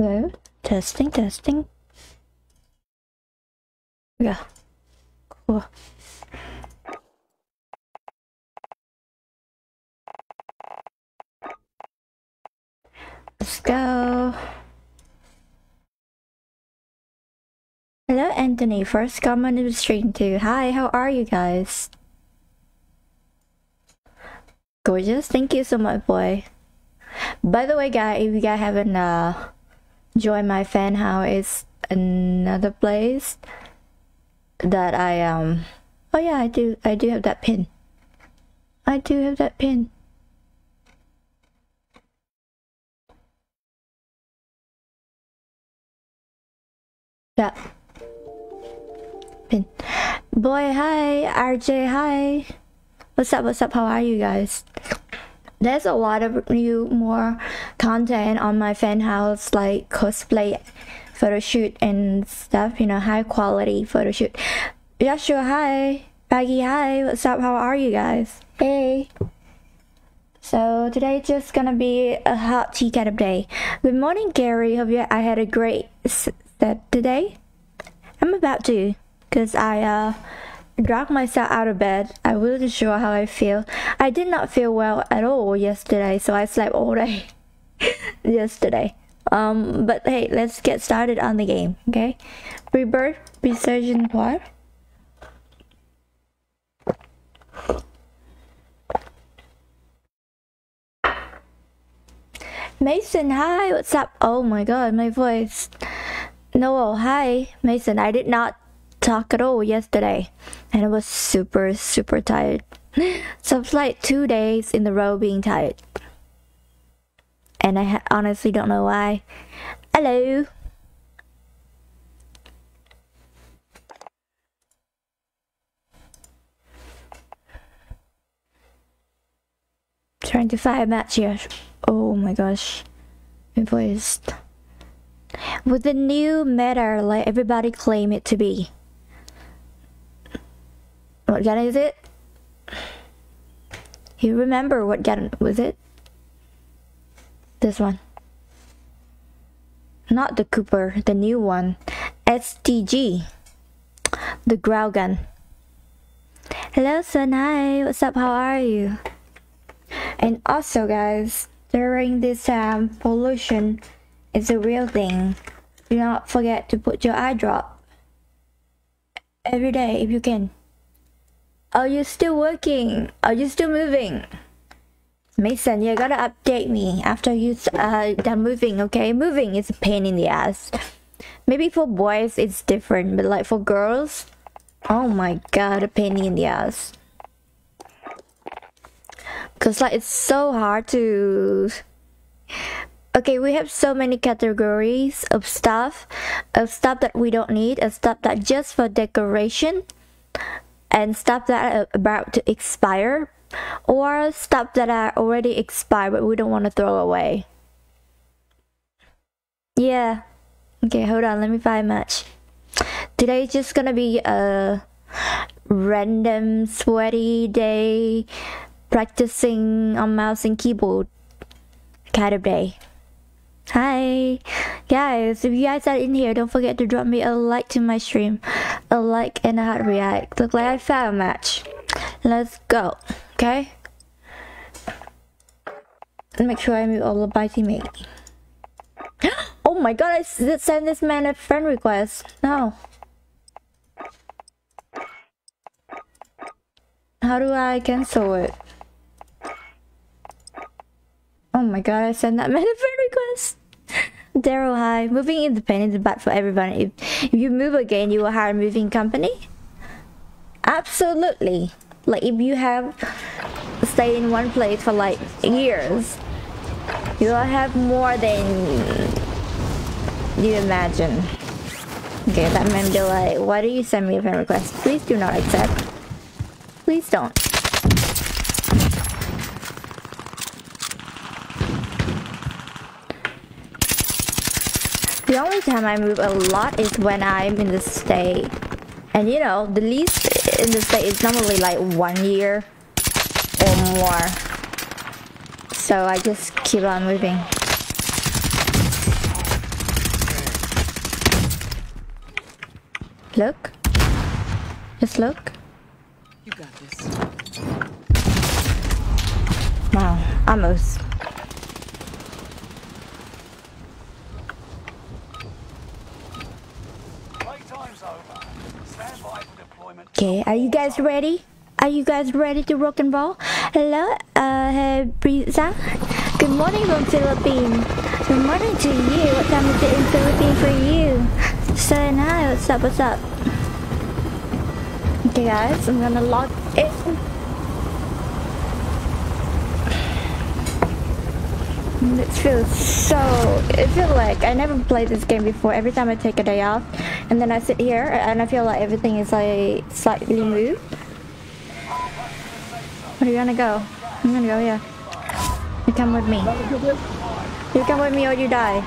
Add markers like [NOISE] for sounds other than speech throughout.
Hello? Testing, testing. Yeah. Cool. Let's go. Hello, Anthony. First comment to the stream too. Hi, how are you guys? Gorgeous. Thank you so much, boy. By the way, guys, if you guys haven't uh joined my Fanhouse, it's another place that I um. Oh yeah, I do. I do have that pin. I do have that pin. Yeah. Pin. Boy, hi. RJ, hi. What's up? What's up? How are you guys? There's a lot of new more content on my Fanhouse, like cosplay, photo shoot, and stuff. You know, high quality photo shoot. Joshua, hi. Baggy, hi. What's up? How are you guys? Hey. So today just gonna be a hot tea kind of day. Good morning, Gary. Hope you I had a great set today. I'm about to, cause I uh dragged myself out of bed. I wasn't sure how I feel. I did not feel well at all yesterday, so I slept all day [LAUGHS] yesterday. Um, but hey, let's get started on the game, okay? Rebirth, Resurgent what? Mason, hi, what's up? Oh my god, my voice. Noel, hi. Mason, I did not talk at all yesterday and I was super, super tired. [GASPS] So it's like two days in a row being tired. And I honestly don't know why. Hello. Trying to find a match here. Oh my gosh. My voice. With the new meta, like everybody claim it to be. What gun is it? You remember what gun was it? This one. Not the Cooper, the new one. STG. The Grau gun. Hello, Sunai. What's up? How are you? And also, guys, during this um, pollution, it's a real thing. Do not forget to put your eye drop every day if you can. Are you still working? Are you still moving? Mason, you gotta update me after you uh done moving, okay? Moving is a pain in the ass. Maybe for boys it's different, but like for girls, oh my god, a pain in the ass. Cause like it's so hard to okay we have so many categories of stuff of stuff that we don't need of stuff that just for decoration and stuff that are about to expire or stuff that are already expired but we don't want to throw away. Yeah. Okay hold on let me find much today's just gonna be a random sweaty day practicing on mouse and keyboard kind of day Hi guys, if you guys are in here, don't forget to drop me a like to my stream. A like and a heart react. Look like I found a match. Let's go. Okay? Make sure I mute all of my teammates. [GASPS] Oh my god, I sent this man a friend request. No. How do I cancel it? Oh my god, I sent that [LAUGHS] man a friend request. Daryl, hi. Moving independent is bad for everyone. If, if you move again, you will hire a moving company? Absolutely. Like, if you have stayed in one place for like years, you will have more than you imagine. Okay, that meant like, why do you send me a friend request? Please do not accept. Please don't. The only time I move a lot is when I'm in the state. And you know, the least in the state is normally like one year or more. So I just keep on moving. Look. Just look. You got this. Wow, almost. Okay, are you guys ready? Are you guys ready to rock and roll? Hello, uh, hey, Brisa. Good morning from Philippines. Good morning to you. What time is it in Philippines for you? So now, What's up? What's up? Okay, guys, I'm gonna log in. It feels so. It feels like I never played this game before. Every time I take a day off, and then I sit here and I feel like everything is like slightly moved. Where are you gonna go? I'm gonna go. Yeah. You come with me. You come with me or you die.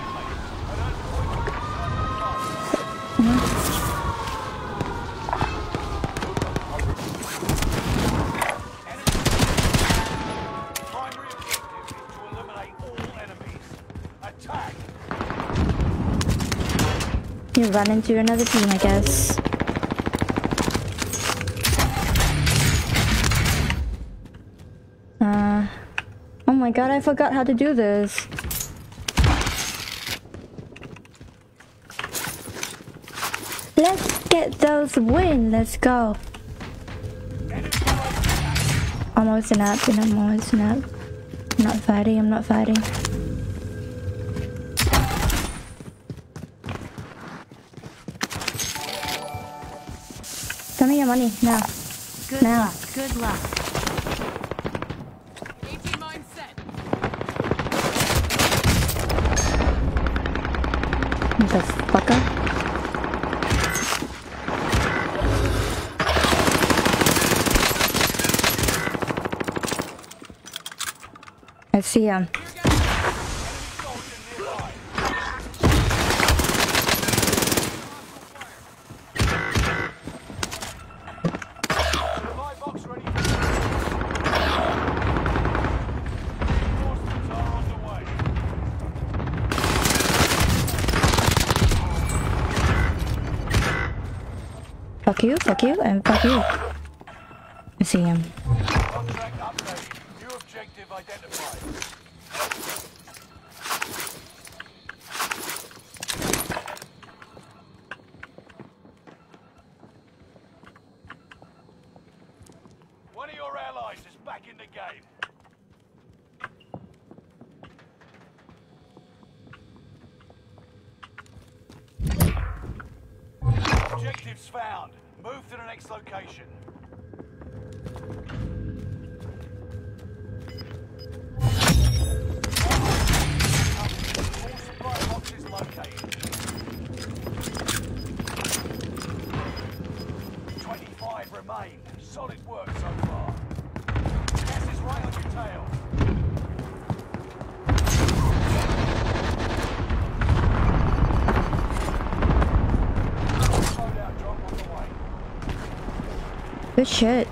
You run into another team, I guess. Uh, oh my god, I forgot how to do this. Let's get those win. Let's go. Almost up, and I'm almost. I'm not fighting. I'm not fighting. Tell me your money now. Good Now. luck. Good luck. 18 mine set. Motherfucker. I see him. Fuck you, fuck you, and fuck you. I see him. One of your allies is back in the game. Objectives found. Move to the next location. Good shit.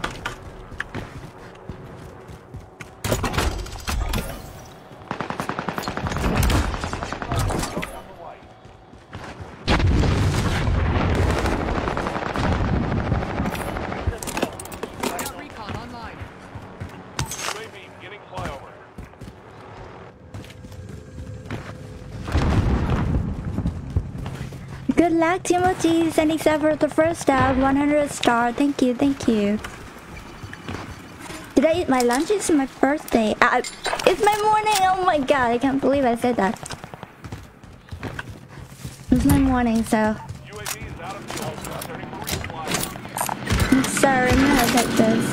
Drop on the way. Got recon online. UAV getting flyover. Luck, Timothy. Sending several the first out. 100 star. Thank you, thank you. Did I eat my lunch? It's my birthday. Uh, it's my morning. Oh my god, I can't believe I said that. It's my morning, so. I'm sorry. I'm gonna take this.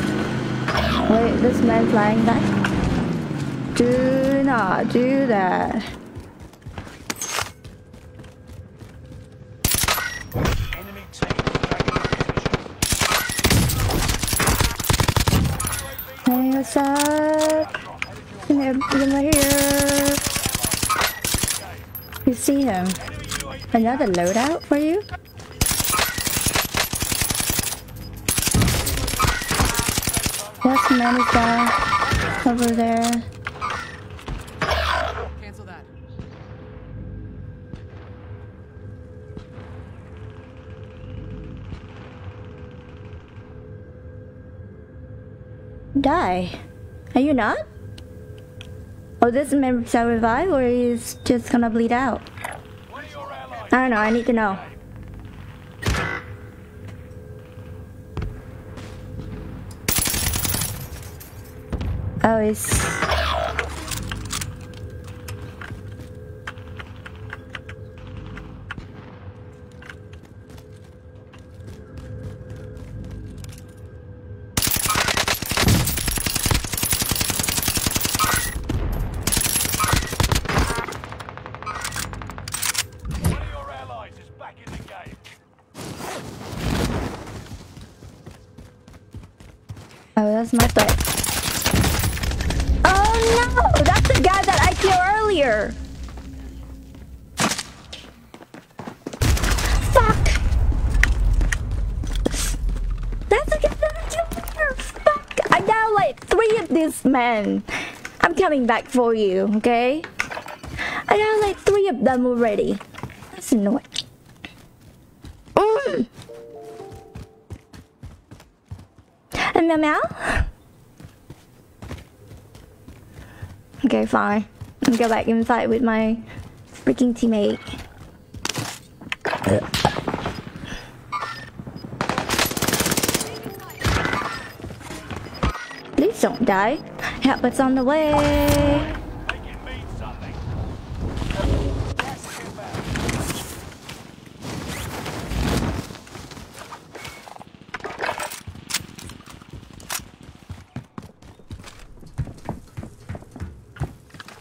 Wait, this man flying back. Do not do that. Another loadout for you? That's Manica over there. Cancel that. Die. Are you not? Oh, this member shall revive or is just gonna bleed out? I know, I need to know. Oh, it's... One of your allies is back in the game. Oh, that's my foot. Oh no! That's the guy that I killed earlier! Fuck! That's the guy that I killed earlier! Fuck! I now like three of men. I'm coming back for you, okay? I got like three of them already. That's annoying. Mm. And meow meow? Okay, fine. Me go back fight with my freaking teammate. Please don't die. Us on the way. Gotta be mean something. Gas is inbound.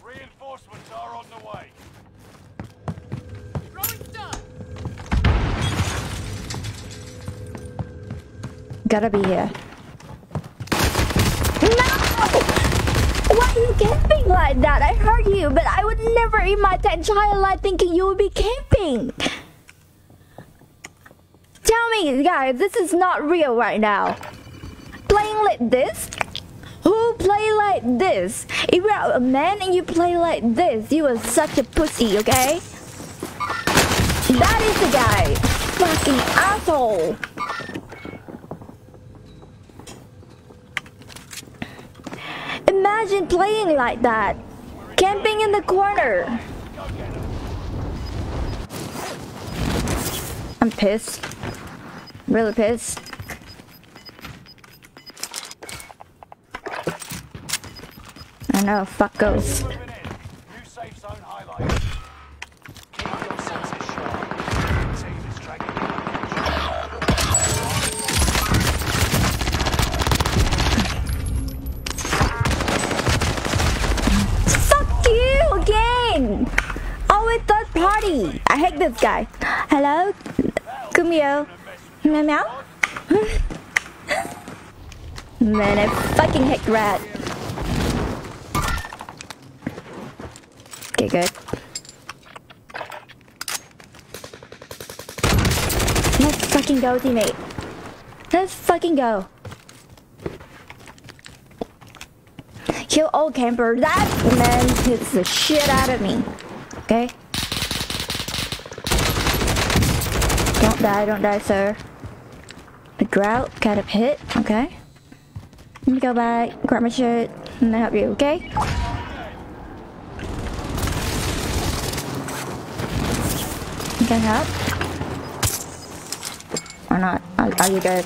Reinforcements are on the way. Throwing stun. Gotta be here. No! Why are you camping like that? I heard you, but I would never in my entire life thinking you would be camping. Tell me, guys, this is not real right now. Playing like this? Who play like this? If you're a man and you play like this, you are such a pussy, okay? That is the guy. Fucking asshole. Imagine playing like that. Camping in the corner. I'm pissed. Really pissed. I know, fuck goes. Moving in. New safe zone highlighted. Keep your senses sharp. Team is tracking the location. Fuck you again! Always third party. I hate this guy. Hello? Come here. Meow meow? Man, I fucking hate rat. Okay, good. Let's fucking go, teammate. Let's fucking go. Kill old camper. That man hits the shit out of me. Okay? Die, don't die, sir. The drought got a hit. Okay. Let me go back, grab my shit, and then help you, okay? You can help? Or not? Are, are you good?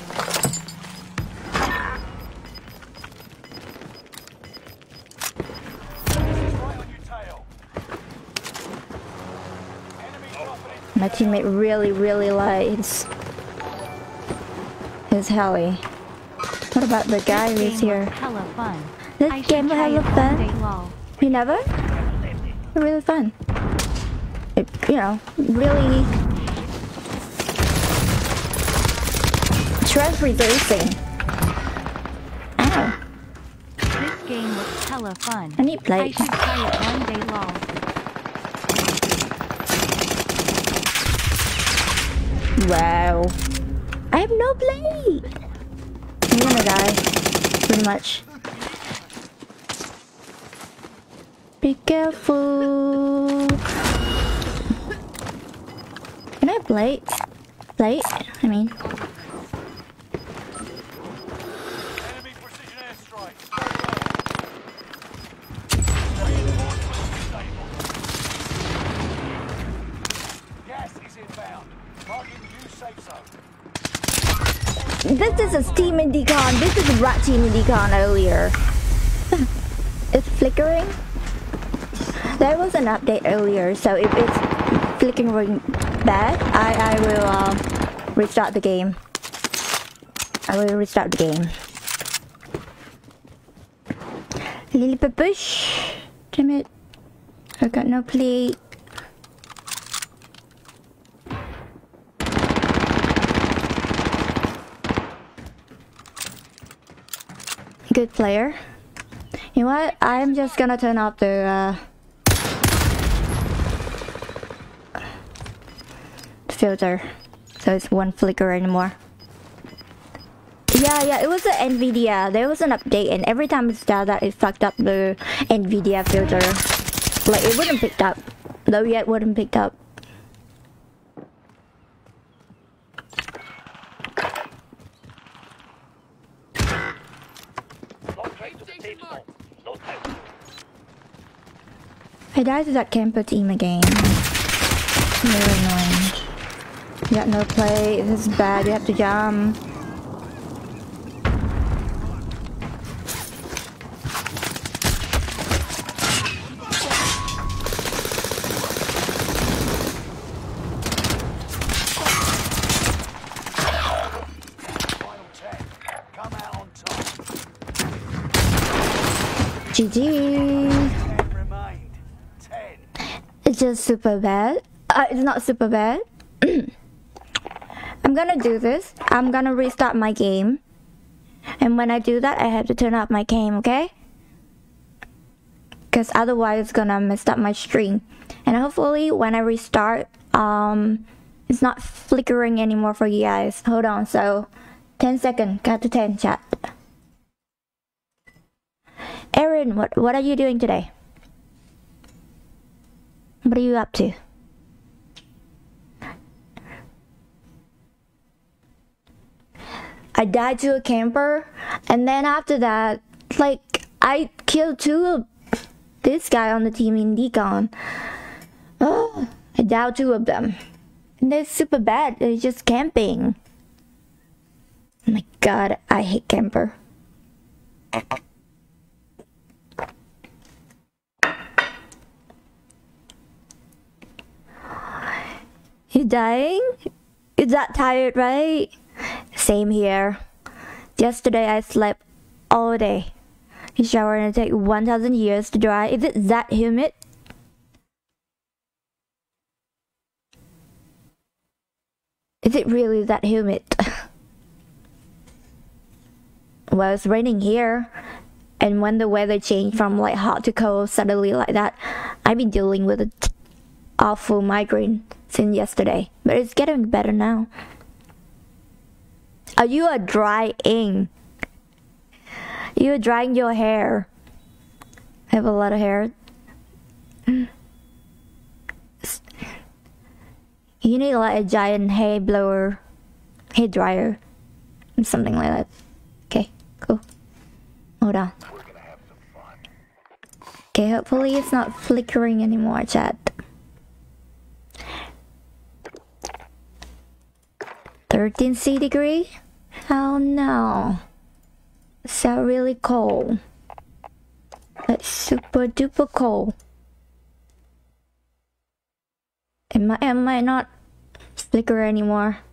Teammate really, really likes his heli. What about the guy who's here? Hella fun. This I game try hella fun. You never? Really fun. It, you know, really stress reducing. Ow. This game looks hella fun. I need I should try it one day lol. Wow. I have no blade. I'm gonna die. Pretty much. Be careful. Can I have blade? Blade? I mean. Rat Team Decon earlier. [LAUGHS] it's flickering. There was an update earlier, so if it's flickering bad, I, I will uh, restart the game. I will restart the game. Lily Bush. Damn it. I got no plate. Good player. You know what? I'm just gonna turn off the uh, filter so it's one flicker anymore. Yeah, yeah, it was the Nvidia. There was an update, and every time it's down that, it fucked up the Nvidia filter. Like it wouldn't pick up. Though yet wouldn't pick up. Locate to the team spot. Not out. I died to that camper team again. Really annoying. You got no play. This is bad. You have to jump. Final 10. Come out on top. GG. 10 remained. 10. It's just super bad. Uh, it's not super bad. I'm gonna do this. I'm gonna restart my game. And when I do that, I have to turn off my game, okay? Because otherwise it's gonna mess up my stream. And hopefully when I restart, um, it's not flickering anymore for you guys. Hold on, so 10 seconds, got to 10 chat. Erin, what, what are you doing today? What are you up to? I died to a camper, and then after that, like, I killed two of this guy on the team in Decon. Oh, [GASPS] I died two of them. And they're super bad, they're just camping. Oh my god, I hate camper. You dying? You're that tired, right? Same here. Yesterday I slept all day. You shower and take 1,000 years to dry. Is it that humid? Is it really that humid? [LAUGHS] well, it's raining here. And when the weather changed from like hot to cold suddenly like that, I've been dealing with an awful migraine since yesterday. But it's getting better now. Are you a drying? You're drying your hair. I have a lot of hair. You need like a giant hair blower, hair dryer, something like that. Okay, cool. Hold on. Okay, hopefully it's not flickering anymore, chat. Thirteen C degree? Oh no. So really cold. It's super duper cold. It might, it might not flicker anymore.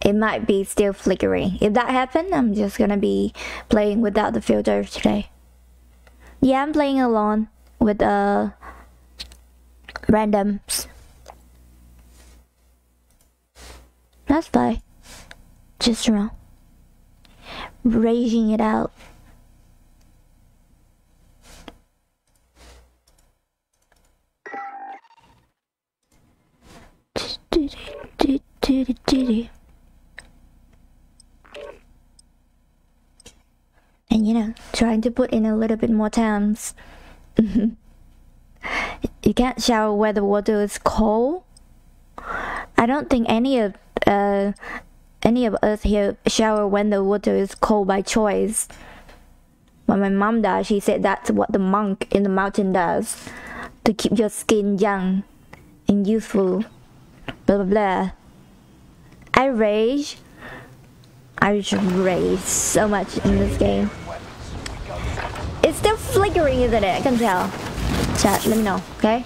It might be still flickering. If that happened, I'm just gonna be playing without the filters today. Yeah, I'm playing alone with uh randoms. That's fine. Just around. Raging it out. And you know, trying to put in a little bit more times. [LAUGHS] you can't shower where the water is cold. I don't think any of uh any of us here shower when the water is cold by choice. When my mom does, she said that's what the monk in the mountain does to keep your skin young and youthful. Blah blah blah. I rage. I rage so much in this game. It's still flickering, isn't it? I can tell. Chat, let me know, okay?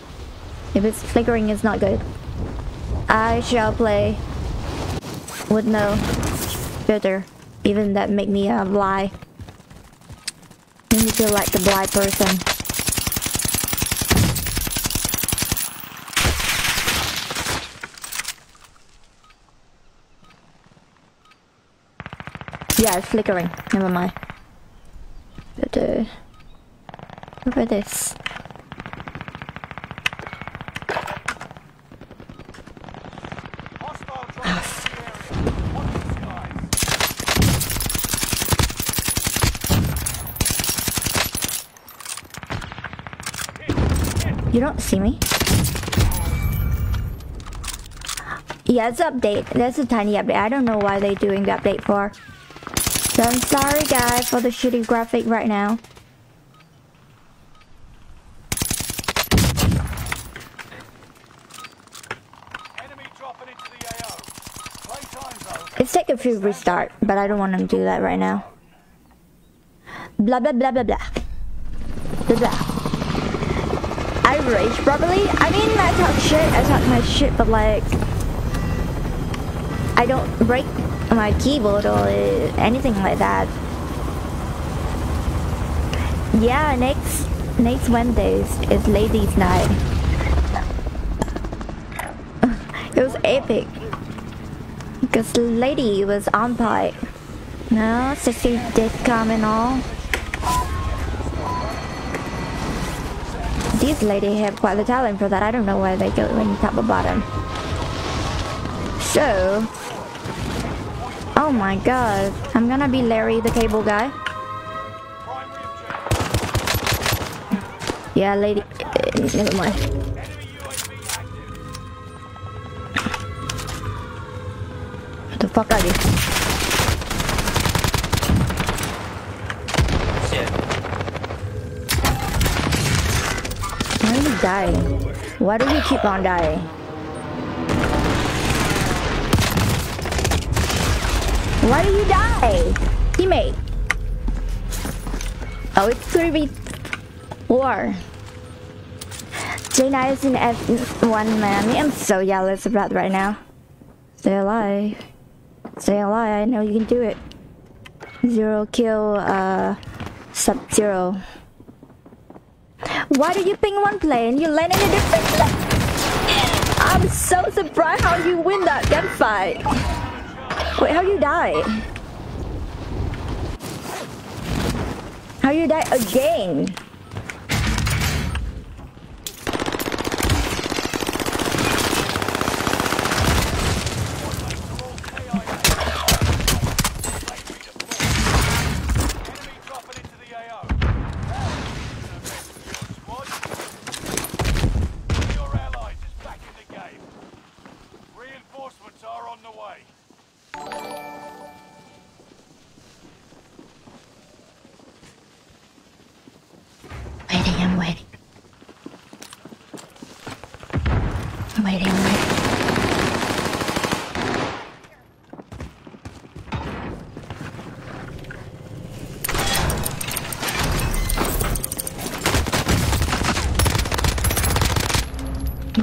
If it's flickering, it's not good. I shall play with no filter. Even that make me a uh, lie. Make me feel like the blind person. Yeah, it's flickering. Never mind. What about this? Hostile dropping into the area. Watch the skies. You don't see me? Yeah, it's update. That's a tiny update. I don't know why they're doing the update for. So I'm sorry guys for the shitty graphic right now. Enemy dropping into the AO. Playtime's over. It's take a few restart, but I don't want to do that right now. Blah blah blah blah blah. Blah blah. I rage properly. I mean, I talk shit. I talk my shit, but like, I don't break my keyboard or anything like that. Yeah, next next Wednesdays is ladies' night. [LAUGHS] it was epic. Because lady was on point. No, sexy dick coming all. These lady have quite the talent for that. I don't know why they go in top or bottom. So, oh my god, I'm gonna be Larry the cable guy. Yeah, lady. Uh, never mind. What the fuck are you? Shit. Dying? Why do you keep on dying? Why do you die? Teammate. Oh, it's 3v4. J9 is in F1 man. I'm so jealous that right now. Stay alive. Stay alive. I know you can do it. Zero kill, uh, sub zero. Why do you ping one plane? You land in a different plane. I'm so surprised how you win that gunfight. Wait, how you die? How you die again?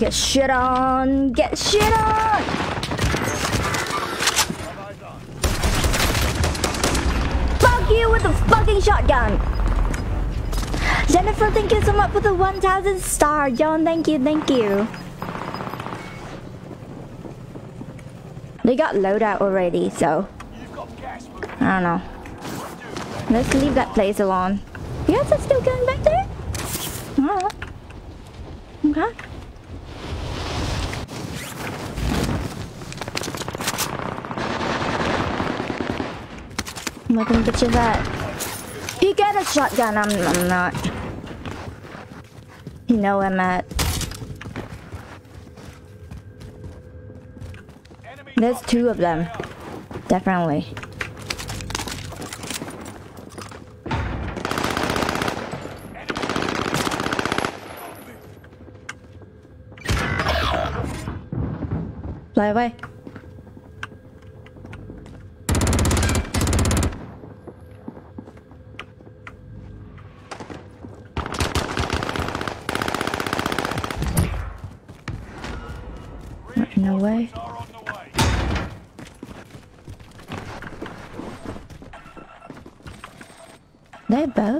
Get shit on! Get shit on! Fuck you with the fucking shotgun! Jennifer, thank you so much for the 1000 star. John, thank you, thank you. They got loadout already, so. I don't know. Let's leave that place alone. You guys are still going back there? Alright. Okay. Get you that. You get a shotgun, I'm, I'm not. You know I'm at. There's two of them. Definitely. Fly away. They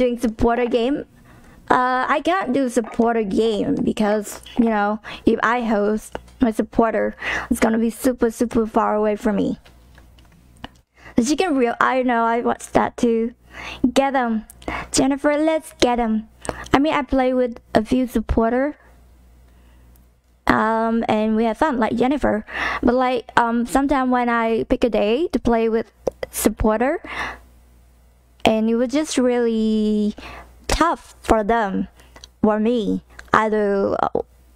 doing supporter game. Uh, I can't do supporter game because, you know, if I host, my supporter is gonna be super, super far away from me. The chicken real, I know, I watched that too. Get them. Jennifer, let's get them. I mean, I play with a few supporter. Um, and we have fun, like Jennifer. But like, um, sometimes when I pick a day to play with supporter, and it was just really tough for them or me either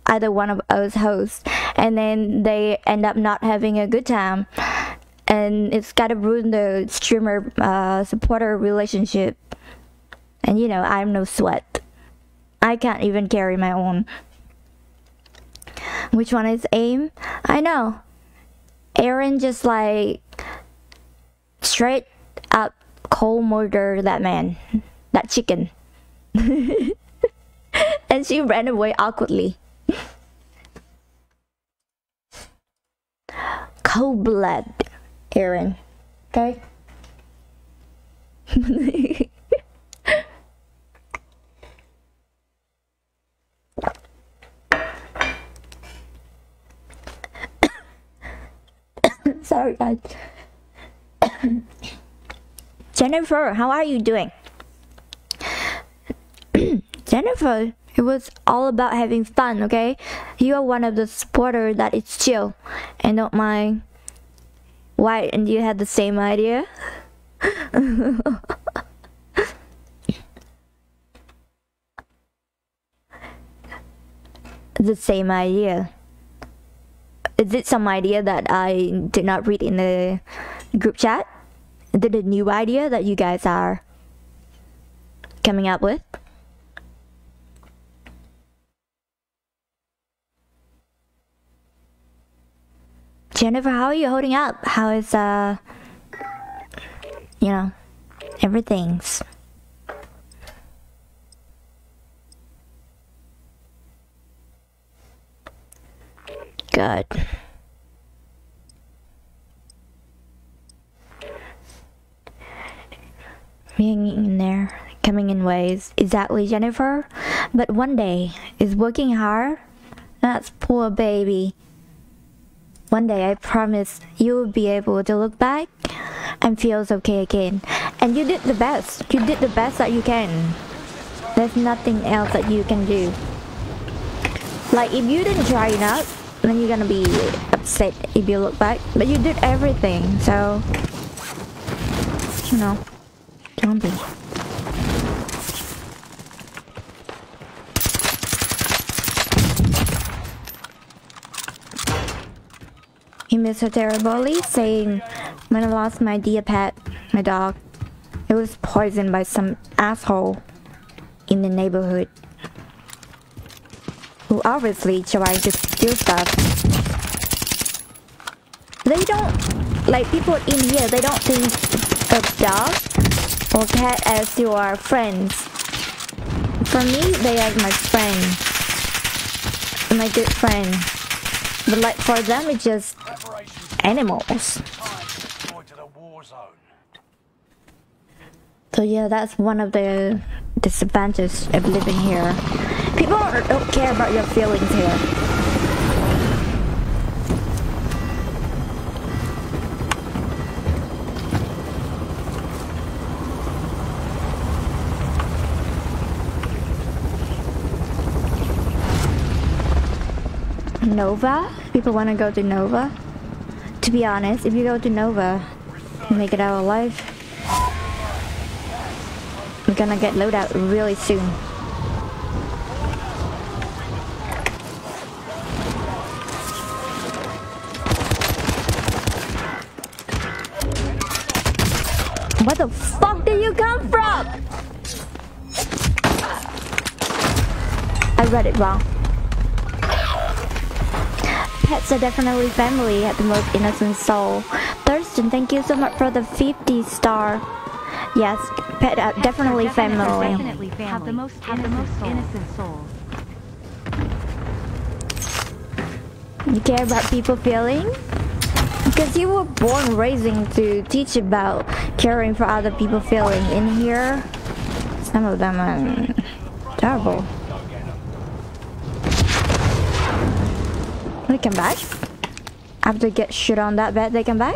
either one of us hosts. And then they end up not having a good time. And it's gotta ruin the streamer uh, supporter relationship. And you know i'm no sweat. I can't even carry my own. Which one is aim? I know. Aaron just like straight up cold murder that man that chicken [LAUGHS] and she ran away awkwardly. [LAUGHS] Cold blood, Aaron. Okay? [LAUGHS] Sorry, guys. Jennifer, how are you doing? [CLEARS THROAT] Jennifer, it was all about having fun, okay? You are one of the supporters that is chill and don't mind. Why? And you had the same idea? [LAUGHS] the same idea. Is it some idea that I did not read in the group chat? It a new idea that you guys are coming up with? Jennifer, how are you holding up? How is uh you know everything's good. Hanging in there, coming in waves. Exactly, Jennifer. But one day is working hard. That's poor baby. One day I promise you will be able to look back and feels okay again. And you did the best. You did the best that you can. There's nothing else that you can do. Like if you didn't try enough, then you're gonna be upset if you look back. But you did everything, so you know, don't. He missed her terribly, saying, When I lost my dear pet, my dog, it was poisoned by some asshole in the neighborhood who obviously tried to steal stuff. They don't, like people in here, they don't think of dog or cat as you are friends. For me, they are my friend, my good friend. But like for them, it's just animals. So yeah, that's one of the disadvantages of living here. People don't care about your feelings here. Nova? People want to go to Nova? To be honest, if you go to Nova, you make it out alive. We're gonna get loadout really soon. Where the fuck did you come from? I read it wrong. Pets are definitely family, have the most innocent soul. Thurston, thank you so much for the 50 star. Yes, pet are definitely are family. Definitely family. Have the most have the most innocent souls. You care about people feeling? Because you were born raising to teach about caring for other people feeling. In here, some of them are terrible. They come back? After get shit on that bed, they come back?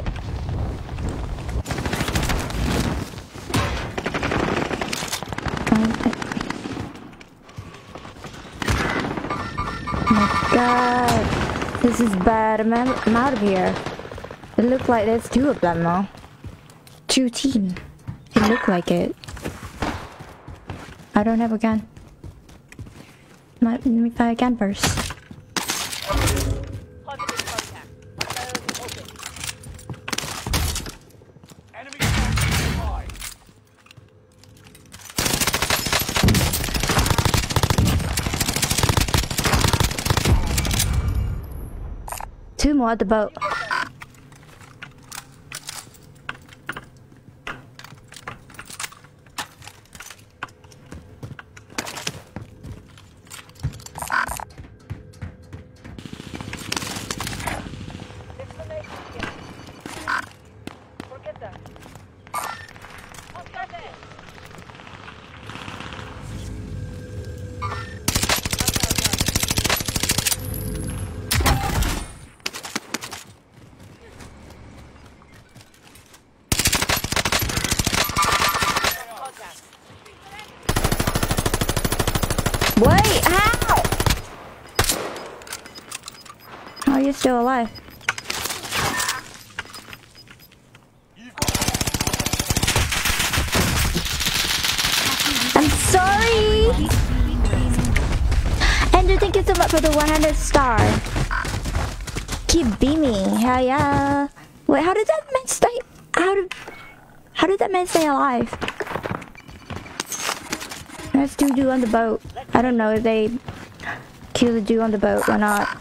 Oh my god. This is bad. I'm out, of here. It looked like there's two of them now. Two team. It looked like it. I don't have a gun. Let me fire a gun first. Two more on the boat. I don't know if they kill the dude on the boat or not.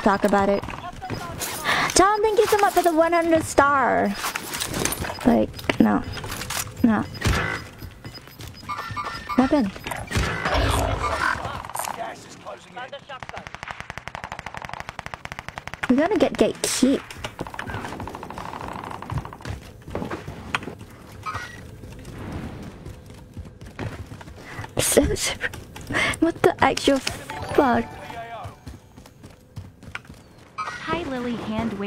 To talk about it. John, thank you so much for the 100 star. Like, no. No. Weapon. Gas is closing in. Found a shotgun. We're gonna get gate keep. [LAUGHS] what the actual fuck? Hi Lily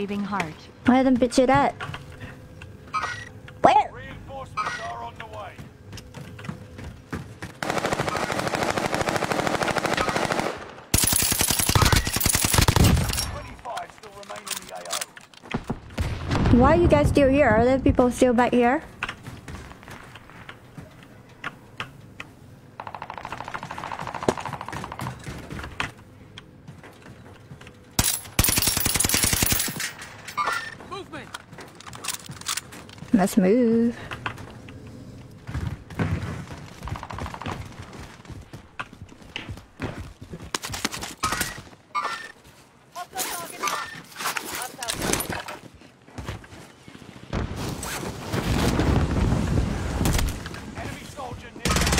hand waving heart. Why them bitch it at? Where? Reinforcements are on the way. Twenty-five still remain in the AO. Why are you guys still here? Are there people still back here? Let's move. Enemy soldier nearby.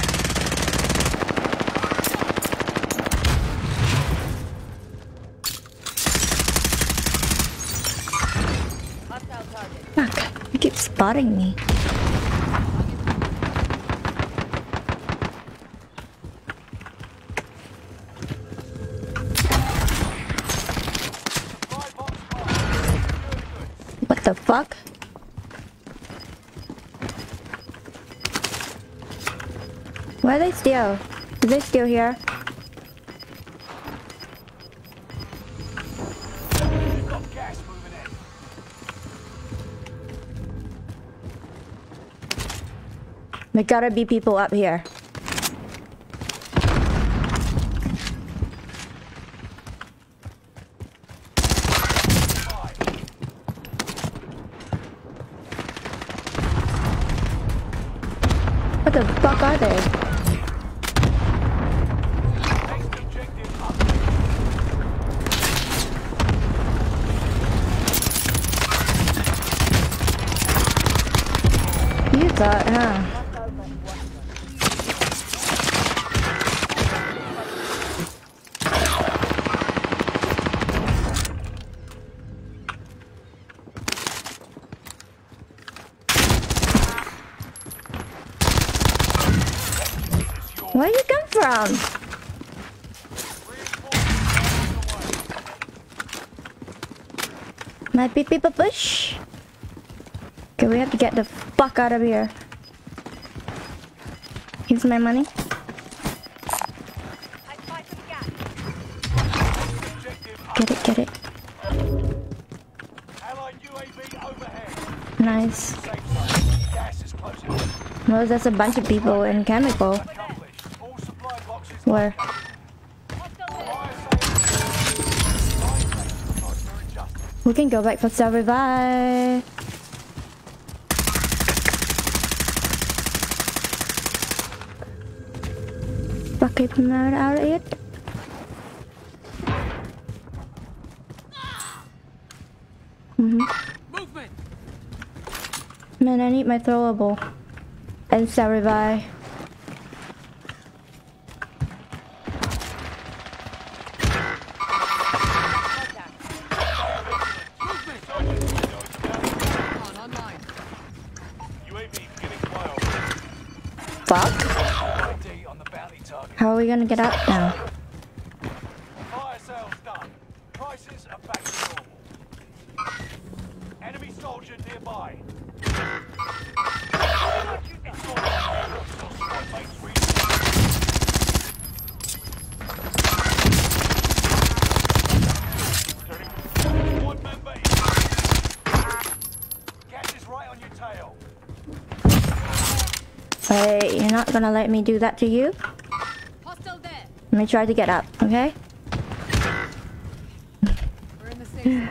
keep spotting me? What the fuck? Where are they still? Is they still here? Gotta be people up here. Five. What the fuck are they? Next objective up. You thought, huh? Where you come from? Might be people bush. Okay, we have to get the fuck out of here. Here's my money. Get it, get it. Nice. Well, there's a bunch of people in chemical. Where? We can go back for self revive. Rocket mode out of it. Movement. Man, I need my throwable. And self revive. Gonna get out now? Fire sales done. Prices are back to normal. Enemy soldier nearby. It's all right. Still squad mates reading. Turning. One member is- Gas is right on your tail. Hey, you're not gonna let me do that to you? Let me try to get up, okay? We're in the.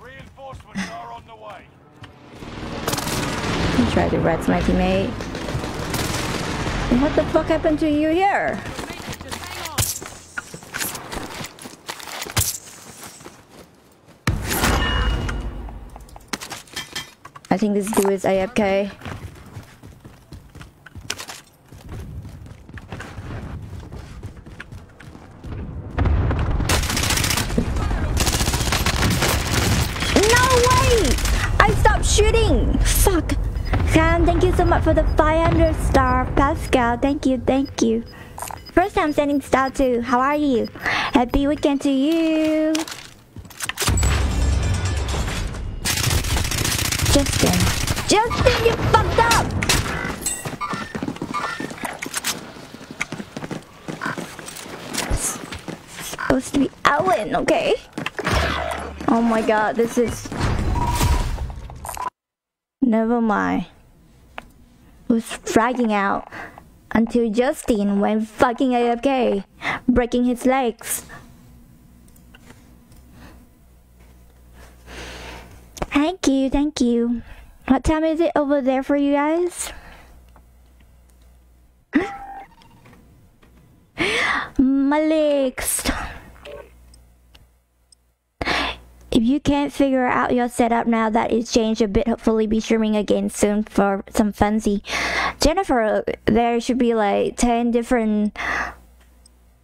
Reinforcements are on the way. Let me try to red my teammate. What the fuck happened to you here? I think this dude is AFK. No way! I stopped shooting! Fuck! Sam, thank you so much for the 500 star. Pascal, thank you, thank you. First time sending star too. How are you? Happy weekend to you. Justin. Justin, you fucked up! Supposed to be Ellen, okay? Oh my god, this is. Never mind. Was fragging out until Justin went fucking AFK, breaking his legs. Thank you, thank you. What time is it over there for you guys? [GASPS] My legs. If you can't figure out your setup now that it's changed a bit, hopefully be streaming again soon for some fancy. Jennifer, there should be like 10 different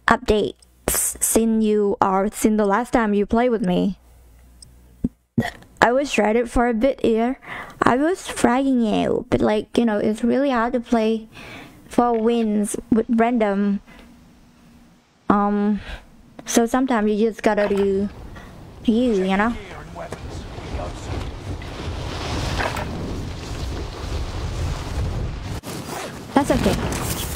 updates since you are since the last time you played with me. I was shredded for a bit here. I was fragging you, but like you know, it's really hard to play for wins with random. Um, so sometimes you just gotta do you, you know. Gear and weapons. We go soon. That's okay.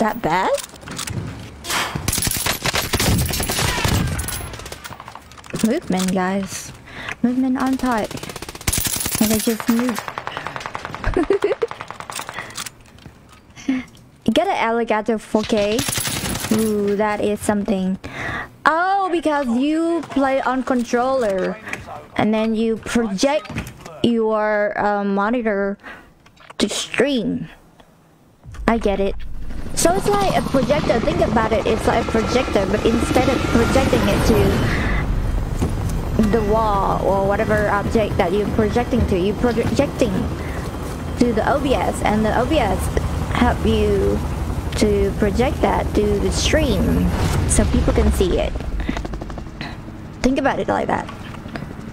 That bad? Movement, guys. Movement on tight. And I just move. [LAUGHS] Get an Elgato 4K. Ooh, that is something. Oh, because you play on controller. And then you project your uh, monitor to stream. I get it. So it's like a projector. Think about it. It's like a projector, but instead of projecting it to the wall or whatever object that you're projecting to, you're projecting to the OBS, and the OBS help you to project that to the stream so people can see it. Think about it like that.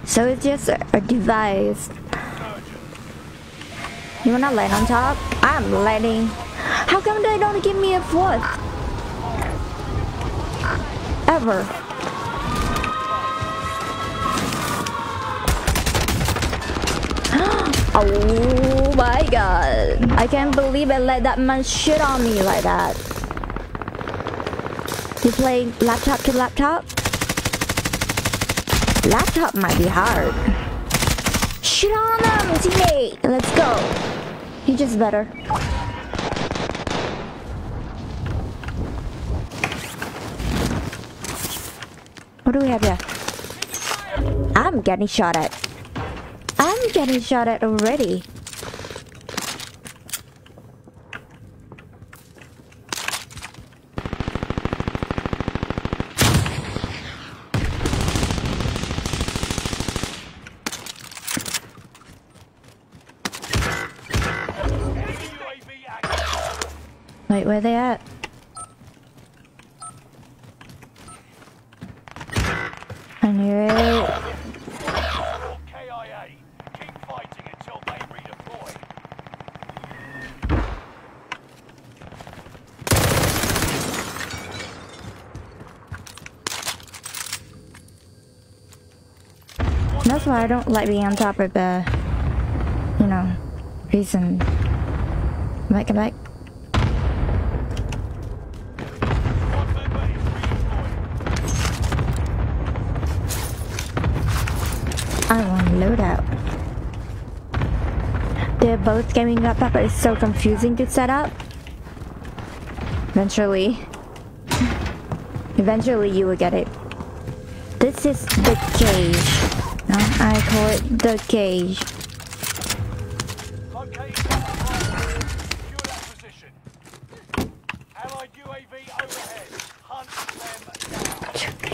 So it's just a, device. You wanna land on top? I'm landing. How come they don't give me a fourth? Ever. [GASPS] oh my god. I can't believe it let that man shit on me like that. You play laptop to laptop? Laptop might be hard. Shit on them, teammate! Let's go. You just better. What do we have here? I'm getting shot at. I'm getting shot at already. UAV active. Wait, where they at? I knew it. KIA. Keep fighting until they redeploy. That's why I don't like being on top of the, you know, reason. Back, back. Both gaming laptop, but it's so confusing to set up. Eventually. Eventually you will get it. This is the cage. No, I call it the cage.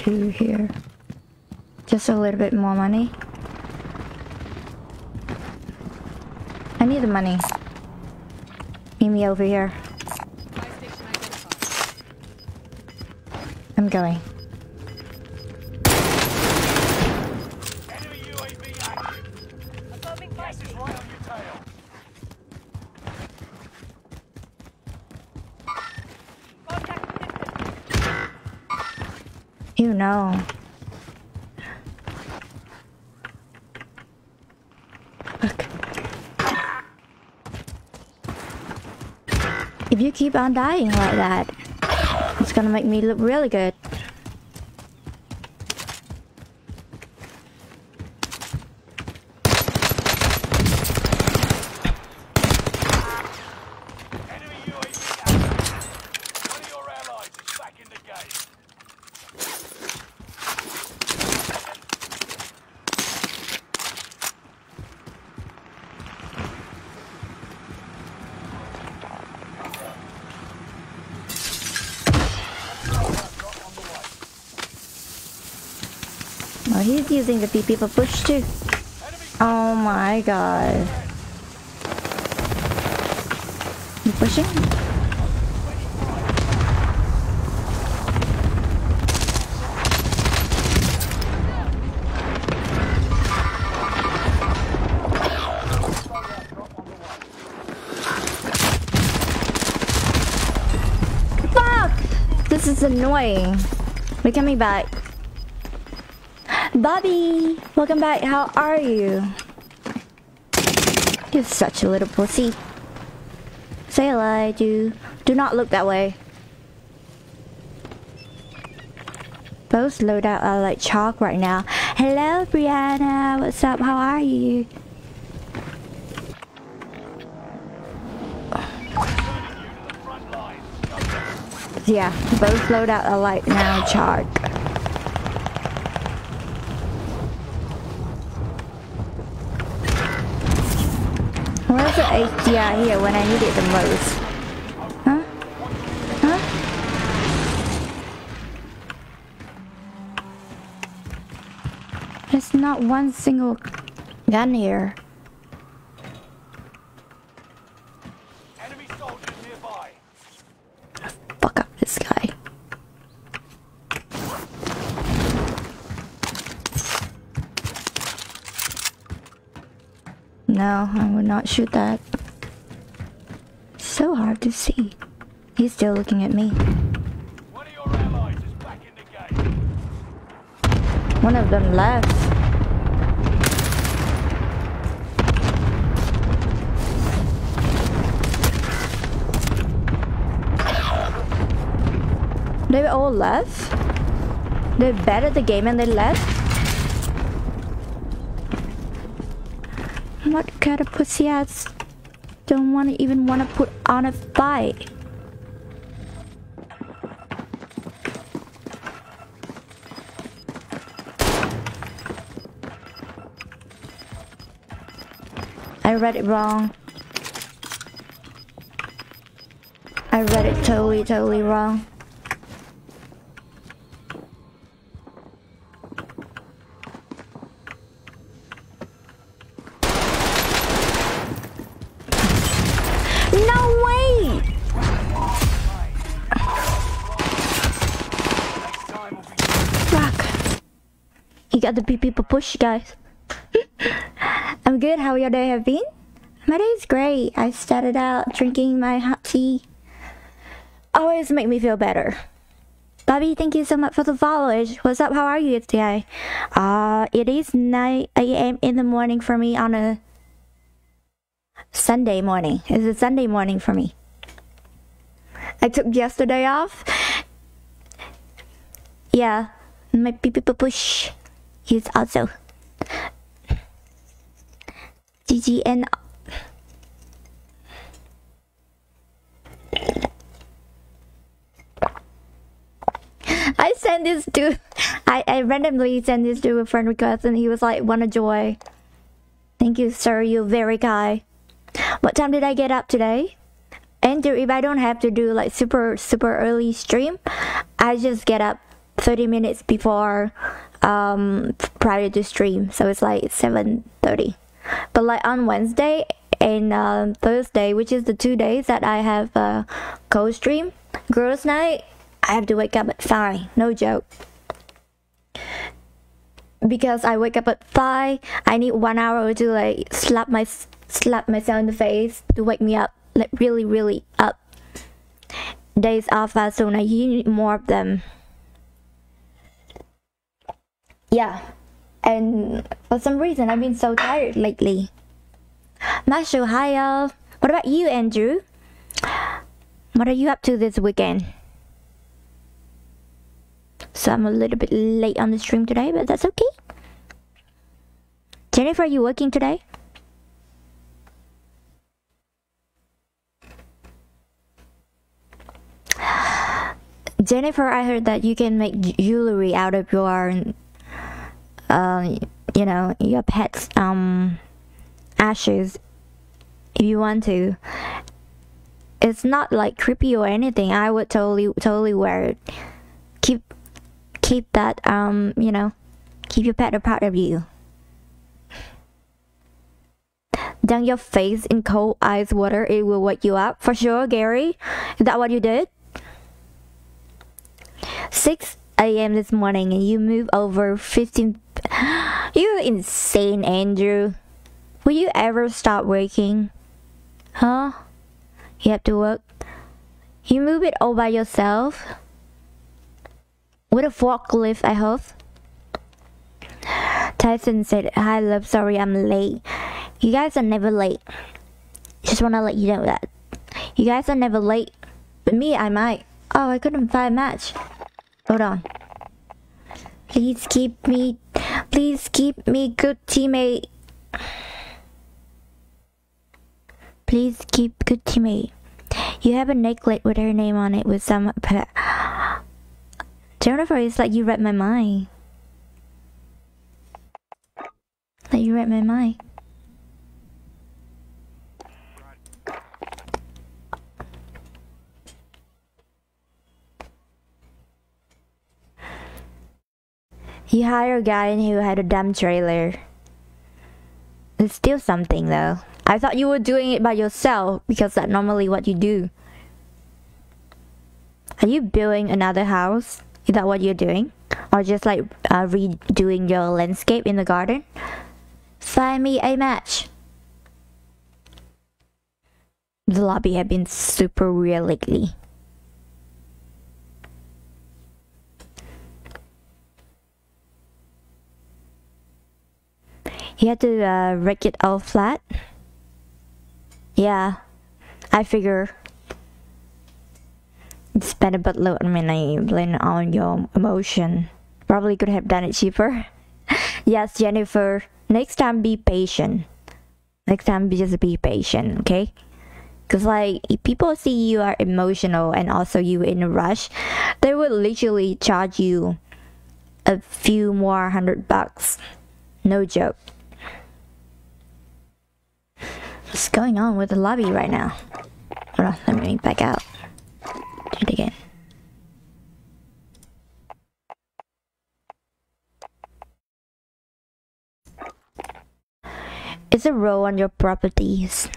Two here. Just a little bit more money. I need the money. Me over here. I'm going. Enemy UAV active. Affirming Gas is fighting. right on your tail. Contact distance. You know. Look. If you keep on dying like that, it's gonna make me look really good. Enemy UAV active. One of your allies is back in the game. The PP for push too. Oh my god. You pushing? Fuck! This is annoying. We're coming back. Bobby! Welcome back. How are you? You're such a little pussy. Say hello, do. Do not look that way. Both loadout are like chalk right now. Hello, Brianna. What's up? How are you? Yeah, both loadout are like now chalk. Where's the HDI here when I need it the most? Huh? Huh? There's not one single gun here. Enemy soldiers nearby. Fuck up this guy. No, I would not shoot that. So hard to see. He's still looking at me. One of your allies is back in the game. One of them left. They all left? They bet at the game and they left? What kind of pussy ass don't want to even want to put on a fight? I read it wrong. I read it totally, totally wrong. No way! Next time will be Fuck. You got the beep beep push, guys. [LAUGHS] I'm good. How your day have been? My day's great. I started out drinking my hot tea. Always make me feel better. Bobby, thank you so much for the followers. What's up? How are you today? Uh, it is 9 a.m. in the morning for me on a Sunday morning. It's a Sunday morning for me. I took yesterday off. Yeah, my beep beep push is also GGN. I sent this to, I, I randomly sent this to a friend request and he was like, wanna joy. Thank you, sir. You're very kind. What time did I get up today? Andrew, if I don't have to do like super, super early stream, I just get up 30 minutes before um prior to stream. So it's like 7.30 but like on wednesday and um, thursday which is the two days that i have uh co-stream girls night i have to wake up at 5 no joke. Because i wake up at 5 i need one hour to like slap my slap myself in the face to wake me up like really really up. Days off soon. I need more of them yeah. And for some reason i've been so tired lately. Marshall hi y'all. What about you andrew? What are you up to this weekend? So i'm a little bit late on the stream today but that's okay. Jennifer are you working today? Jennifer i heard that you can make jewelry out of your uh, you know, your pet's um ashes if you want to. It's not like creepy or anything. I would totally totally wear it. Keep keep that um, you know, Keep your pet apart of you. Dunk your face in cold ice water, it will wake you up. For sure, Gary. Is that what you did? 6 a.m. this morning and you move over 15. [GASPS] You insane, Andrew. Will you ever stop working? Huh? You have to work. You move it all by yourself? With a forklift, I hope. Tyson said, Hi, love, sorry I'm late. You guys are never late. Just wanna let you know that. You guys are never late. But me, I might. Oh, I couldn't find a match. Hold on. Please keep me. Please keep me good teammate. Please keep good teammate. You have a necklace with her name on it with some. Jennifer, it's like you read my mind. Like you read my mind. You hire a guy who had a dumb trailer. It's still something though. I thought you were doing it by yourself because that's normally what you do. Are you building another house? Is that what you're doing? Or just like uh, redoing your landscape in the garden? Find me a match. The lobby have been super weird lately. You had to uh, wreck it all flat? Yeah, I figure. Spend a buttload of money blame on your emotion. Probably could have done it cheaper. [LAUGHS] yes, Jennifer. Next time, be patient. Next time, just be patient, okay? Cause like if people see you are emotional and also you in a rush, they will literally charge you a few more hundred bucks. No joke. What's going on with the lobby right now? Hold on, let me back out. Do it again. It's a row on your properties.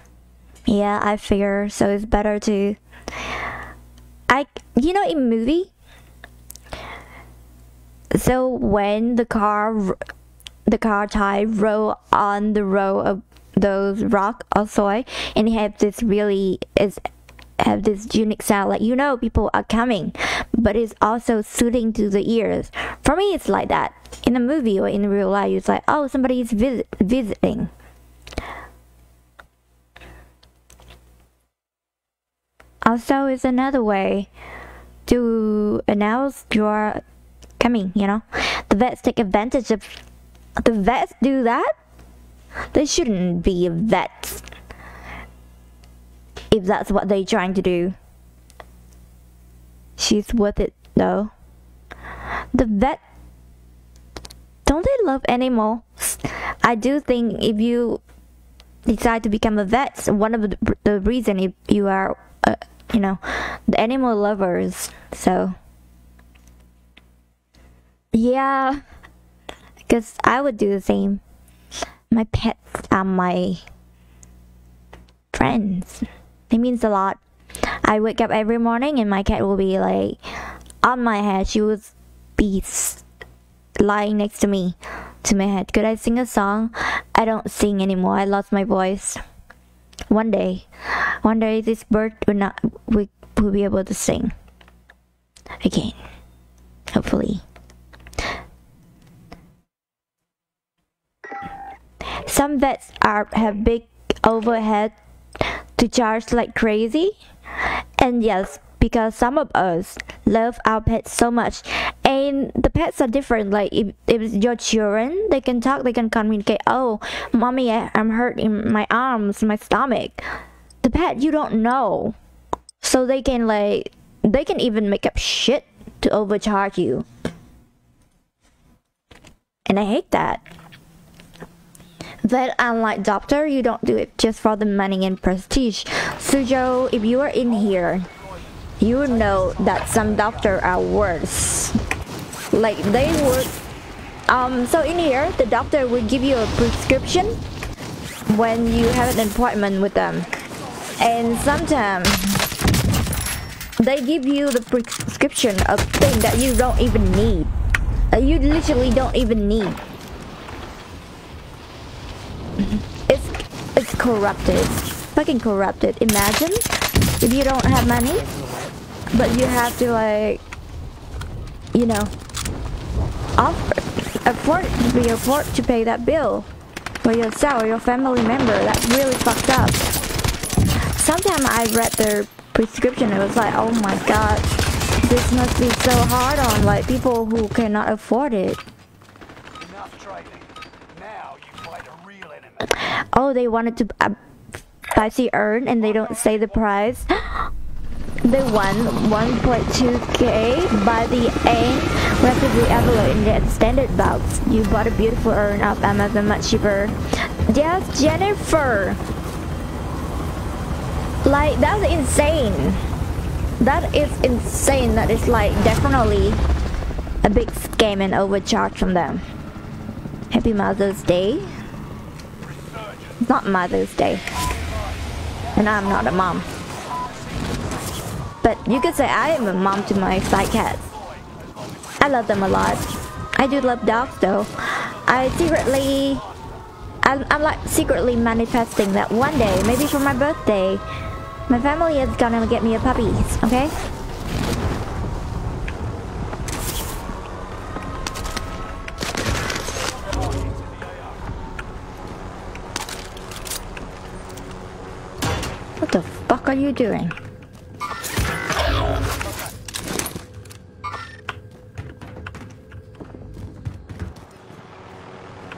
Yeah, I figure so it's better to I you know in movie so when the car the car tire roll on the row of those rock soil and have this really is have this unique sound. Like you know people are coming but it's also soothing to the ears. For me it's like that. In a movie or in real life it's like oh somebody is visit, visiting. Also is another way to announce you're coming you know? The vets take advantage of the vets do that they shouldn't be vets if that's what they're trying to do. She's worth it though. The vet don't they love animals? I do think if you decide to become a vet, one of the, the reason if you are, uh, you know, the animal lovers. So yeah, because I would do the same my pets are my friends. It means a lot. I wake up every morning and my cat will be like on my head. She would be lying next to me, to my head. Could I sing a song? I don't sing anymore. I lost my voice. One day, one day this bird will not will, will be able to sing again. Hopefully. Some vets are have big overhead to charge like crazy. And yes, because some of us love our pets so much. And the pets are different. Like if, if it's your children they can talk they can communicate. Oh mommy i'm hurt in my arms my stomach. The pet you don't know. So they can like they can even make up shit to overcharge you. And i hate that that unlike doctor, you don't do it just for the money and prestige. Sujo, if you are in here, you know that some doctor are worse. Like they work Um, so in here, the doctor will give you a prescription when you have an appointment with them. And sometimes they give you the prescription of thing that you don't even need. That you literally don't even need. It's it's corrupted. Fucking corrupted. Imagine if you don't have money, but you have to like, you know, offer, afford to be afford to pay that bill for yourself or your family member. That's really fucked up. Sometimes I read their prescription. It was like, oh my god, this must be so hard on like people who cannot afford it. Enough trading. Now you fight a real enemy. Oh, they wanted to uh, the earn and they don't say the price. [GASPS] They won 1.2k by the aim rapidly evaluate in the extended box. You bought a beautiful urn off Amazon much cheaper. Yes, Jennifer. Like that's insane. That is insane. That is like definitely a big scam and overcharge from them. Happy Mother's Day. It's not Mother's Day. And I'm not a mom. But you could say I am a mom to my five cats. I love them a lot. I do love dogs though. I secretly, I'm, I'm like secretly manifesting that one day, maybe for my birthday, my family is gonna get me a puppy, okay? The fuck are you doing?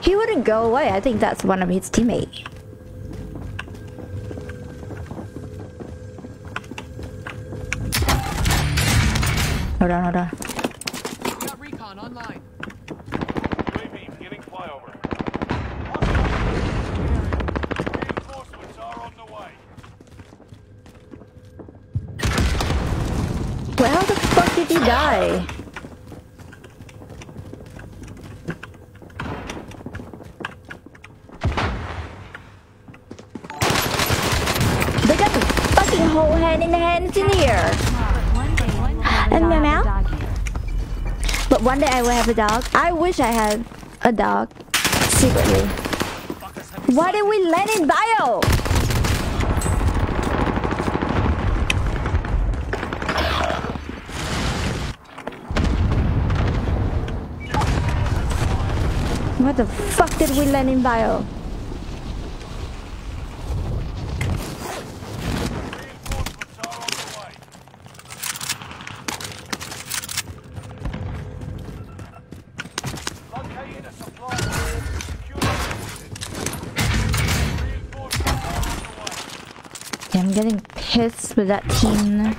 He wouldn't go away. I think that's one of his teammates. Hold on, hold on. He die? They got the fucking whole hand in the hands in one day, And meow meow? But one day I will have a dog. I wish I had a dog. Secretly. Why did we land in bio? What the fuck did we land in bio? Yeah, I'm getting pissed with that team.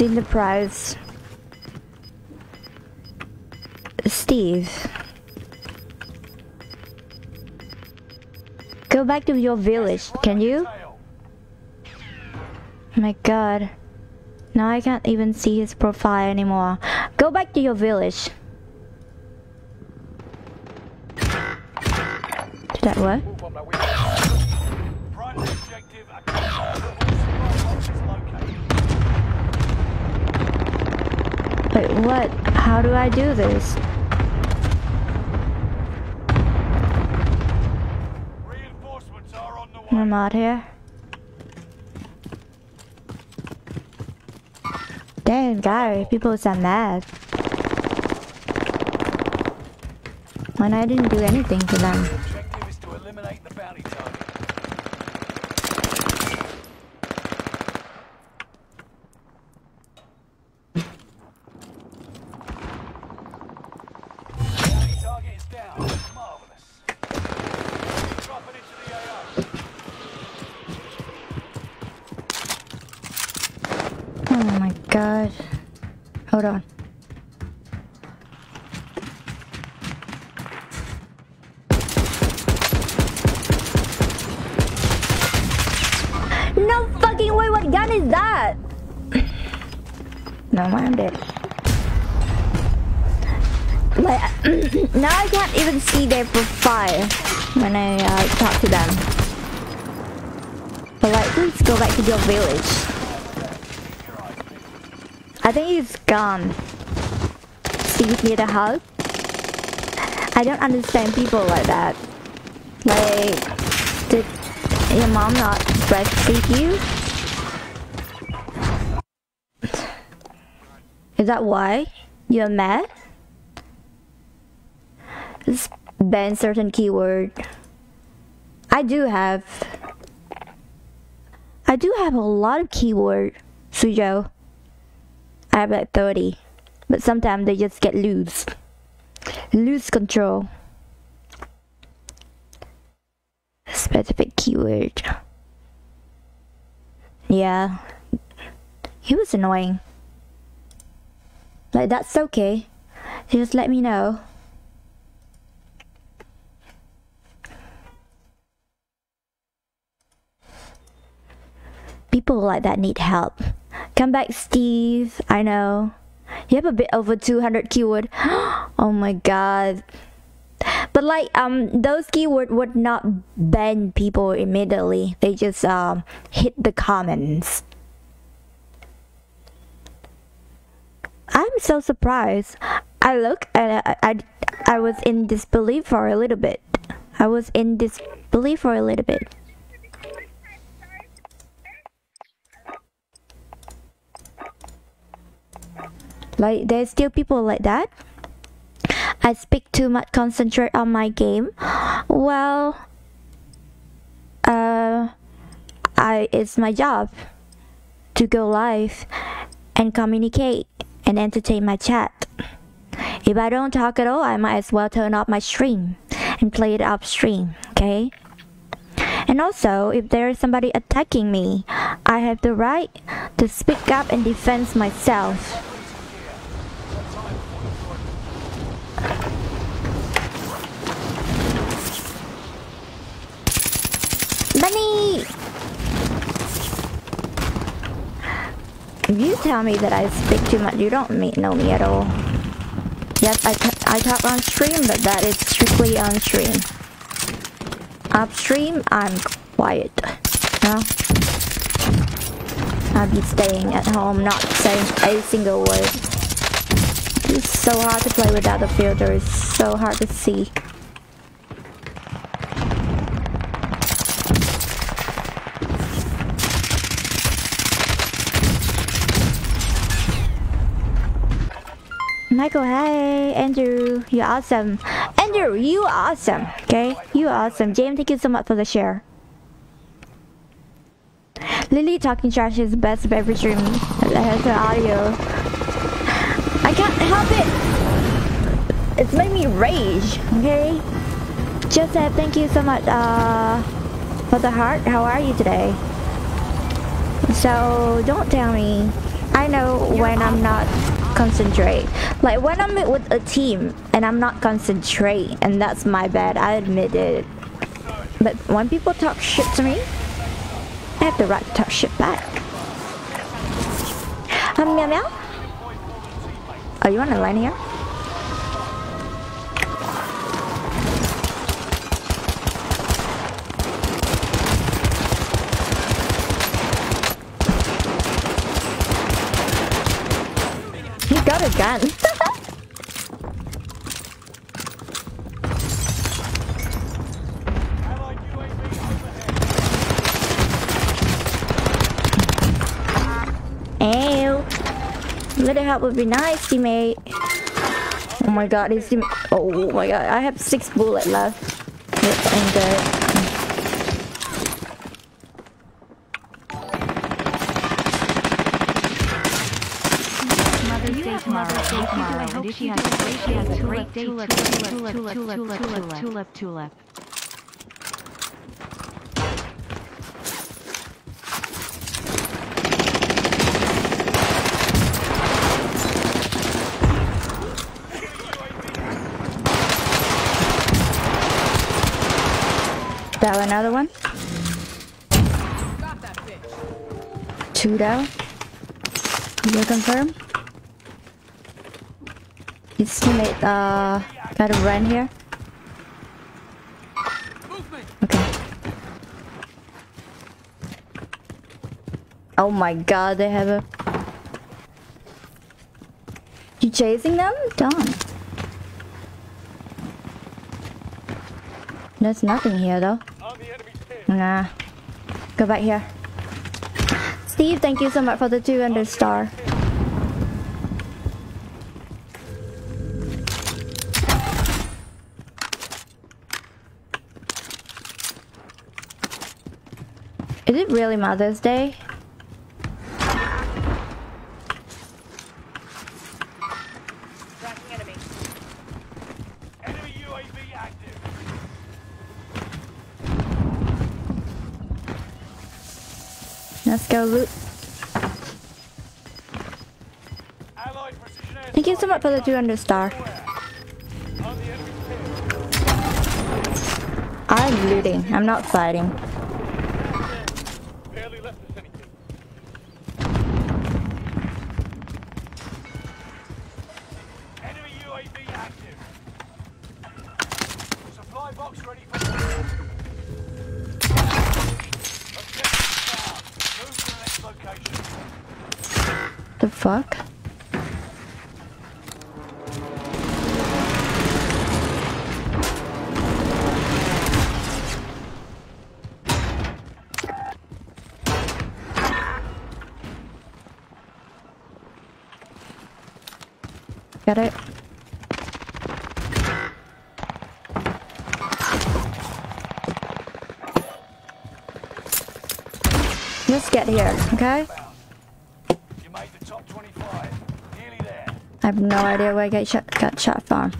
Seen the prize. Steve. Go back to your village, can you? My god. Now I can't even see his profile anymore. Go back to your village. Did that work? Wait, what? How do I do this? Reinforcements are on the way. I'm out here. Damn, guy, people are mad. When I didn't do anything to them. Hold on. No fucking way, what gun is that? no, I'm dead. [CLEARS THROAT] Now I can't even see their profile when I uh, talk to them. But like, let's go back to your village. I think he's gone. Steve need a hug? I don't understand people like that. Like, did your mom not breastfeed you? Is that why you're mad? Just ban certain keyword. I do have. I do have a lot of keyword, Sujo. I have like 30. But sometimes they just get loose. Lose control. Specific keyword. Yeah. He was annoying. Like, that's okay. Just let me know. People like that need help. Come back, Steve. I know. You have a bit over 200 keyword. [GASPS] oh my god. But like um those keyword would not ban people immediately. They just um hit the comments. I'm so surprised. I look and I, I, I was in disbelief for a little bit. I was in disbelief for a little bit. Like there's still people like that. I speak too much concentrate on my game. Well uh I it's my job to go live and communicate and entertain my chat. If I don't talk at all, I might as well turn off my stream and play it upstream, okay? And also, if there is somebody attacking me, I have the right to speak up and defend myself. If you tell me that I speak too much, you don't me- know me at all. Yes, I talk on stream, but that is strictly on stream. Upstream, I'm quiet. No? I'll be staying at home, not saying a single word. It's so hard to play without the filter, it's so hard to see. Michael, hey, Andrew, you're awesome. Andrew, you are awesome, okay? You are awesome. James, thank you so much for the share. Lily talking trash is the best of every stream that has the audio. I can't help it. It's made me rage, okay? Joseph, thank you so much uh, for the heart. How are you today? So, don't tell me. I know when I'm not concentrate. Like when I'm with a team and I'm not concentrate, and that's my bad. I admit it. But when people talk shit to me, I have the right to talk shit back. Um, meow meow. Are you on the line a gun. Ew. Little help would be nice, teammate. Oh my god, team. Oh my god, I have six bullets left. Ain't good. Mother's Day tomorrow. I hope she has she has a great. Tulip, tulip, tulip, tulip, tulip, tulip, tulip. That another one? Got that bitch. two down. You confirm? His teammate uh got a run here. Okay. Oh my god, they have a. You chasing them? Done. There's nothing here though. Nah. Go back here. Steve, thank you so much for the 200 star. Really Mother's Day? Let's go loot. Thank you so much for the 200 star. I'm looting. I'm not fighting. Here, okay? You made the top 25. Nearly there. I have no idea where I got shot, got shot from.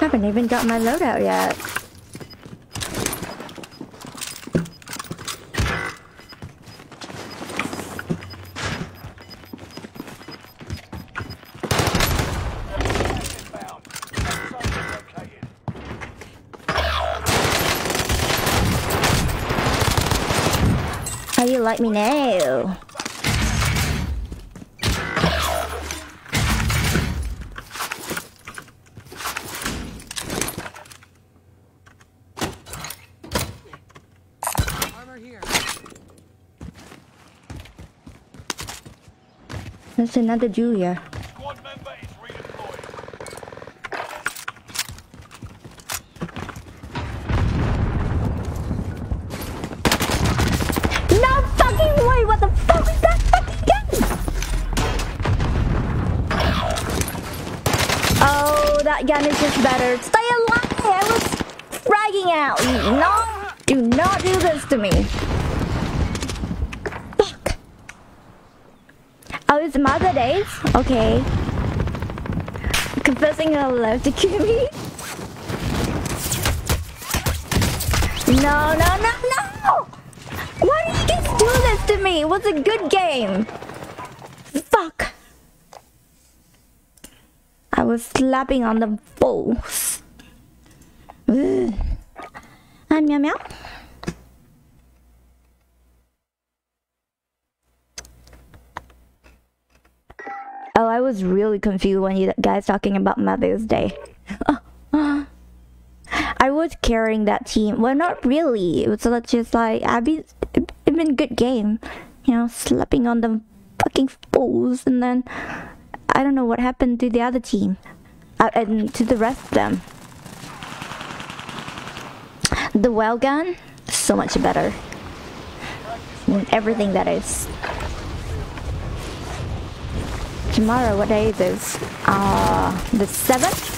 Haven't even got my loadout yet. Like me now? Armor here. There's another Julia. Squad member is redeployed. No fucking way! What the fuck is that fucking gun? Oh, that gun is just better. Stay alive! I was fragging out. No, do not do this to me. Fuck. Oh, it's Mother Days? Okay. Confessing her love to Kimmy. No, no, no, no! Why do you guys do this to me? It was a good game. Fuck. I was slapping on the balls. Ugh. Ah, meow meow. Oh, I was really confused when you guys talking about Mother's Day. I was carrying that team. Well, not really. It was just like I've been, it's been good game, you know, slapping on the fucking fools, and then I don't know what happened to the other team, uh, and to the rest of them. The well gun, so much better. Everything that is. Tomorrow, what day is this? Uh, the seventh.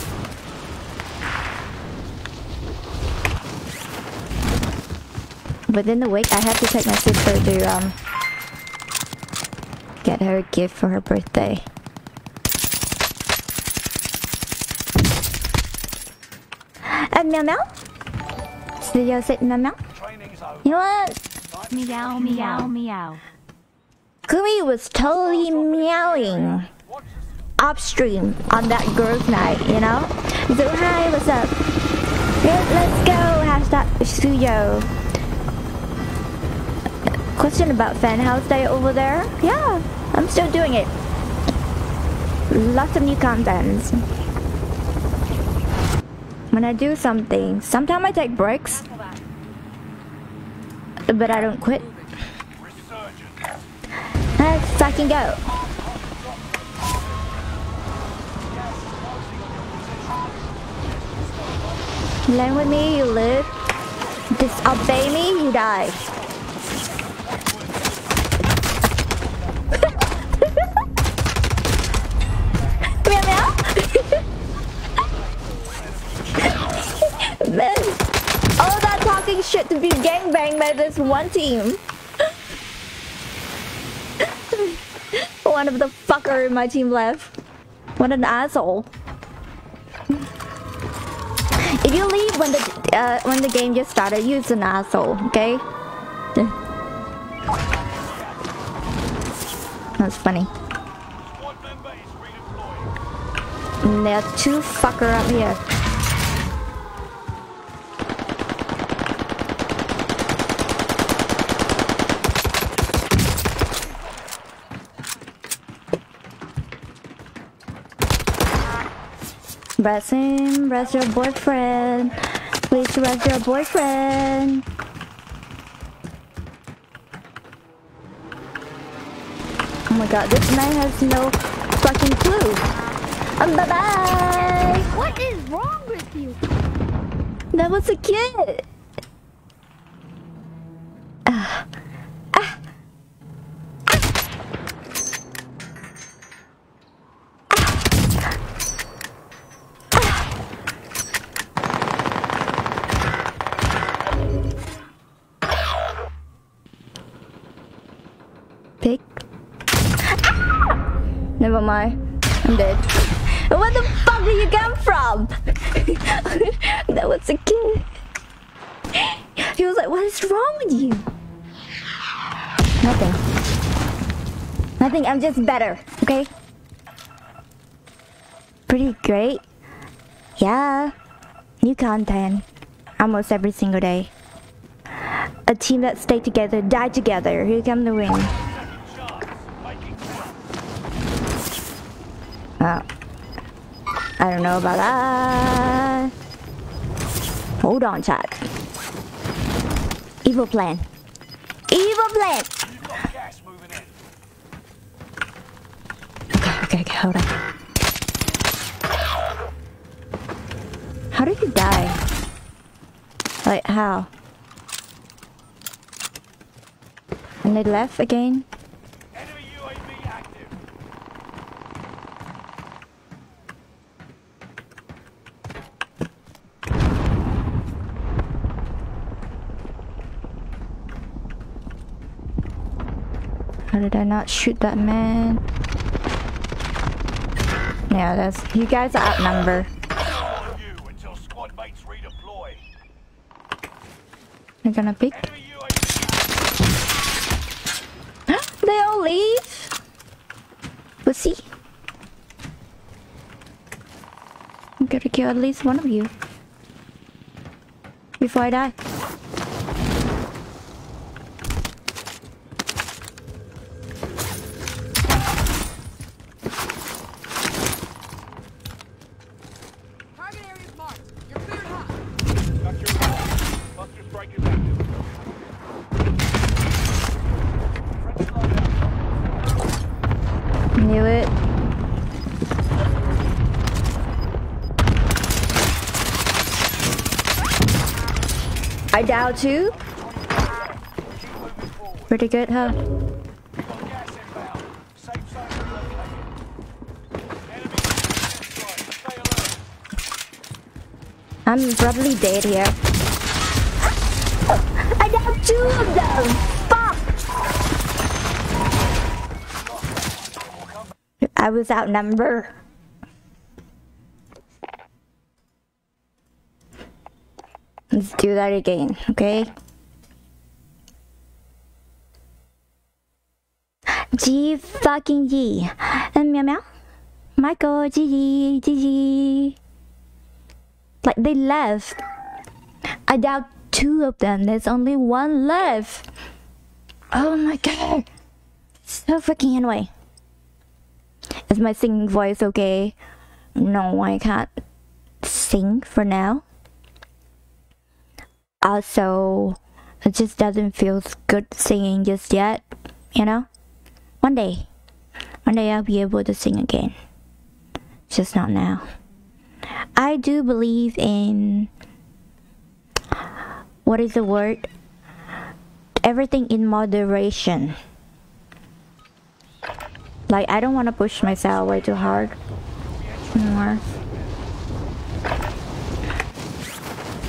Within the week, I have to take my sister to um get her a gift for her birthday. And meow meow. You sit meow meow? You know what? Meow, meow, meow. Kumi was totally meowing upstream on that girls' night, you know? So hi, what's up? Let's go, hashtag studio. Question about Fanhouse day over there? Yeah, I'm still doing it. Lots of new contents. When I do something, sometimes I take breaks, but I don't quit. Resurgence. Let's go. Land with me, you live. Disobey me, you die. meow [LAUGHS] meow. Man, all that talking shit to be gangbanged by this one team. One of the fucker in my team left. What an asshole. If you leave when the uh, when the game just started, you're an asshole, okay? That's funny. And there are two fucker up here. Rest him, rest your boyfriend. Please rest your boyfriend. Oh my god, this man has no fucking clue. Um, bye bye. What is wrong with you? That was a kid. Ah. Never mind. I'm dead. Where the fuck did you come from? [LAUGHS] that was a kid. He was like, what is wrong with you? Nothing. Nothing, I'm just better, okay? Pretty great. Yeah. New content. Almost every single day. A team that stay together, die together. Here come the win. Chance. Making Oh. I don't know about that. Hold on, Chuck. Evil plan. Evil plan! Okay, okay, okay, hold on. How did you die? Like, how? And they left again? Enemy UAV active. How did I not shoot that man? Yeah, that's you guys are. They're gonna pick. [GASPS] They all leave. Pussy. I'm gonna kill at least one of you before I die. Relocated. Enemy strike. Stay alert. I'm probably dead here. [LAUGHS] I down two of them. Fuck! I was outnumbered. Let's do that again, okay? G fucking G. And meow meow. Michael, Gigi, Gigi. Like they left. I doubt two of them. There's only one left. Oh my god. So freaking annoying. Is my singing voice okay? No, I can't sing for now. Also, it just doesn't feel good singing just yet, you know? One day. One day I'll be able to sing again. Just not now. I do believe in what is the word? Everything in moderation. Like I don't want to push myself way too hard anymore.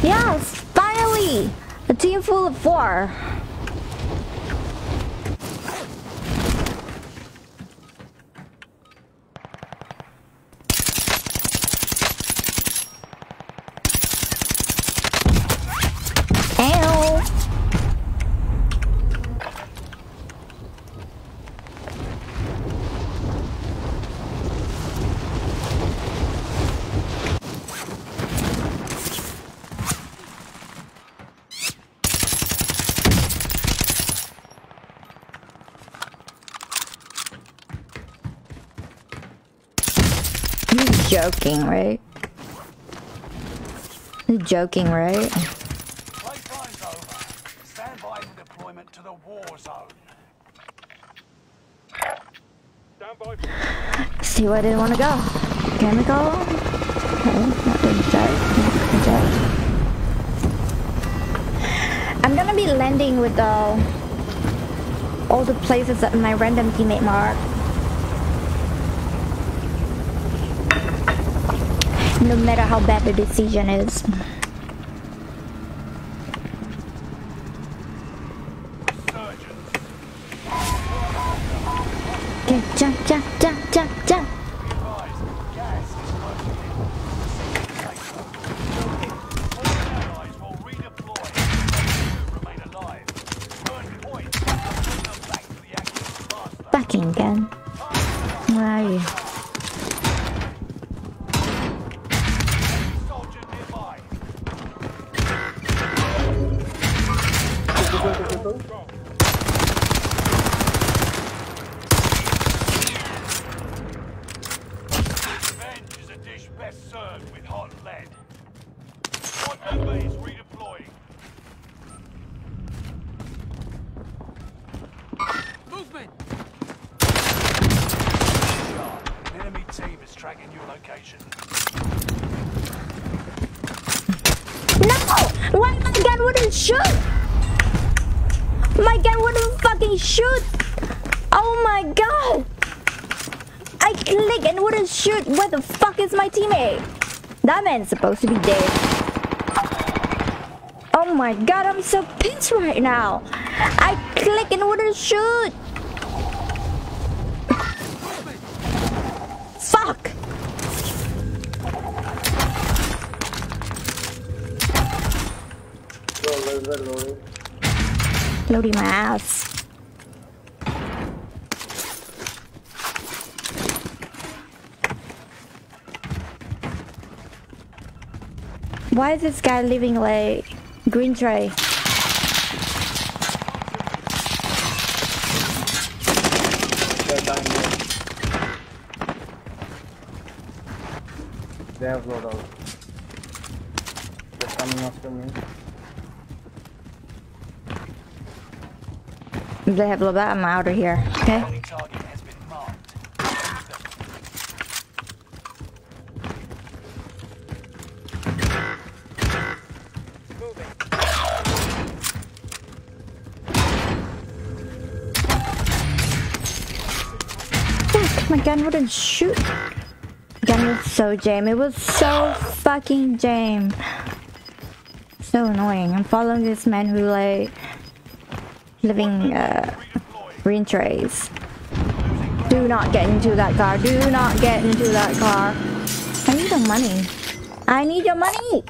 Yes, A team full of four. Ow! You're joking, right? You're joking, right? See where they want to go. Chemical? Okay, the jet. I'm gonna be landing with uh, all the places that my random teammate marked. No matter how bad the decision is. Squad is redeploying. Movement! An enemy team is tracking your location. No! Why my gun wouldn't shoot? My gun wouldn't fucking shoot! Oh my god! I click and wouldn't shoot. Where the fuck is my teammate? That man's supposed to be dead. Oh my god, I'm so pissed right now. I click and wouldn't shoot. Fuck! Loading my ass. Why is this guy living like green tray? They have loadout. They're coming after me. If they have low I'm out of here. Okay. so jam. It was so fucking jam. So annoying. I'm following this man who like living uh trays. Do not get into that car. Do not get into that car. I need your money. I need your money.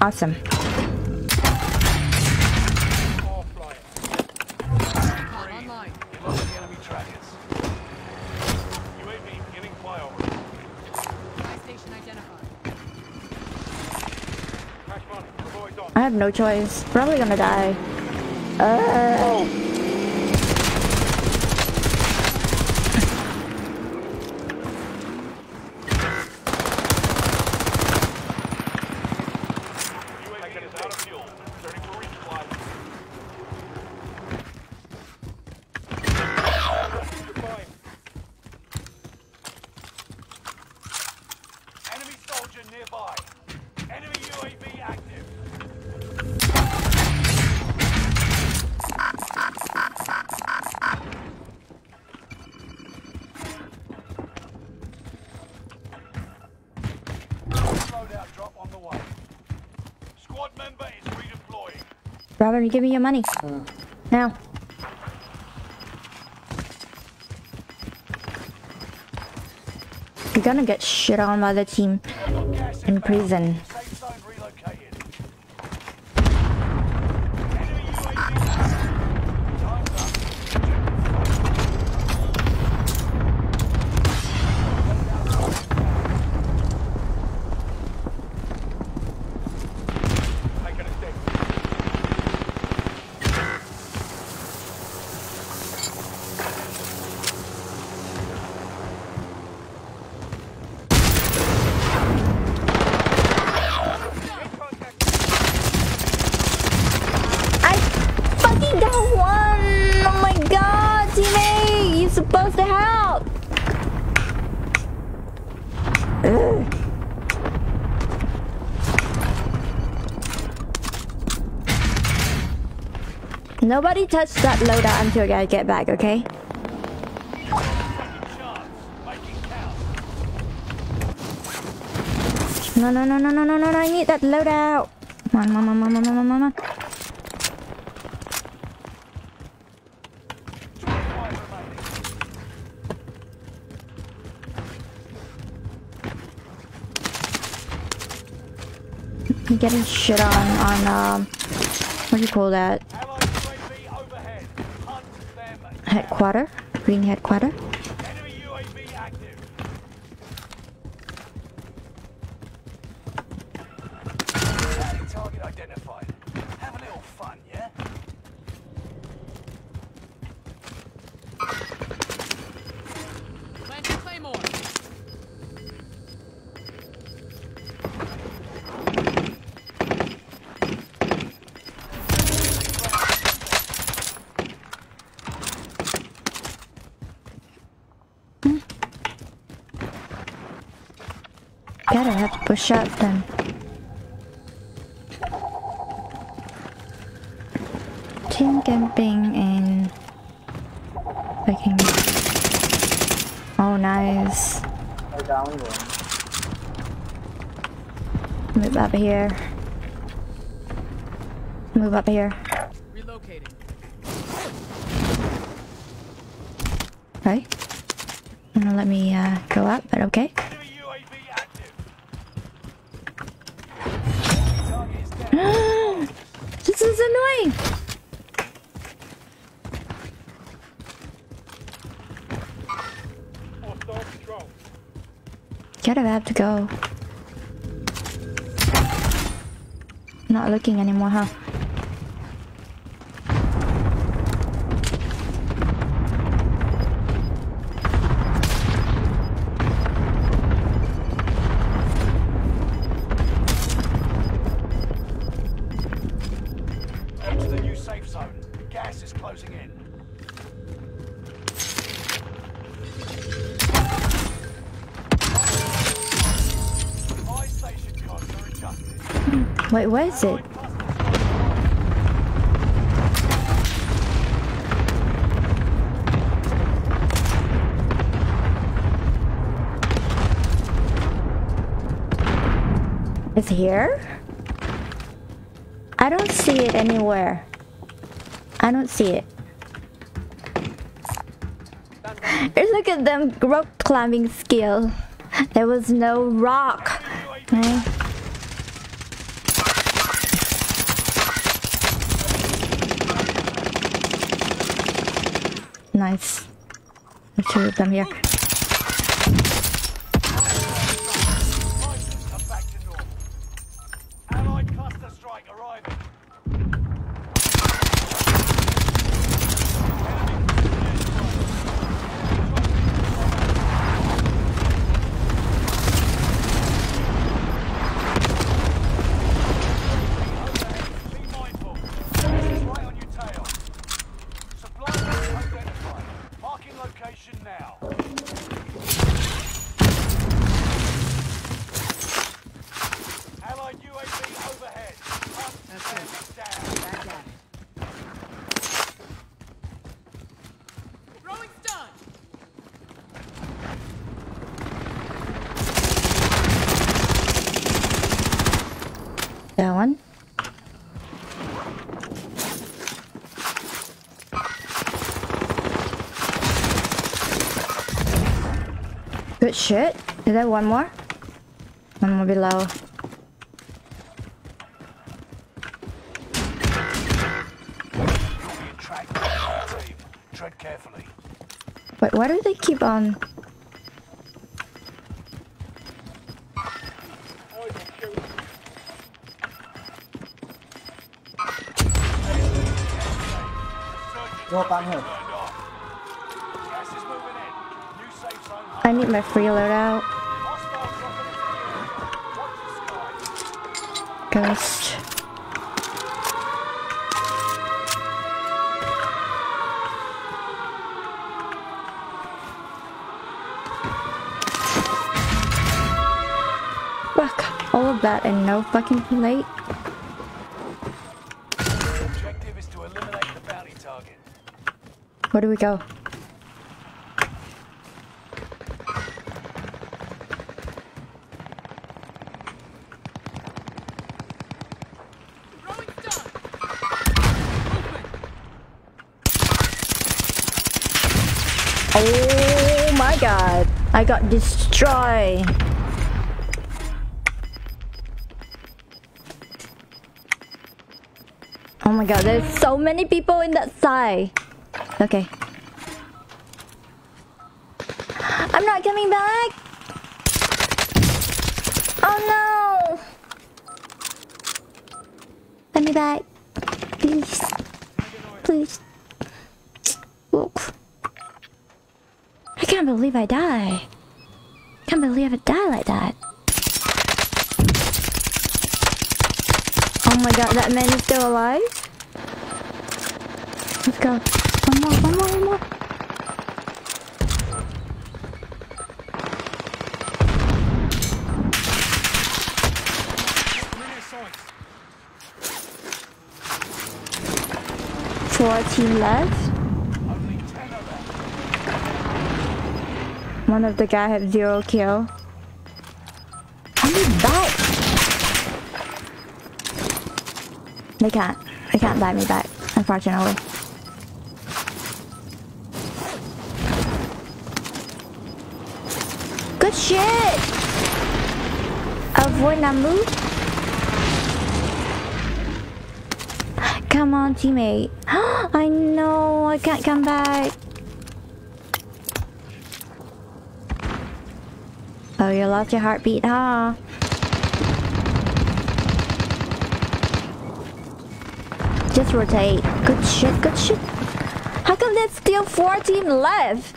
Awesome. No choice. Probably gonna die. Uh, Robert, give me your money. Now. You're gonna get shit on by the team in prison. Safe zone relocated. Enemy UAV. Time's up. Taking a stick. I fucking got one! Oh my god, teammate! You're supposed to help! Ugh. Nobody touch that loadout until I get back, okay? No, no, no, no, no, no, no, no, I need that loadout! Come on, come on, come on, come on, come on. Getting shit on, on, um, what do you call that? Allied UAV overhead. Hunt them Headquarter? Green push up then. Team camping and fucking Oh nice. Move up here. Move up here. Relocating. Right? Gonna let me uh, go up, but okay. Enemy UAV active. Target is down. this is annoying. Hostile control. Gotta have to go. Not looking anymore, huh? Enter the new safe zone. Gas is closing in. Buy station costs are adjusted. Wait, where is it? Here? I don't see it anywhere. I don't see it. Here's look at them rope climbing skill. There was no rock. Nice. Let's shoot them here. Good shit. Is there one more? One more below. Wait, why do they keep on? Vô tăng hả? Turned off. Gas is moving in. New safe zone. I need my free loadout. Hostile dropping into the area. Watch the skies. Ghost. Fuck. All of that and no fucking plate. Objective is to eliminate the bounty target. Where do we go? Oh my god. I got destroyed. Oh my god, there's so many people in that side. Okay. I'm not coming back. Oh no. Let me back. Please. Please. Look. I can't believe I die. Can't believe I die like that. Oh my god, that man is still alive? Let's go. One more, one more, one more. Fourteen left. 10 of them. One of the guy had zero kill. I need back. They can't. They can't buy me back, unfortunately. Good shit! Avoid Namu. Come on, teammate. [GASPS] I know, I can't come back. Oh, you lost your heartbeat, huh? Just rotate. Good shit, good shit. How come there's still four team left?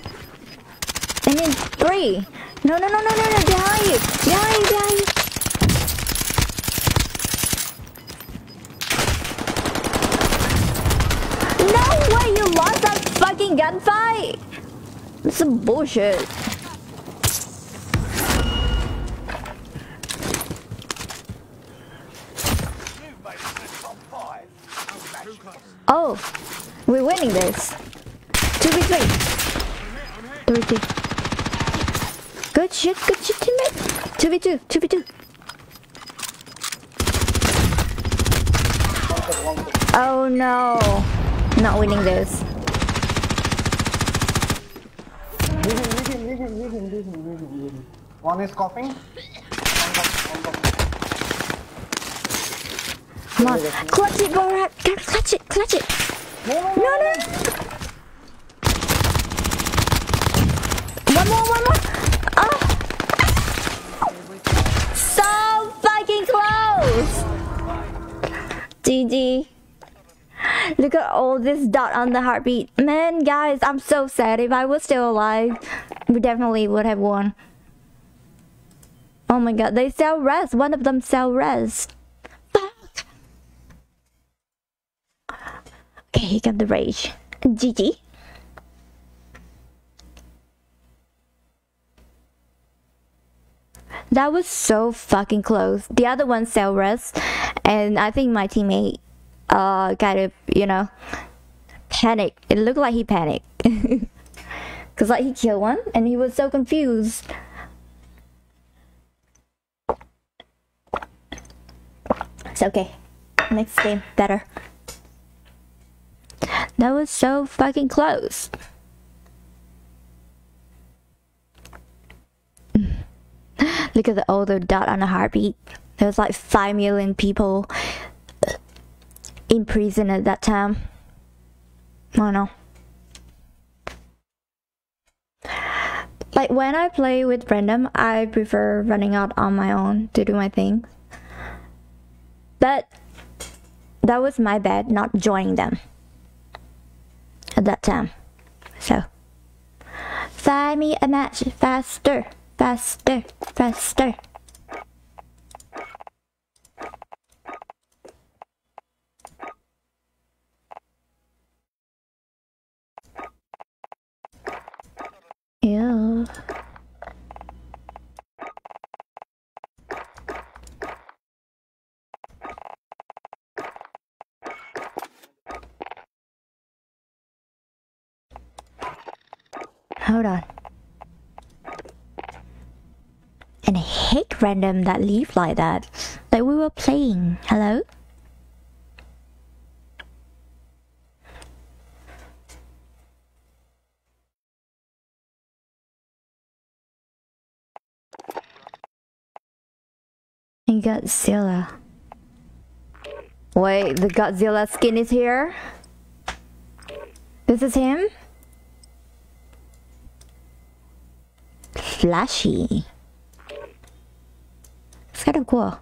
And then three. No, no, no, no, no, no, behind you. Behind you, behind you. No way you lost that fucking gunfight! This is bullshit. This. 2v3. 3v2. Good shit, good shit, teammate. 2v2, 2v2. Oh no. Not winning this. Leave him, leave him, leave him, leave him, leave him, leave him, leave him. One is coughing. One cough, one cough. Come on. Clutch it, Borat. Clutch it, clutch it. No, no, no. One more, one more. Oh. So fucking close. GG. Look at all this dot on the heartbeat. Man, guys, I'm so sad. If I was still alive, we definitely would have won. Oh my god, they sell rest. One of them sell rest. He got the rage. GG. That was so fucking close. The other one res, and I think my teammate, uh, kind of, you know, panicked. It looked like he panicked. [LAUGHS] Cause like he killed one, and he was so confused. It's okay. Next game, better. That was so fucking close. [LAUGHS] Look at the older dot on the heartbeat. There was like 5 million people in prison at that time. I know. Like when I play with random, I prefer running out on my own to do my things. But that was my bad not joining them at that time. So find me a match faster, faster, faster. Ew. Hold on. And I hate random that leave like that. Like we were playing. Hello? And Godzilla. Wait, the Godzilla skin is here? This is him? Flashy. Kind of cool.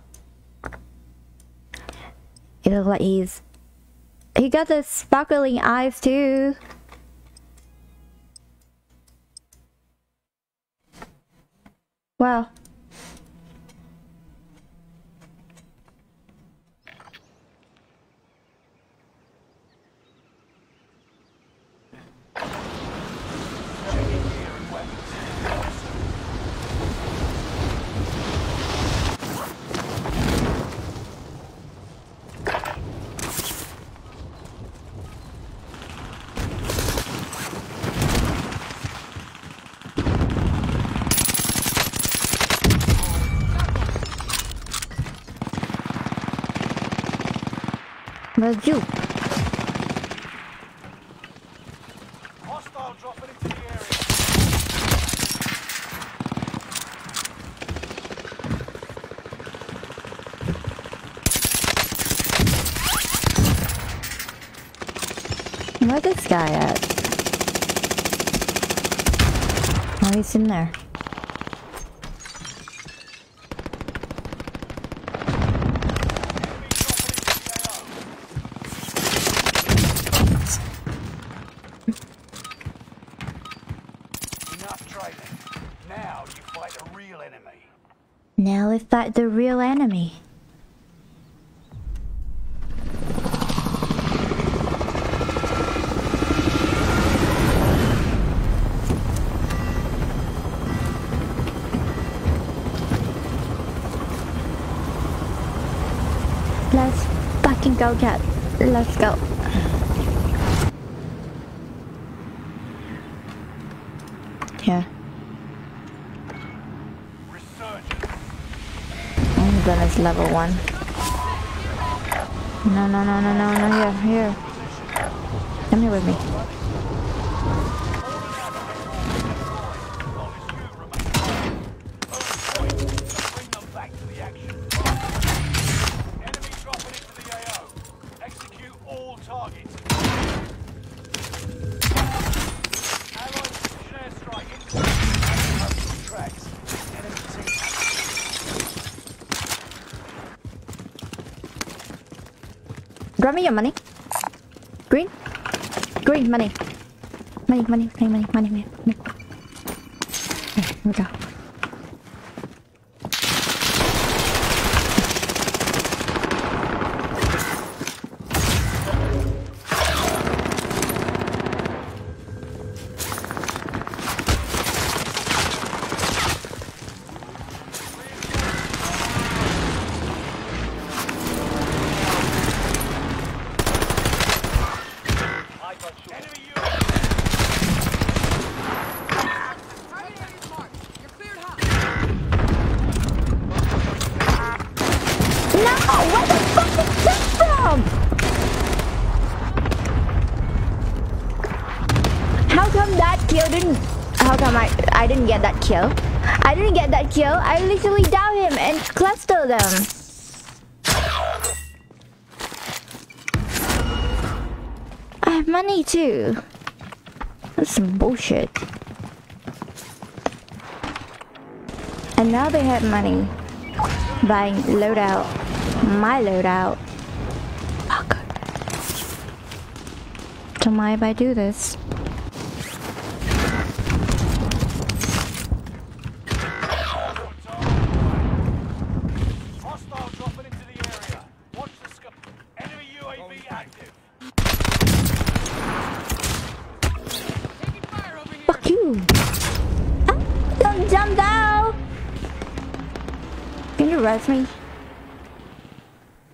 It looks like he's... He got the sparkling eyes too. Wow. Where's you? Hostile dropping into the area. Where's this guy at? Oh, he's in there. Enough training. Now you fight the real enemy. The real enemy. Let's fucking go, cat. Let's go. Yeah. Resurgence. Oh my goodness, level one. No, no, no, no, no, no, here, here. Come here with me. Grab me your money. Green? Green, money. Money, money, money, money, money, money. money. Here we go. I literally downed him and cluster them. I have money too. That's some bullshit. And now they have money buying loadout. My loadout. Fuck. Don't mind if I do this. Hostile dropping into the area. Watch the sky. Enemy UAV active. Taking fire over here. Fuck you. Ah, don't jump down. Can you rest me?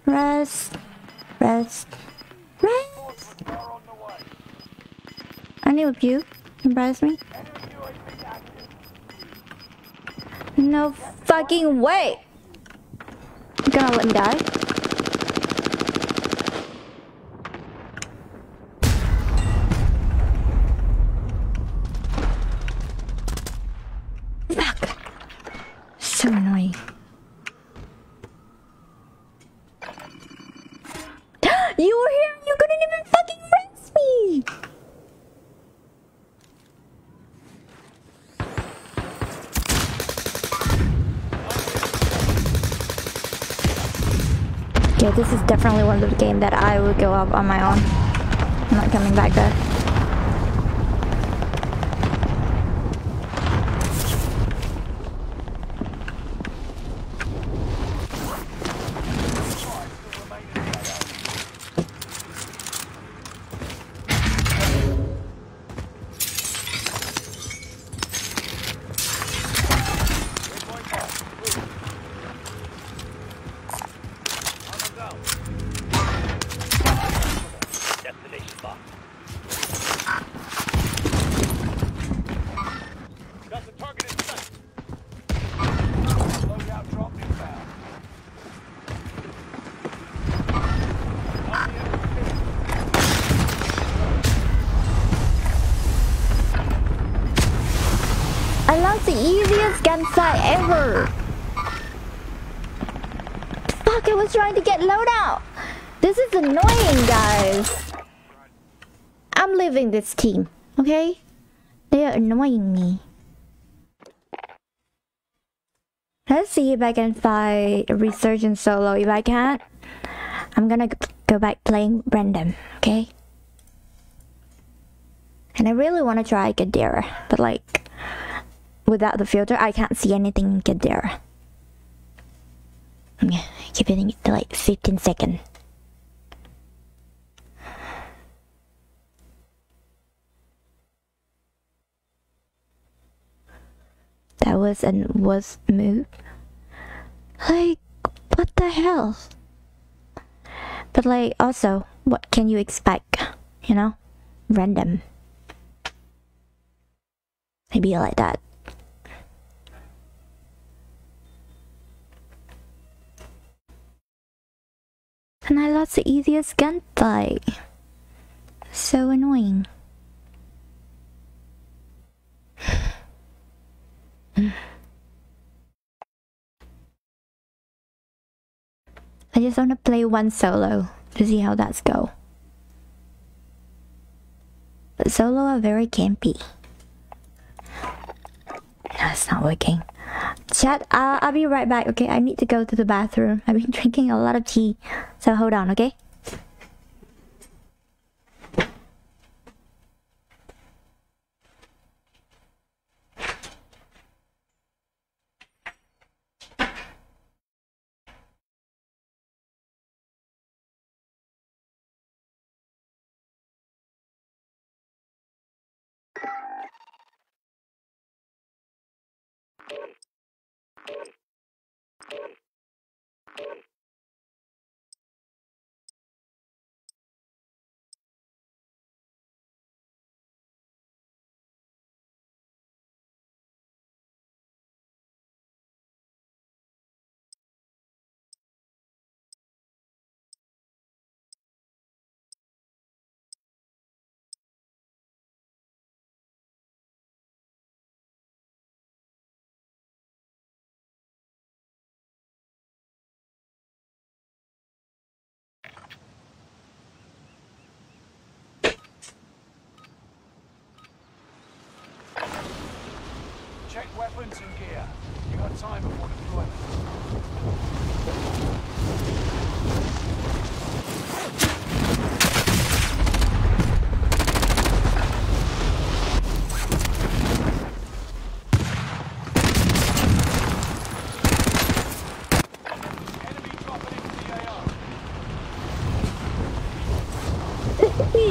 Rest. Rest. Rest. Are on the way. I need you. Can you rest me? Enemy UAV active. No fucking way. You gonna let me die? Fuck. So annoying. you were here and you couldn't even fucking raise me! Okay, this is definitely one of the game that I would go up on my own. I'm not coming back there. Team, okay? They are annoying me. Let's see if I can find resurgence solo. If I can't, I'm gonna go back playing random, okay? And I really want to try Gadara, but like, without the filter, I can't see anything in Gadara. Yeah, keep it to like 15 seconds. That was and was move. Like, what the hell? But like, also, what can you expect? You know, random. Maybe like that. And I lost the easiest gunfight. So annoying. I just want to play one solo to see how that's go. But solo are very campy. No, it's not working. Chat, uh, I'll be right back, okay? I need to go to the bathroom. I've been [LAUGHS] drinking a lot of tea. So hold on, okay? Weapons and gear. You got time before deployment.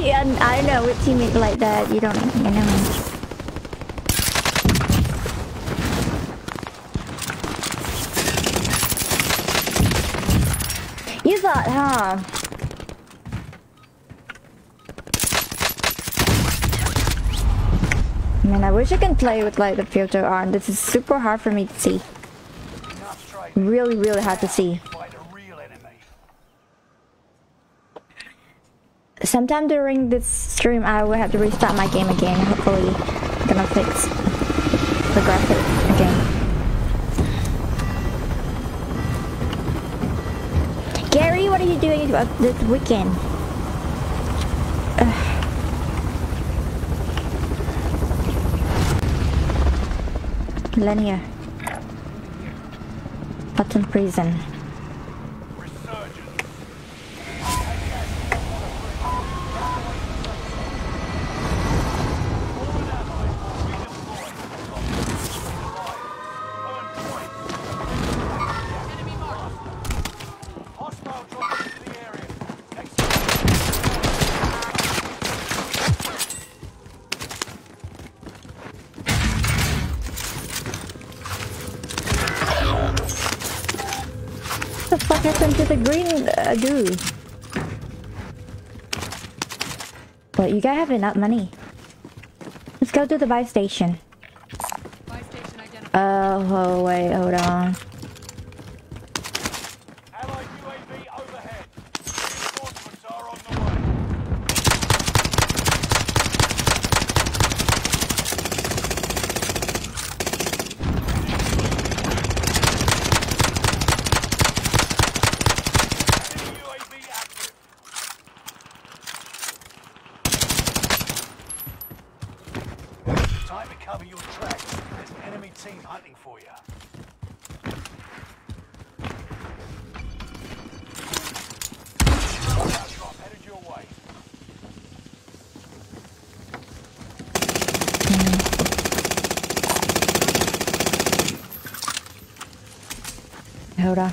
Yeah, [LAUGHS] I know with teammates like that, you don't. You huh? Man, I wish I can play with like the filter on. This is super hard for me to see. Really, really hard to see. Sometime during this stream, I will have to restart my game again. Hopefully, I'm gonna fix about this weekend? Ugh. Linear. Button prison. Uh. But you gotta have enough money. Let's go to the buy station. Buy station. Oh, oh wait, hold on. Allied UAV overhead. Reinforcements are on the way. Enemy UAV active. Time to cover your tracks. There's an enemy team hunting for you. Drop headed your way. Hold on.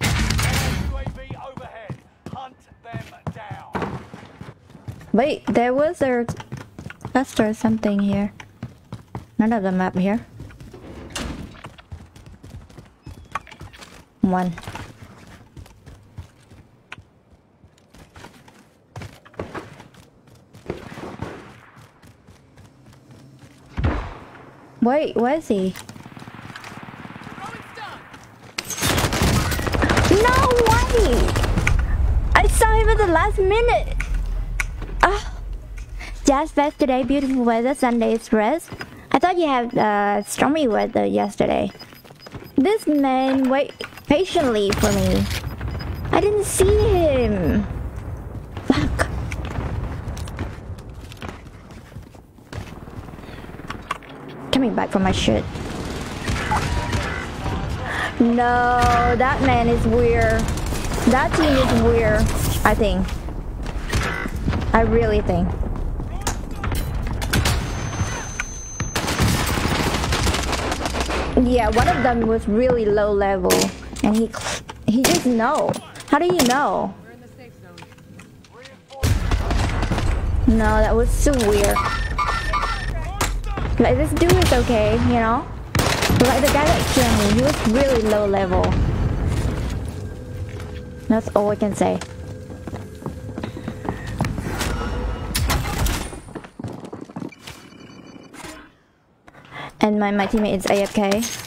UAV overhead. Hunt them down. Wait, there was a cluster or something here. None of them up here. One. Wait, where is he? No way! I saw him at the last minute. Ah, Jazz today, beautiful weather, Sunday Express. I thought you had uh, stormy weather yesterday. This man wait patiently for me. I didn't see him. Fuck. Coming back for my shit. No, that man is weird. That team is weird, I think. I really think. Yeah, one of them was really low level, and he he just know. How do you know? No, that was so weird. Like this dude is okay, you know. But like the guy that killed me, he was really low level. That's all I can say. And my, my teammate is AFK.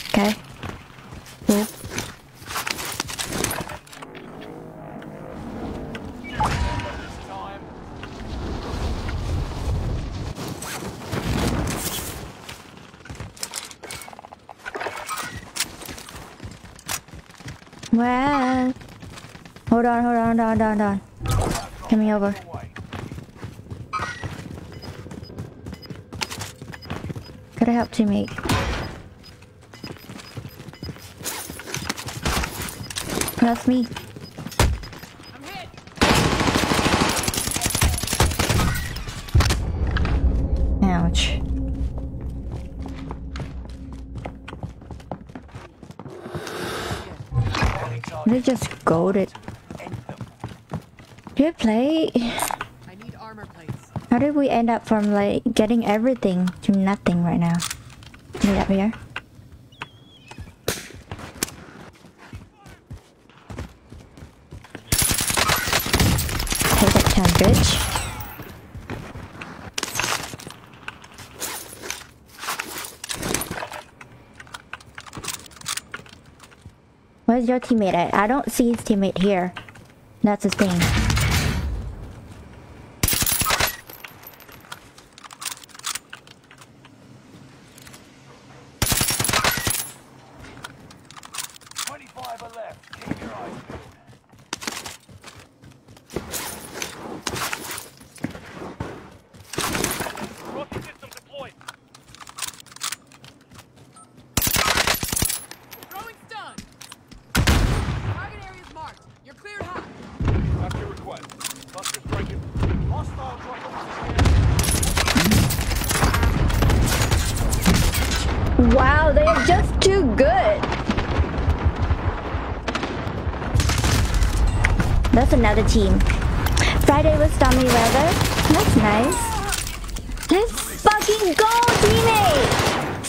down, down, down. Coming over. Gotta help teammate. That's me. Ouch. They just goaded. Play? I need armor plates. How did we end up from like getting everything to nothing right now? Meet up here. Take that time, bitch. Where's your teammate at? I don't see his teammate here. That's the thing. Twenty-five are left. Keep your eyes peeled. Rocket system deployed. Throwing stun. Target area's marked. You're cleared hot. That's your request. Cluster's breaking. Hostile drop Wow, they are just too good. That's another team. Friday was stormy weather. That's nice. Let's fucking go, teammate!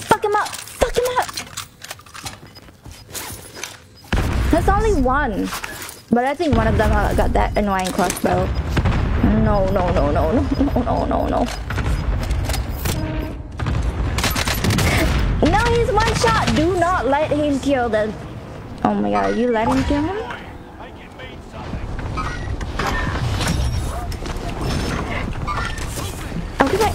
Fuck him up! Fuck him up! There's only one. But I think one of them got that annoying crossbow. No, no, no, no, no, no, no, no, no. He's one shot. Do not let him kill the. Oh my god, you let him kill him? Make it mean something. Oh, good night.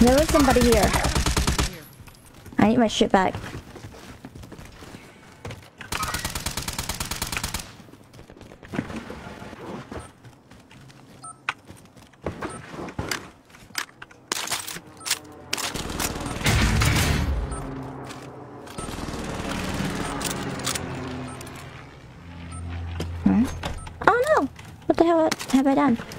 There was somebody here. I need my shit back. Oh no! What the hell have I done?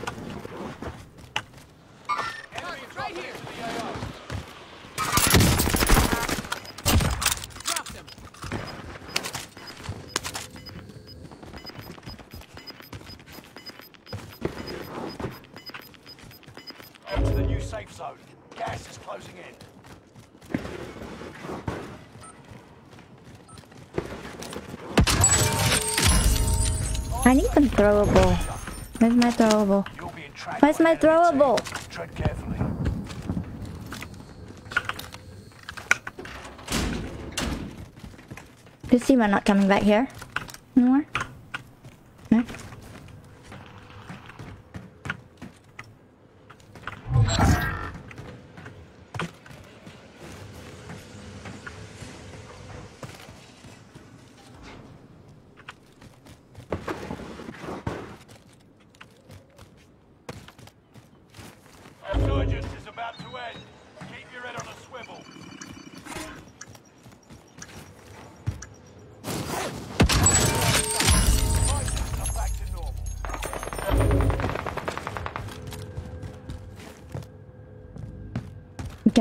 Throwable. Where's my throwable? Where's my throwable? Tread carefully. You see I'm not coming back here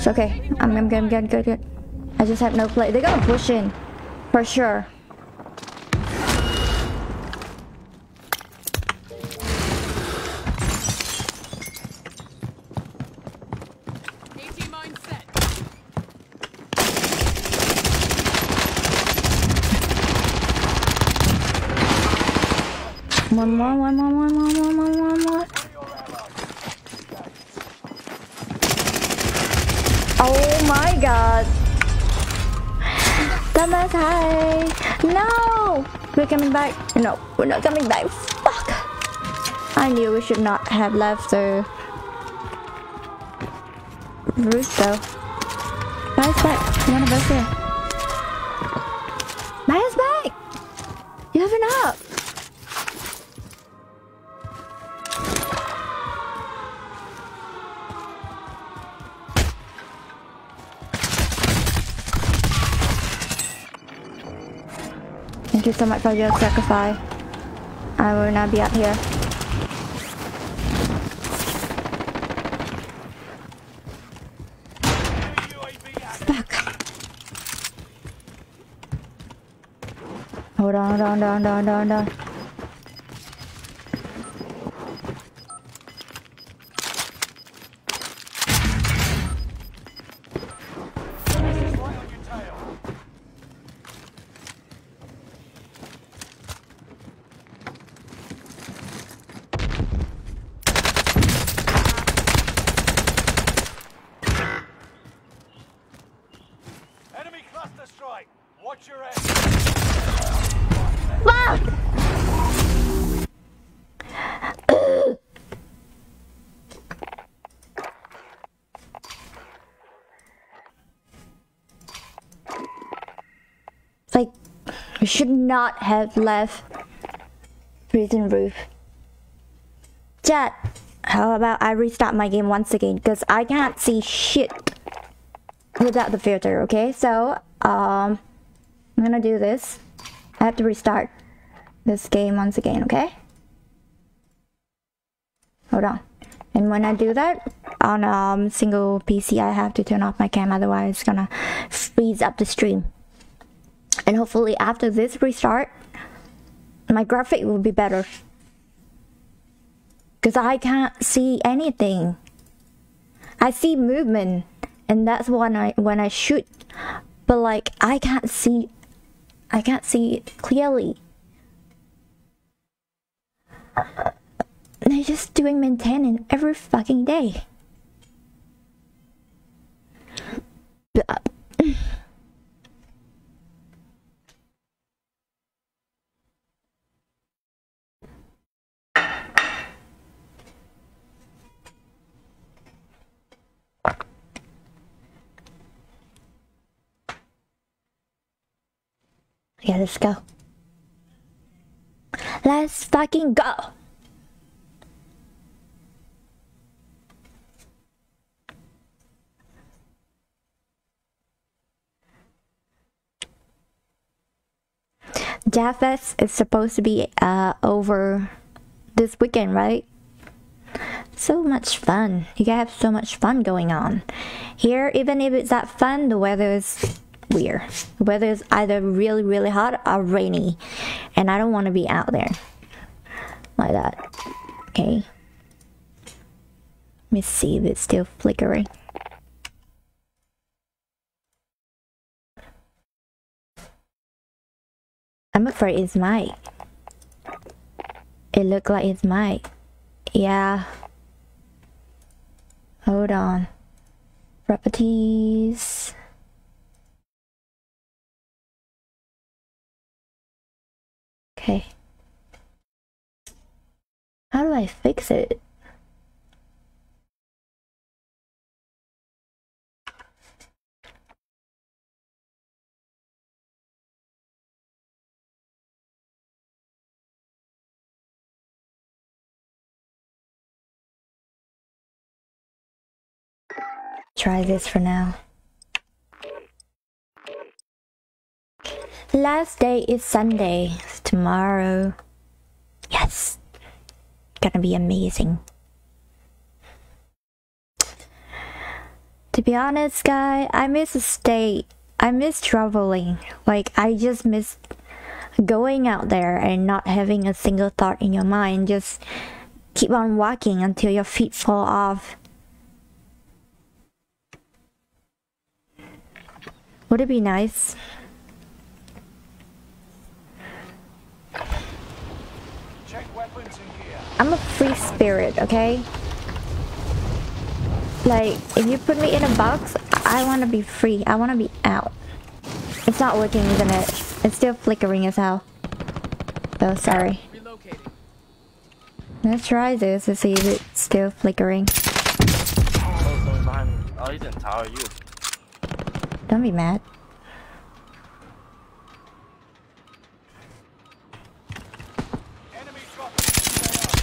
It's okay. I'm, I'm good, I'm good, good, good. I just have no play. They're gonna push in. For sure. One more, one more, one more, one more. Oh my god. Dumbass, hi. No! We're coming back. No, we're not coming back. Fuck. I knew we should not have left the roof though. Maya's back. One of us here. So much for your sacrifice. I will not be up here. Fuck. Hold on, hold on, hold on, hold on, hold on. Should not have left prison roof. Chat, how about I restart my game once again? Because I can't see shit without the filter, okay? So, um, I'm gonna do this. I have to restart this game once again, okay? Hold on. And when I do that, on um single PC, I have to turn off my cam, otherwise it's gonna freeze up the stream. And hopefully after this restart, my graphic will be better. Cause I can't see anything. I see movement, and that's when I when I shoot, but like I can't see, I can't see it clearly. They're just doing maintenance every fucking day. Uh, Yeah, let's go. Let's fucking go. Jazz Fest is supposed to be uh, over this weekend, right? So much fun. You guys have so much fun going on. Here, even if it's that fun, the weather is weird. The weather is either really, really hot or rainy. And I don't want to be out there like that. Okay. Let me see if it's still flickering. I'm afraid it's mic. It looked like it's mic. Yeah. Hold on. Properties. Okay. How do I fix it? Try this for now. Last day is Sunday. It's tomorrow. Yes. Gonna be amazing. To be honest, guy, I miss the state. I miss traveling. Like I just miss going out there and not having a single thought in your mind. Just keep on walking until your feet fall off. Would it be nice? Check weapons and gear. I'm a free spirit, okay? Like, if you put me in a box, I want to be free. I want to be out. It's not working, isn't it? It's still flickering as hell. Oh, sorry. Let's try this to see if it's still flickering. Oh, someone behind me. Oh, he's in tower. You. Don't be mad. Enemy dropping into the AO.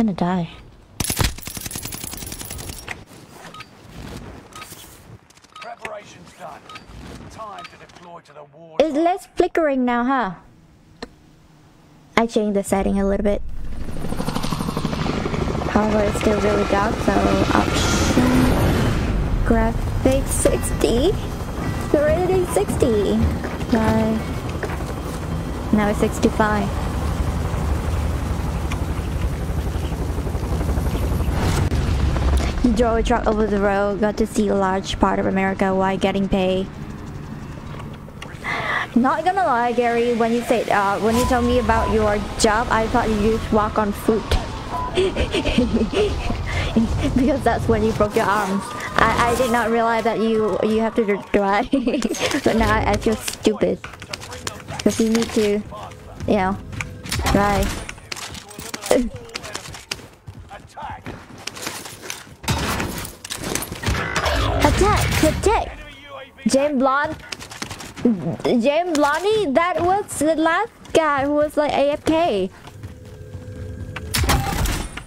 gonna die. Preparation's done. Time to deploy to the war. It's now, huh? I changed the setting a little bit. However, it's still really dark, so option graphics 60. Serenity 60. Like, now it's 65. You drove a truck over the road, got to see a large part of America while getting paid. Not gonna lie, Gary, when you said uh, when you told me about your job, I thought you just walk on foot. [LAUGHS] because that's when you broke your arms. I, I did not realize that you you have to drive. [LAUGHS] but now I, I feel stupid. Because you need to, you know, drive. [LAUGHS] Attack! Attack! James Blonde. James Blondie, that was the last guy who was like AFK.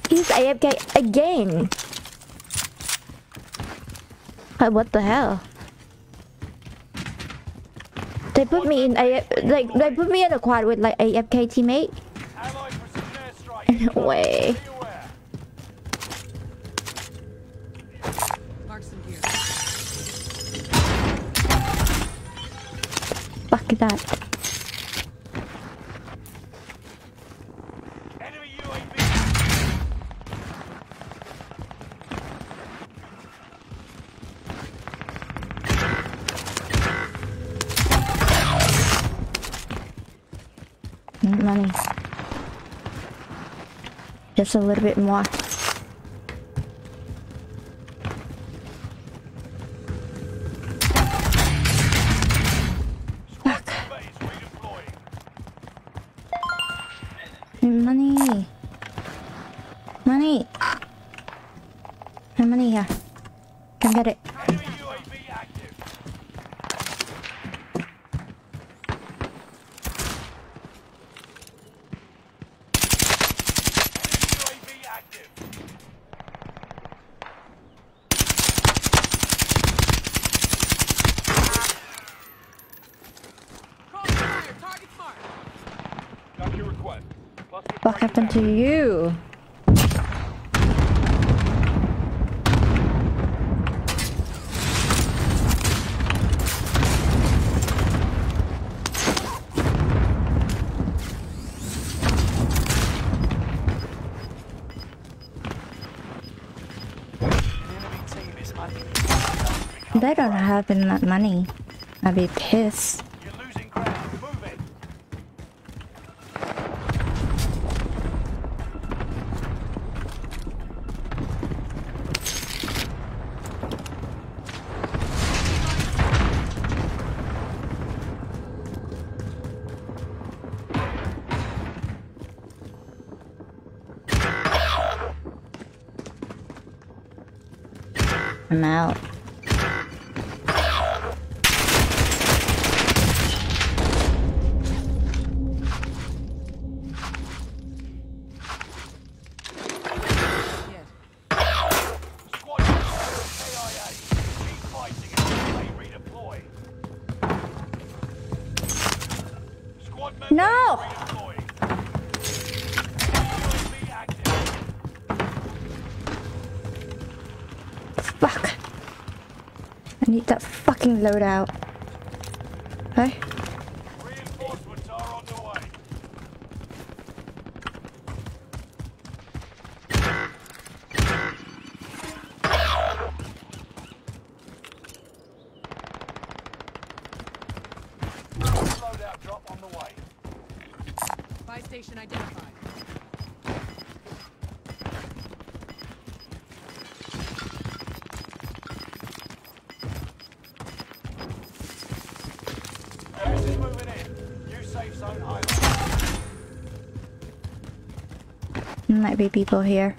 He's AFK again. Uh, what the hell? They put me in a like they put me in a quad with like AFK teammate. [LAUGHS] No way. Fuck that. Money. Just a little bit more. Squad base redeploying. Need money. Money. My money here. Come get it. Enemy UAV active. Enemy UAV active. Crossfire. Target marked. Got your request. Cluster What happened to you? They don't have enough money. I'd be pissed. Out. Loadout. Hey? Reinforcements are on the way. Loadout drop on the way. Buy station identified. Gas is moving in. New safe zone highlighted. Might be people here.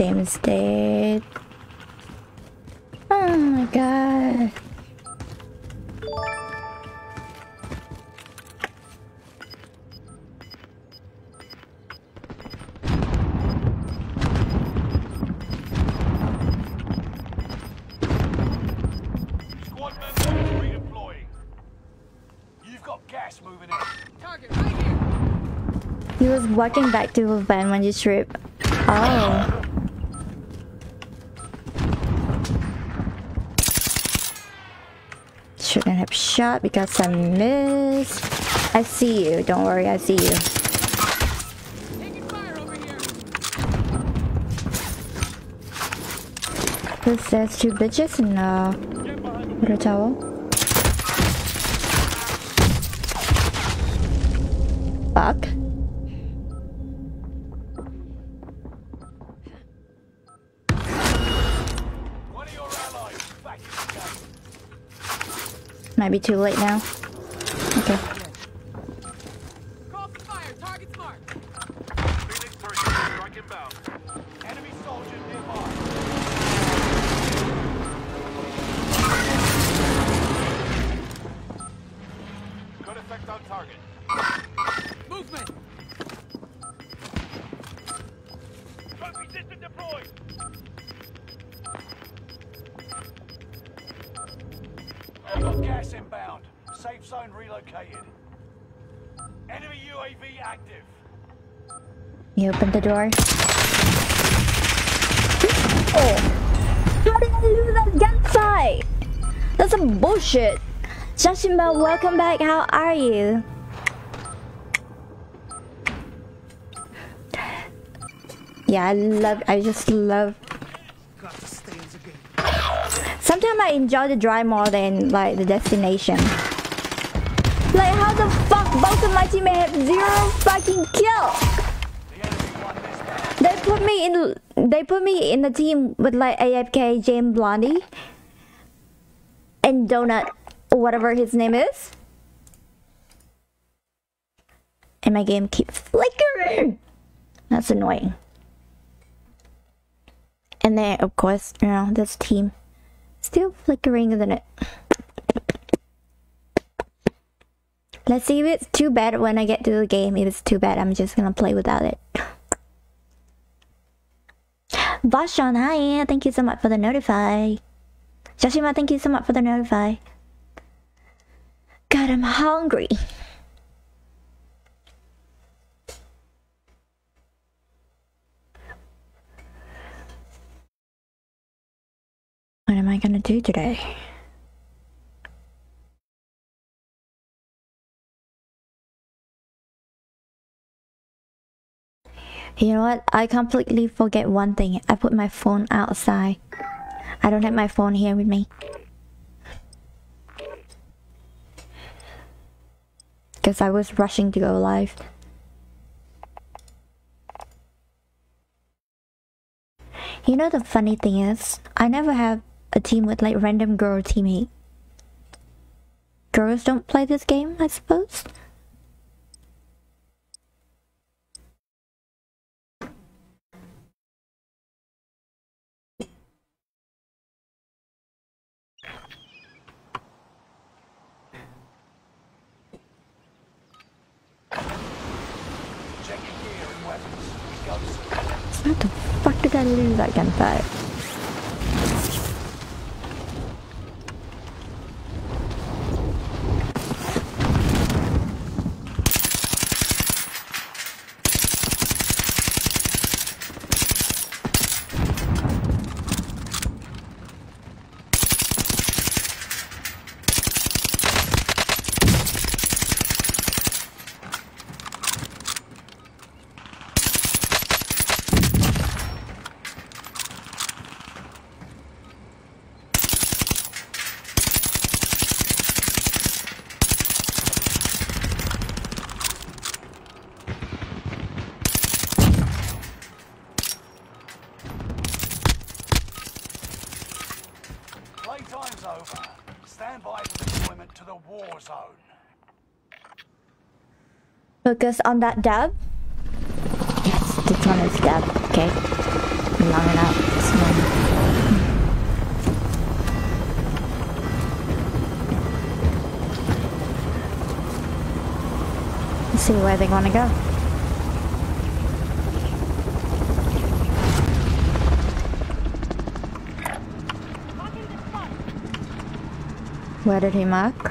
James dead. Oh my god. Squad members redeploying. You've got gas moving in. Target right here. He was walking back to the van when you trip. Oh. Shouldn't shot because I missed. I see you. Don't worry, I see you. Cause there's two bitches in uh, the tower. Might be too late now. Gas inbound. Safe zone relocated. Enemy UAV active. You open the door. Oh! How did I do that gunfight? That's some bullshit. Jashima, welcome back. How are you? Yeah, I love. I just love. Sometimes I enjoy the drive more than like the destination. Like how the fuck both of my teammates have zero fucking battle. They put me in. They put me in the team with like AFK, James Blondie, and Donut, whatever his name is. And my game keeps flickering. That's annoying. And then, of course, you know, this team still flickering, isn't it? Let's see if it's too bad when I get to the game. If it's too bad, I'm just gonna play without it. Vashon, hi, thank you so much for the notify. Joshima, thank you so much for the notify. God, I'm hungry. Do today? You know what? I completely forget one thing. I put my phone outside. I don't have my phone here with me. Because I was rushing to go live. You know the funny thing is, I never have a team with like random girl teammate. Girls don't play this game, I suppose. Check your gear and weapons. We go soon. What the fuck did I lose that gunfight? Playtime's over. Stand by for deployment to the war zone. Focus on that dub. Yes, this one is dub. Okay. Long enough. See where they want to go. Where did he mark?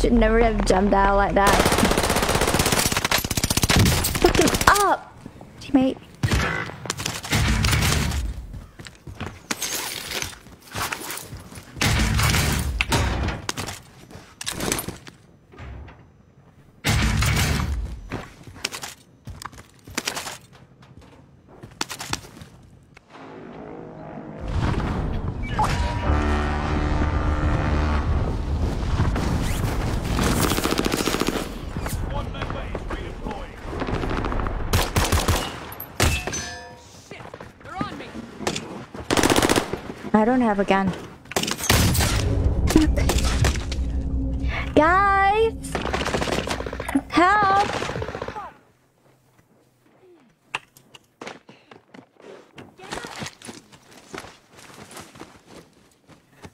Should never have jumped out like that. Don't have a gun. Guys! Help!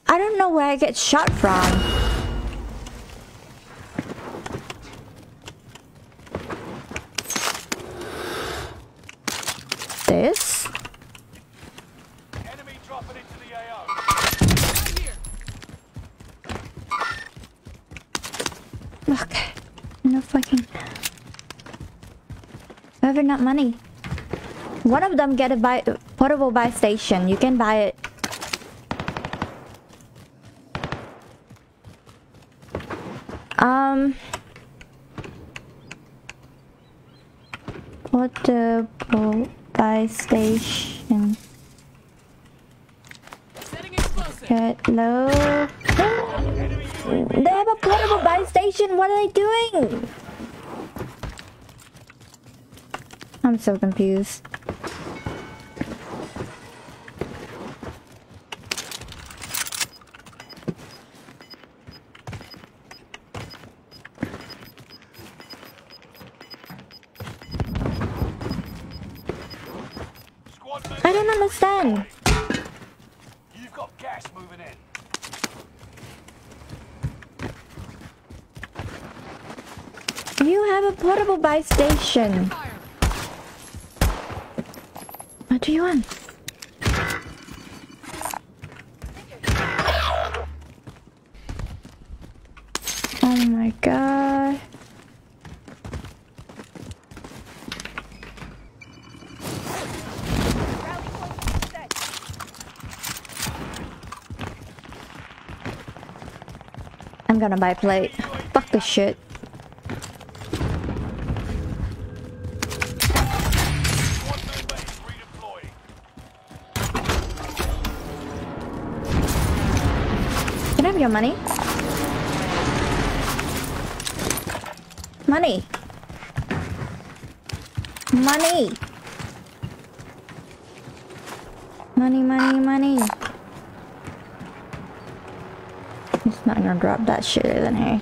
I don't know where I get shot from. This? Enemy dropping into the AO. Right here! Look. No fucking. Over not money. One of them get a buy portable buy station. You can buy it. Um. Portable buy station. Get low. They have a portable buy station. What are they doing? I'm so confused. I don't understand. you've got gas moving in. You have a portable buy station. Fire! What you? Oh my god. I'm gonna buy plate. Fuck this shit. Have your money? Money. Money. Money, money, money. He's not gonna drop that shit in here.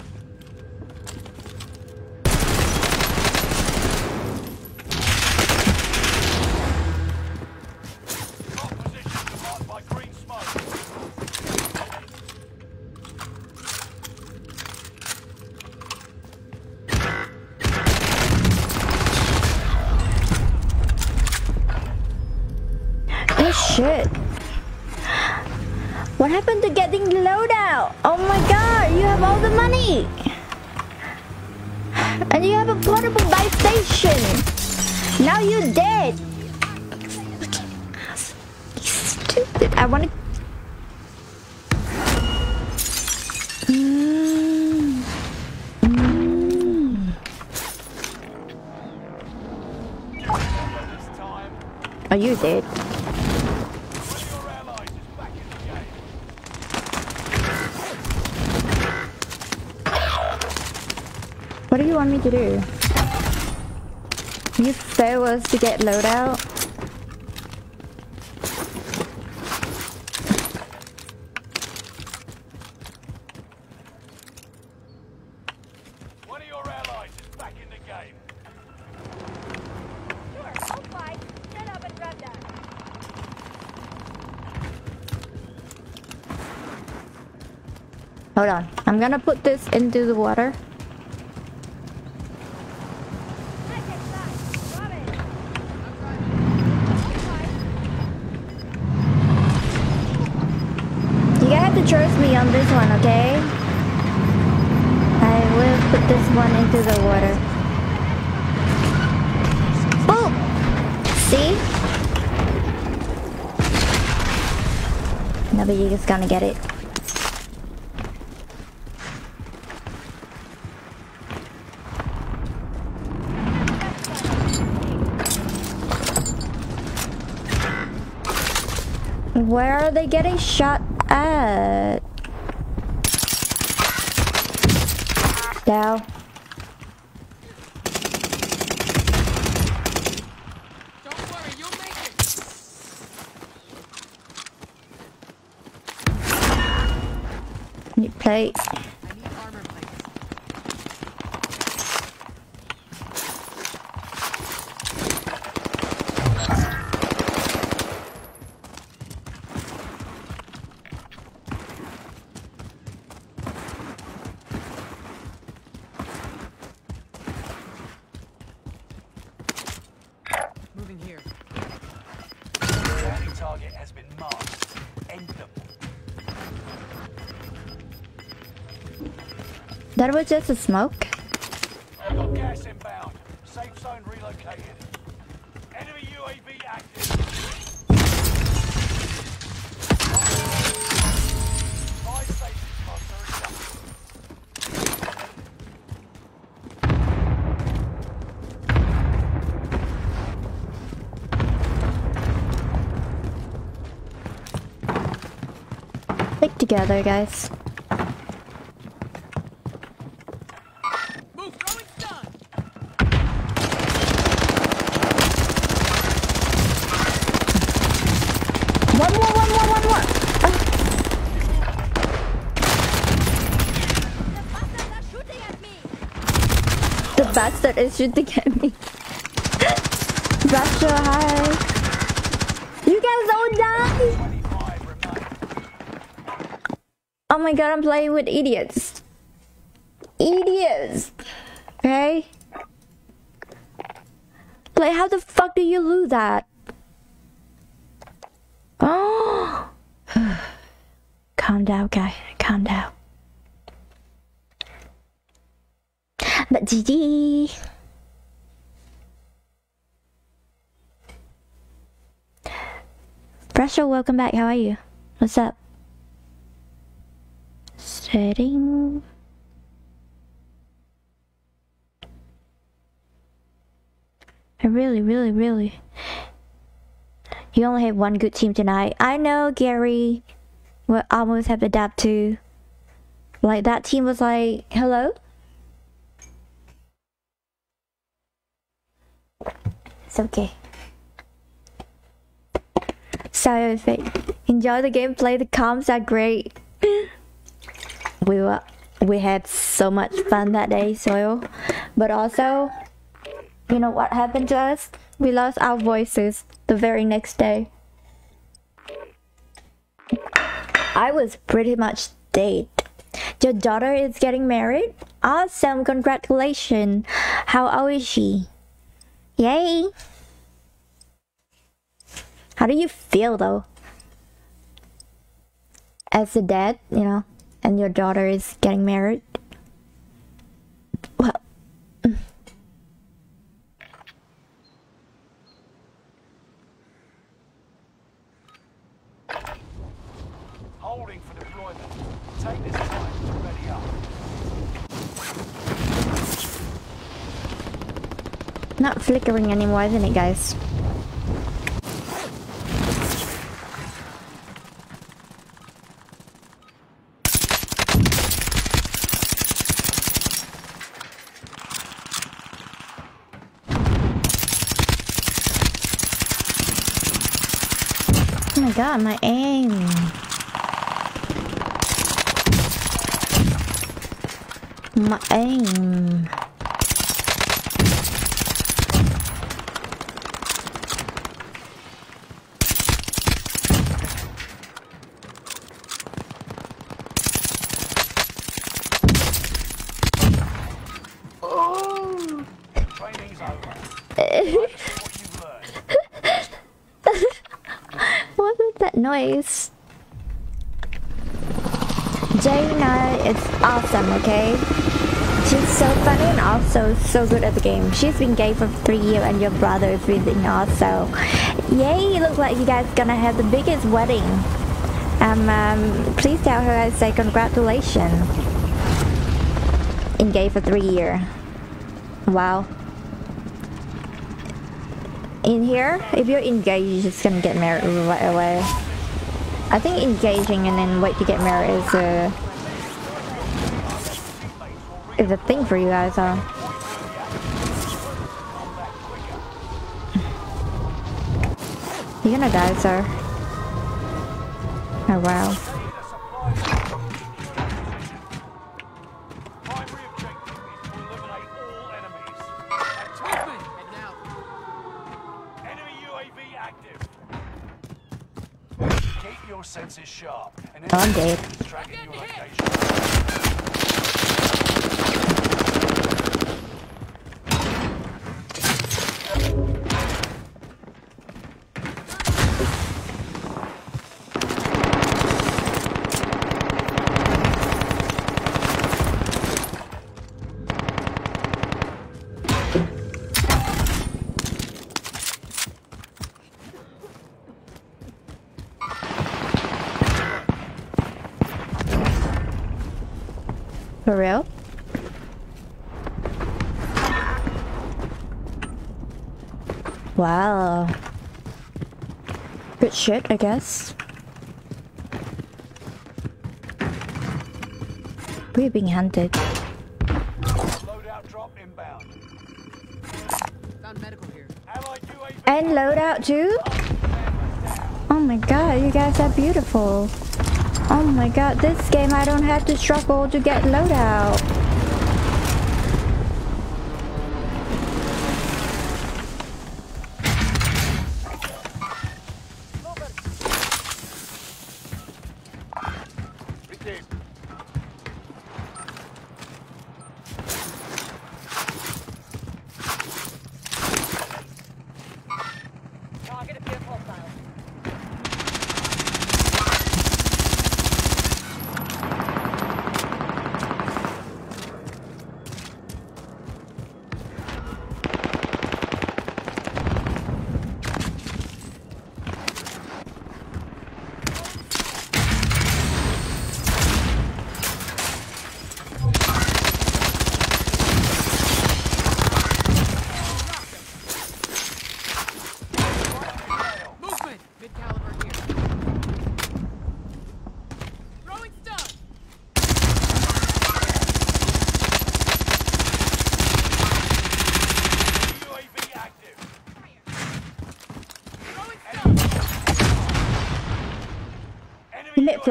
Happened to getting the loadout? Oh my god, you have all the money! And you have a portable buy station! Now you're dead! Stupid. I wanna. What do you want to do? You fail us to get loadout? One of your allies is back in the game. Sure, I'll fly. Stand up and grab that. Hold on. I'm gonna put this into the water. Second side. Grab it. You guys have to trust me on this one, okay? I will put this one into the water. Boom! See? Nobody is gonna get it. Where are they getting shot at? Dow. Don't worry, you'll make it. Need That was just a smoke. Gas inbound. Safe zone relocated. Enemy UAV active. Stick together, guys. Move, throwing stun. One more, one more, one more. Ah. [LAUGHS] bastard is shooting at me. Russia, hi. You guys all die! Oh my god, I'm playing with. Idiots! Okay? Like, how the fuck do you lose that? Oh! Calm down, guy. Calm down. But GG! Pressure, welcome back. How are you? What's up? Setting. I really, really, really. You only have one good team tonight. I know, Gary. We almost have to adapt to. Like that team was like, hello. It's okay. Enjoy the gameplay. The comms are great. [LAUGHS] we were we had so much fun that day, so but also you know what happened to us? We lost our voices the very next day. I was pretty much dead. Your daughter is getting married? Awesome, congratulations. How old is she? Yay! How do you feel though? As a dad, you know, and your daughter is getting married? Well, Holding for deployment. Take this time to ready up. not flickering anymore, isn't it, guys? Oh my god, my aim. My aim. Training's over. Practice what you've learned. What noise? Jaina is awesome, okay? She's so funny and also so good at the game. She's been gay for three years and your brother is visiting also. Yay, looks like you guys gonna have the biggest wedding. Um, um please tell her I say congratulations. Engaged for three years. Wow. In here, if you're engaged, you're just gonna get married right away. I think engaging and then wait to get married is a is a thing for you guys, huh? You're gonna die, sir. Oh wow. For real? Wow. Good shit, I guess. We're being hunted. Loadout drop inbound. Found medical here. And loadout too? Oh my god, you guys are beautiful. Oh my god, this game I don't have to struggle to get loadout.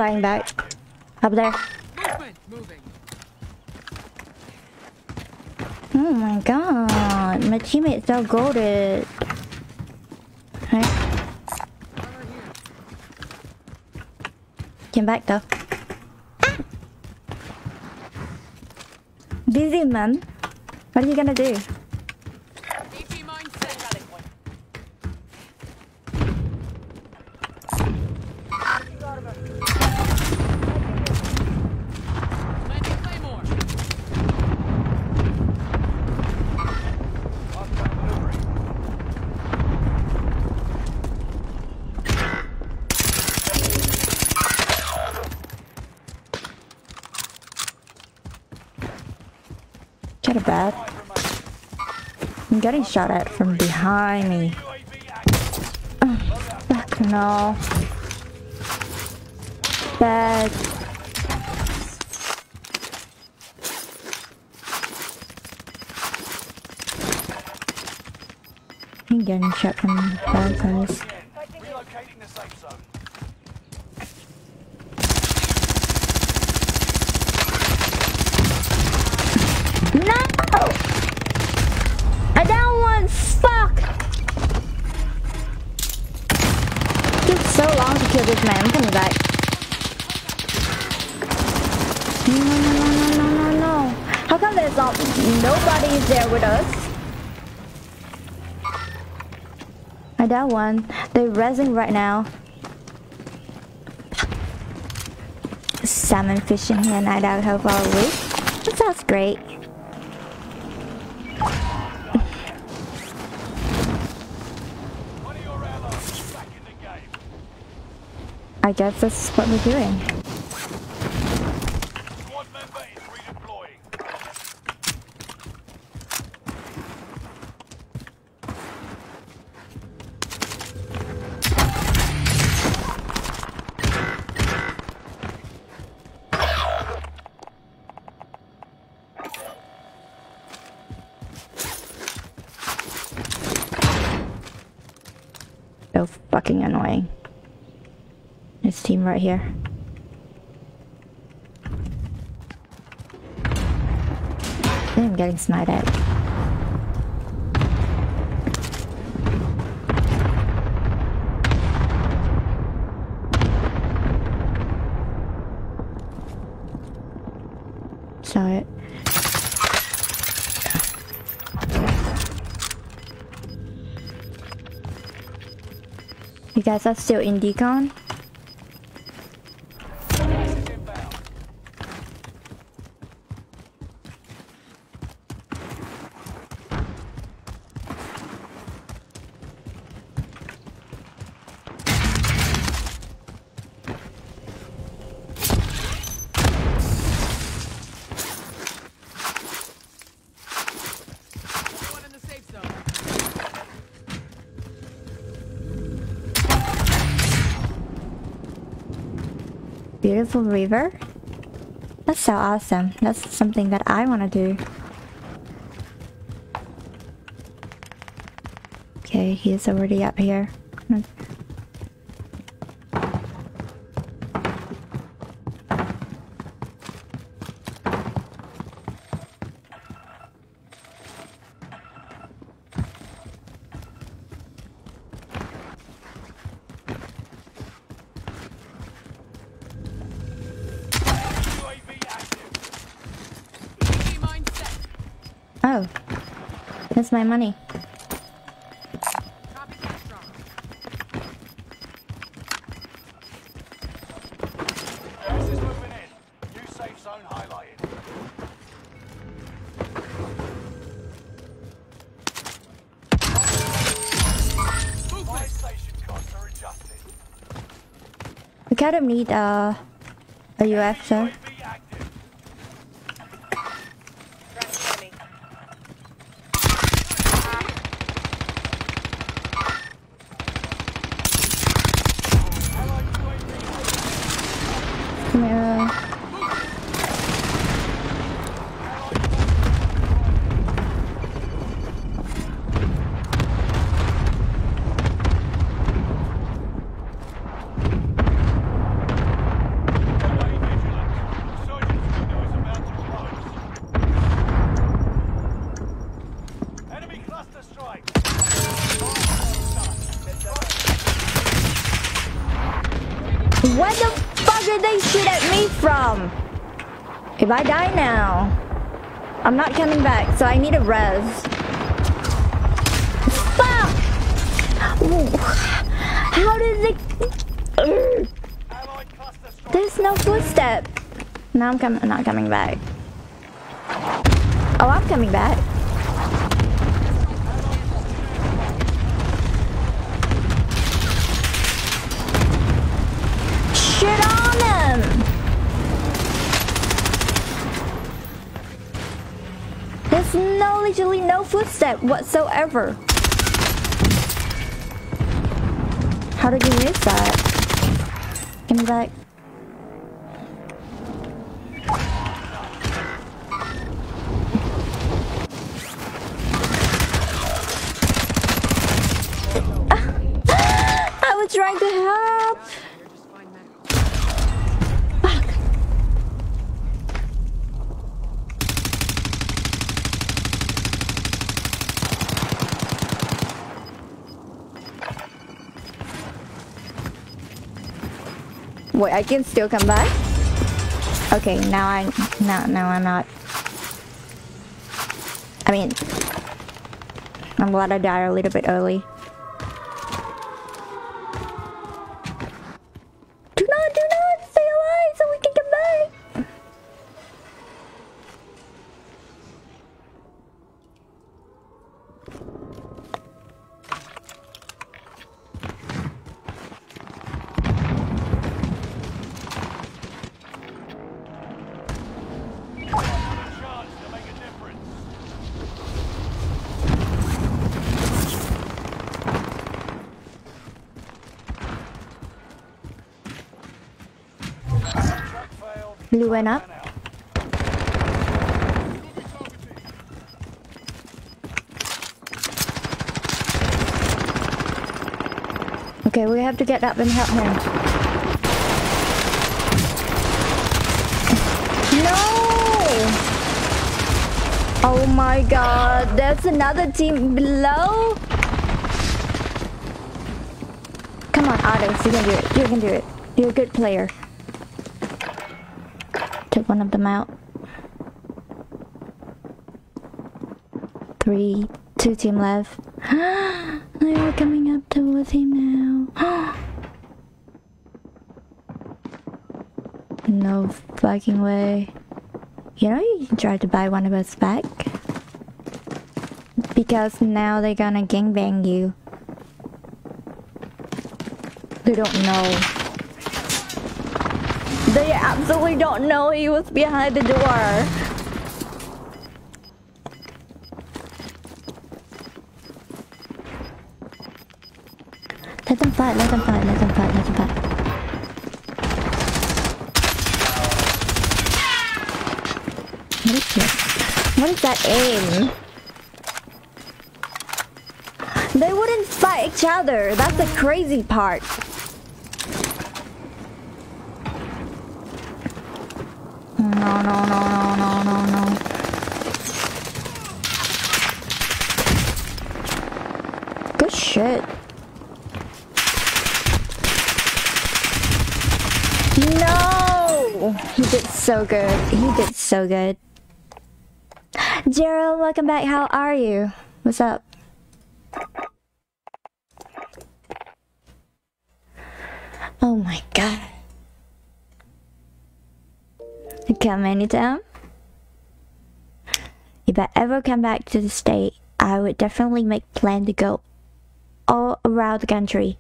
Flying back. Up there. Oh my god. My teammate's. Right? Armor here. Came back though. Busy man. What are you gonna do? AP mindset. Rally point. Landing Claymore. Hostile delivery. Get a bad. I'm getting shot at from behind me. Active. Fuck no. Bad. I'm getting shot from both sides. Relocating the safe zone. No! I down one! Fuck! Took so long to kill this man. I'm coming back. No, no, no, no, no, no, no. How come there's not nobody is there with us? I down one. They're resing right now. Salmon fishing here, night out how far away. That sounds great. I guess that's what we're doing. Squad member is redeploying. So fucking annoying. This team right here. I'm getting sniped at. Saw it. You guys are still in decon? Beautiful river? That's so awesome. That's something that I want to do. Okay, he's already up here. Are adjusted. We kind of need uh, a UF, sir. UAV active. Tracking enemy. Allied UAV Come here. Stay vigilant. Resurgence window is about to close. Enemy cluster strike. Where the fuck did they shoot at me from? If I die now, I'm not coming a res. Fuck! How did it... There's no footstep. No, I'm coming. I'm not coming back. Oh, I'm coming back. Shit on them. There's no, literally no footstep whatsoever. How did you miss that? Give me back. I was trying to help. You're just fine now. Fuck. Wait, I can still come back? Okay, now I now now I'm not. I mean I'm glad I died a little bit early. Blue went up. Okay, we have to get up and help him. No! Oh my god, there's another team below? Come on, Otis, you can do it. You can do it. You're a good player. One of them out. Three, two team left. [GASPS] they are coming up to towards him now. [GASPS] no fucking way. You know you can try to buy one of us back. Because now they're gonna gangbang you. They don't know. They absolutely don't know he was behind the door. Let them fight, let them fight, let them fight, let them fight. What is this? What is that aim? They wouldn't fight each other. That's the crazy part. No, no, no, no, no, no, no. Good shit. No! He did so good. He did so good. Gerald, welcome back. How are you? What's up? Oh my god. Come anytime? If I ever come back to the state, I would definitely make plan to go all around the country.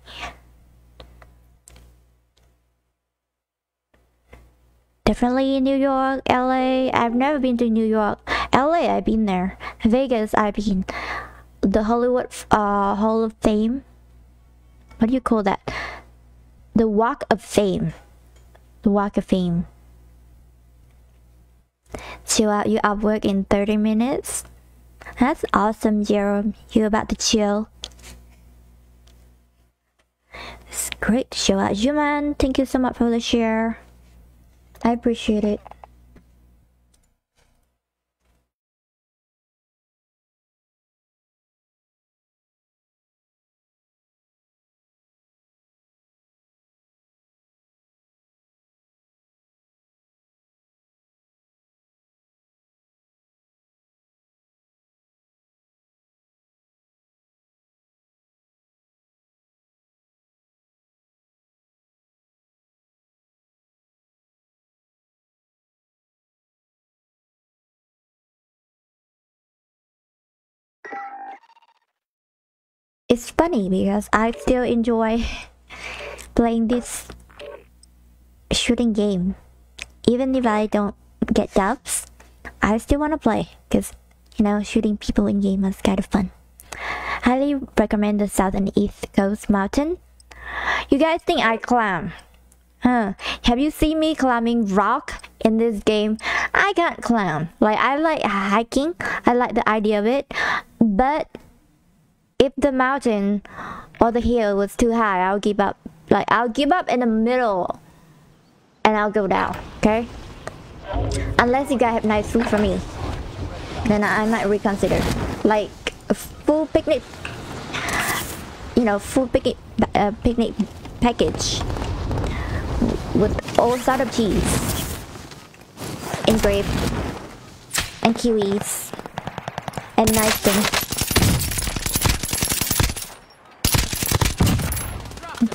Definitely in New York, LA. I've never been to New York. LA, I've been there. Vegas, I've been. The Hollywood uh, Hall of Fame. What do you call that? The Walk of Fame. The Walk of Fame. Chill out, you up work in 30 minutes? That's awesome, Jerome. You about to chill. It's great to chill out. Juman, thank you so much for the share. I appreciate it. It's funny because I still enjoy playing this shooting game. Even if I don't get dubs, I still want to play because, you know, shooting people in game is kind of fun. Highly recommend the South and East Coast Mountain. You guys think I climb? Huh? Have you seen me climbing rock in this game? I can't climb. Like I like hiking. I like the idea of it, but if the mountain or the hill was too high, I'll give up. Like I'll give up in the middle, and I'll go down. Okay. Unless you guys have nice food for me, then I might reconsider. Like a full picnic, you know, full picnic uh, picnic package with all sort of cheese and grape and kiwis and nice things.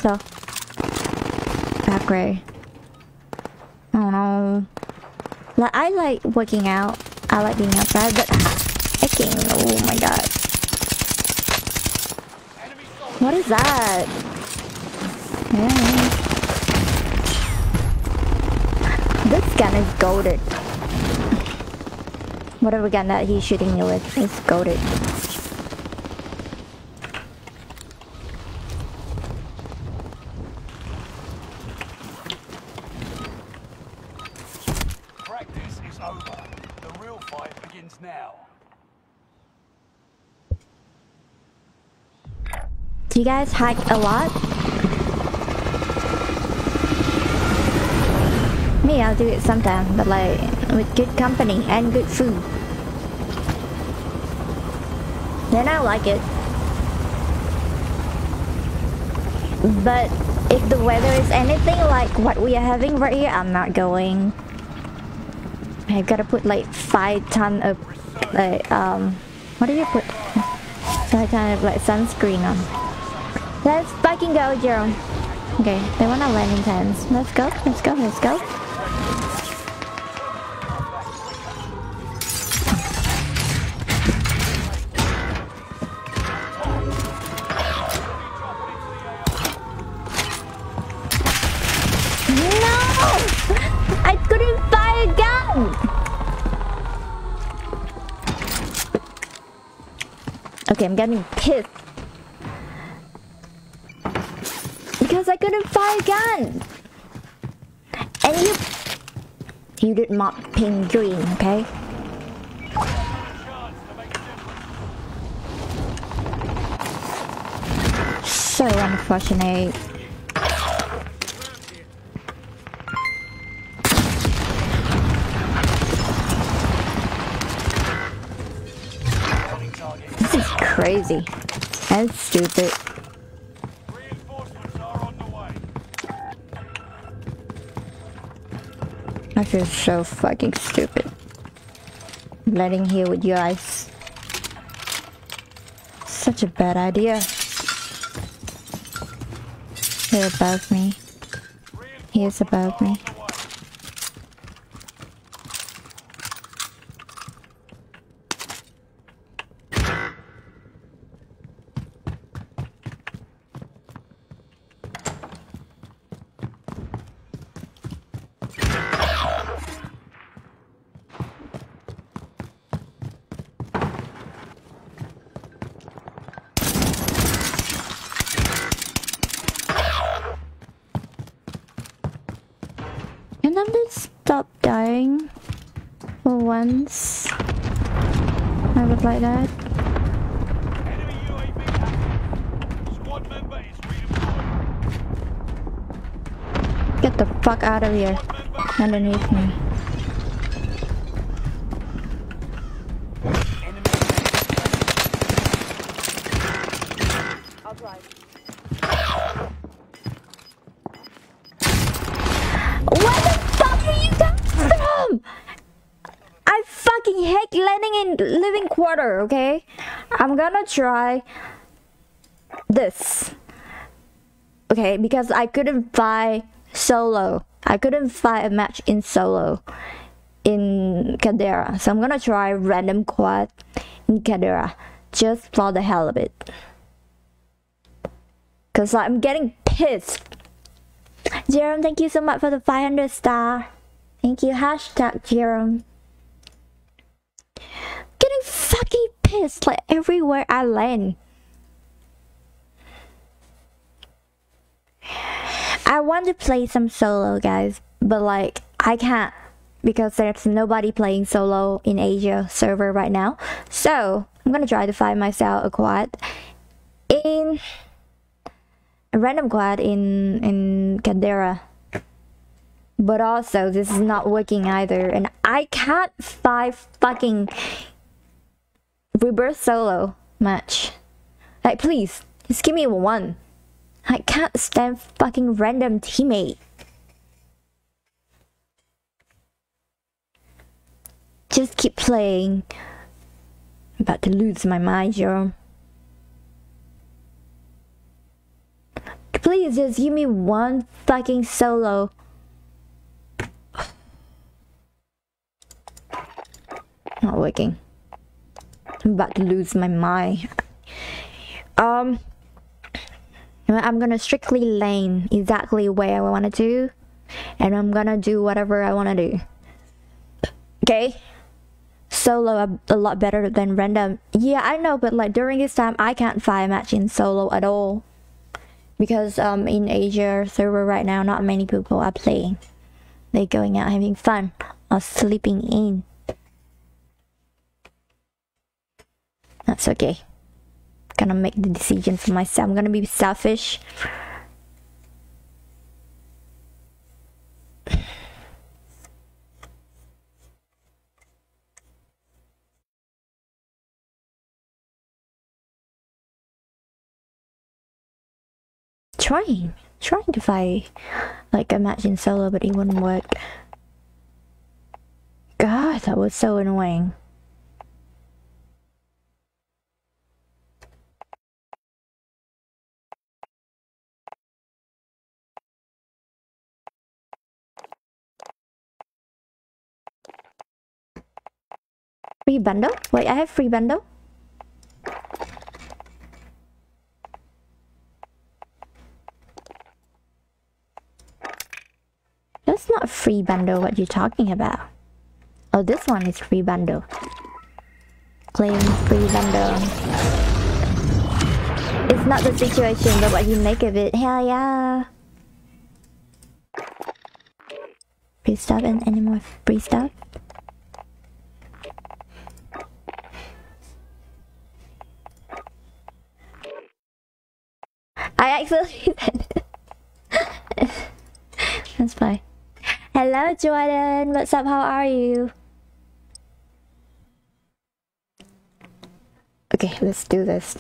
So, back gray. I don't know. Like I like working out. I like being outside, but hiking. Oh my god. What is that? Yeah. This gun is goaded. Whatever gun that he's shooting me with is goaded. Practice is over. The real fight begins now. Do you guys hike a lot? Me, I'll do it sometime, but like with good company and good food. Then I like it. But if the weather is anything like what we are having right here, I'm not going. I've gotta put like five ton of like um what do you put? Five ton of like sunscreen on. Let's fucking go, Jerome. Okay, they want our landing times. Let's go, let's go, let's go. No! [LAUGHS] I couldn't buy a gun! Okay, I'm getting pissed. Because I couldn't a gun! And you... You did not ping green, okay? So unfortunate. This is crazy. That's stupid. I feel so fucking stupid. Letting here with you guys. Such a bad idea. They're above me. He is above me. On the way. Can I just stop dying for once? I would Get the fuck out of here. Underneath me. I'll drive. Where the fuck are you coming from? I fucking hate landing in living quarter, okay? I'm gonna try this. Okay, because I couldn't buy solo. I couldn't fight a match in solo in Caldera. So I'm gonna try random quad in Caldera just for the hell of it. Cause I'm getting pissed Jerome, thank you so much for the 500 star. Thank you. Hashtag Jerome. Getting fucking pissed like everywhere I land. I want to play some solo, guys, but like I can't because there's nobody playing solo in Asia server right now. So I'm gonna try to find myself a quad in a random quad in in Caldera. But also this is not working either and I can't find fucking reverse solo match. Like please, just give me one. I can't stand fucking random teammate. Just keep playing. I'm about to lose my mind, Jerome. Please just give me one fucking solo. Not working. I'm about to lose my mind. Um, I'm gonna strictly lane exactly where I want to do, and I'm gonna do whatever I want to do. Okay? Solo a, a lot better than random. Yeah, I know, but like during this time, I can't find match in solo at all because um in Asia server right now not many people are playing. They're going out having fun or sleeping in. That's okay. Gonna make the decision for myself. I'm gonna be selfish. trying trying to fight like a match in solo but it wouldn't work god that was so annoying free bundle wait i have free bundle That's not free bundle what you're talking about. Oh, this one is free bundle. Claim free bundle. It's not the situation, but what you make of it. Hell yeah. Free stuff and any more free stuff? I actually [LAUGHS] That's fine. Hello, Jordan. What's up? How are you? Okay, let's do this.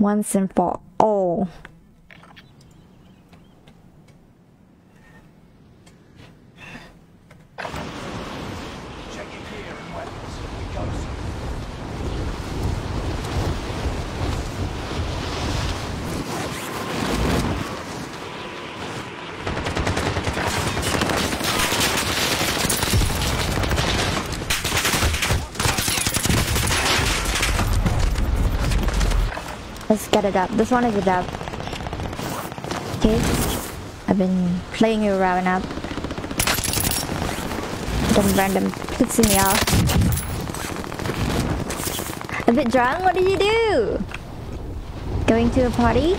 Once and for all. Let's get it up. This one is a dub. Okay. I've been playing you around up. Some random pissing me off. A bit drunk? What did you do? Going to a party?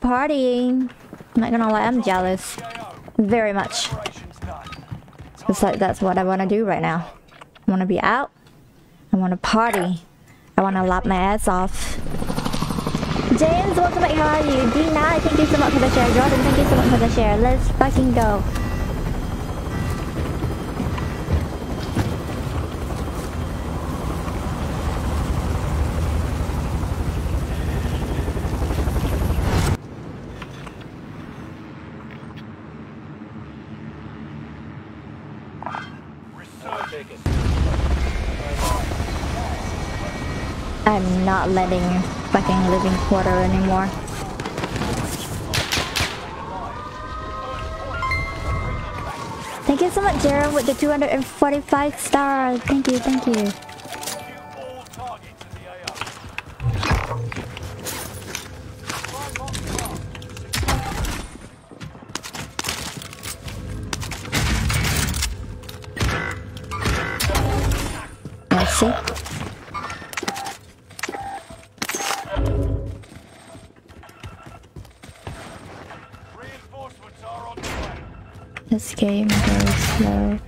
Partying. I'm not gonna lie, I'm jealous. Very much. It's like that's what I wanna do right now. I wanna be out. I wanna party. I wanna lap my ass off. James, welcome back. How are you? D9, thank you so much for the share. Jordan, thank you so much for the share. Let's fucking go. I'm not letting fucking living quarter anymore. Thank you so much, Jared, with the 245 stars. Thank you, thank you. All game goes slow.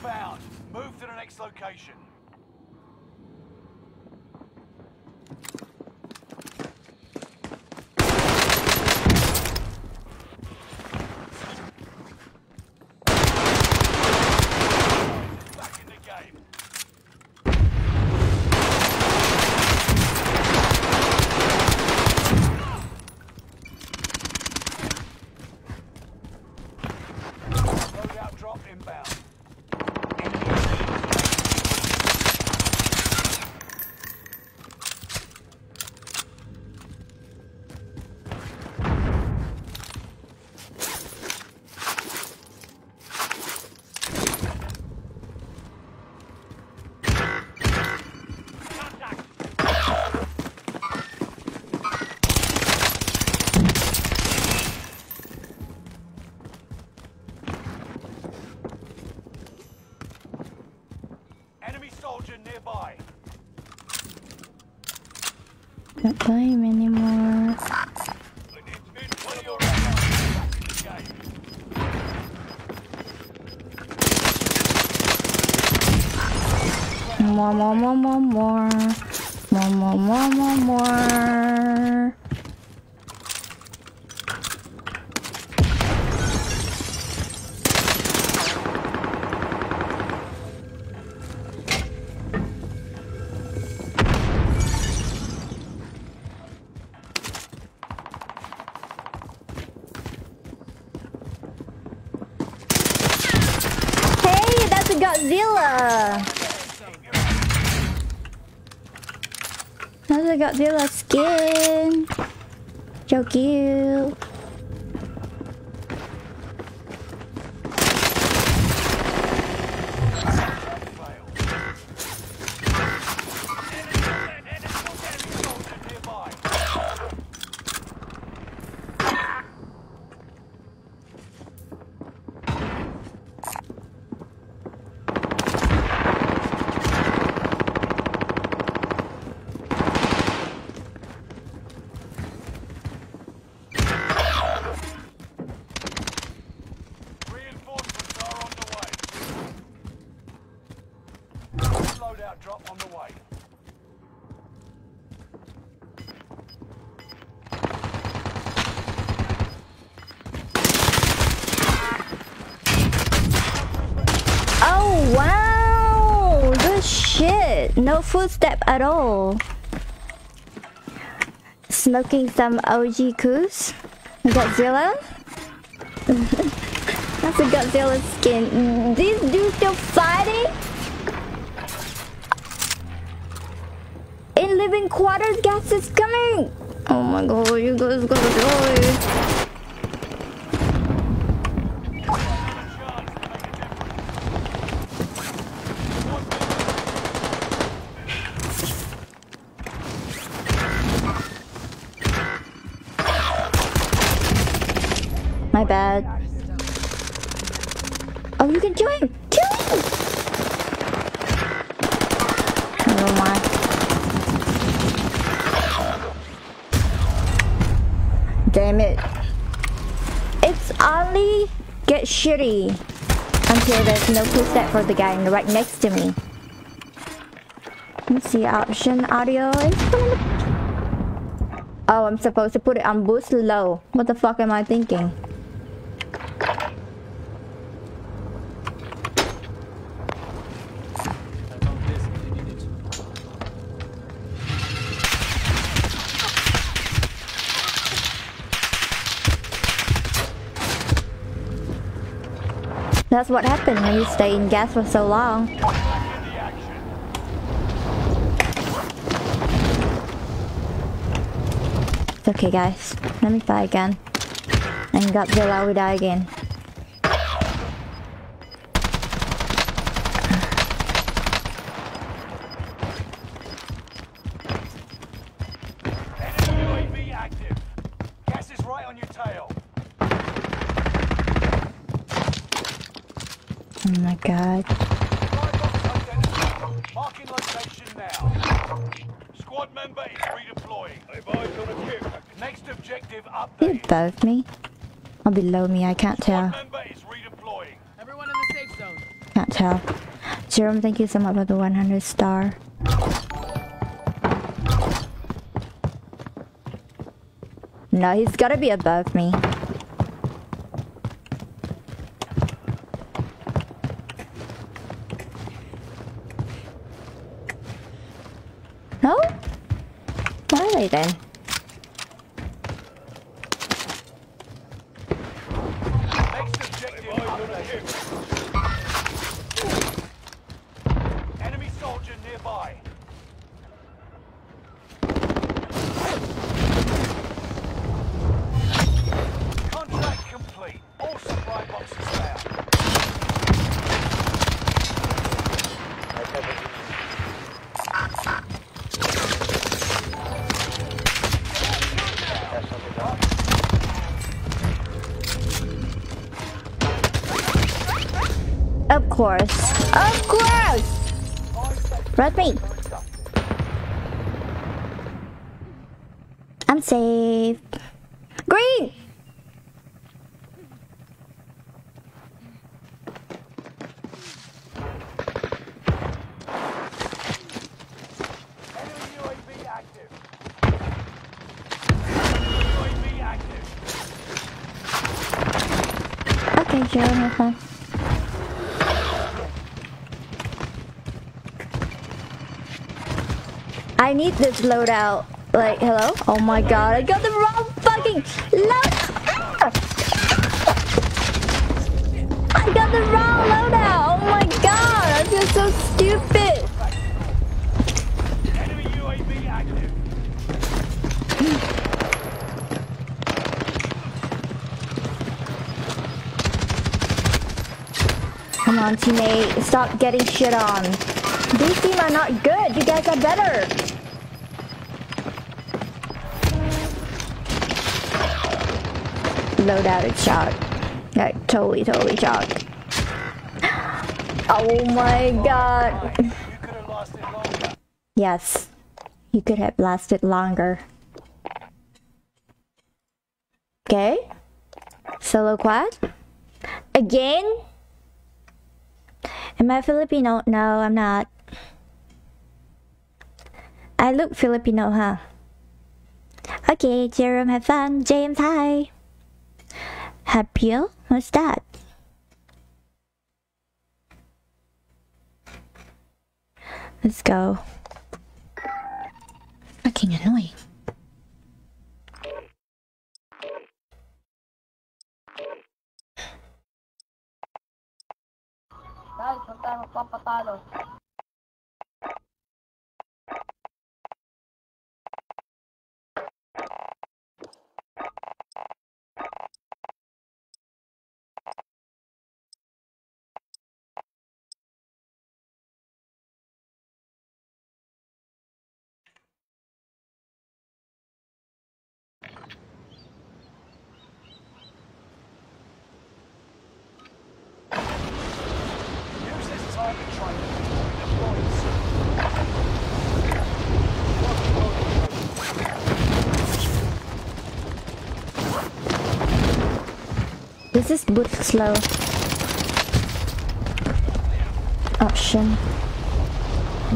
Found. Move to the next location. Back in the game. Loadout drop inbound. Enemy soldier nearby. Not time anymore. One of your allies back in the game. More, more, more, more, That's a Godzilla skin! So cute! At all. Smoking some OG Goose. Godzilla. [LAUGHS] That's a Godzilla skin. These dudes still fighting? In living quarters, gas is coming! Oh my god, you guys gotta die. My bad. Oh, you can kill him! Kill him! Never mind. Damn it. It's only shitty until there's no footstep for the guy right next to me. Let's see option audio. Oh, I'm supposed to put it on boost low. What the fuck am I thinking? That's what happened when you stay in gas for so long. It's okay guys. Let me try again. And Godzilla will die again. Below me, I can't tell. member is redeploying. Everyone in the safe zone. Can't tell. Jerome, thank you so much for the 100 star. No, he's gotta be above me. I need this loadout. Like, hello? Oh my god, I got the wrong fucking load. I got the wrong loadout. Oh my god, I feel so stupid. Come on, teammate. Stop getting shit on. These team are not good. You guys are better. Loadout is shot. Like, totally, totally shot. Oh my god. Yes. You could have lasted longer. Okay. Solo quad. Again? Am I Filipino? No, I'm not. I look Filipino, huh? Okay, Jerome, have fun. James, hi. Happy? What's that? Let's go. Fucking annoying. Guys, huwag tayo magpapatalo. This is boost low. Option.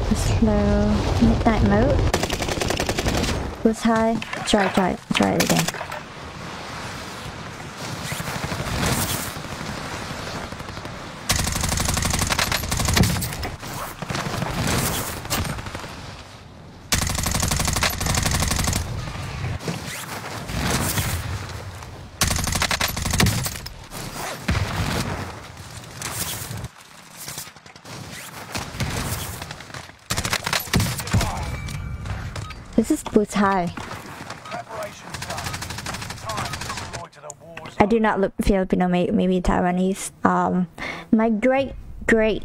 Boost low. Midnight mode. Boost high. Try, try, try it again. This is boost high. Preparations done. Time to deploy to the war I do not look Filipino, maybe Taiwanese. Um, my great great.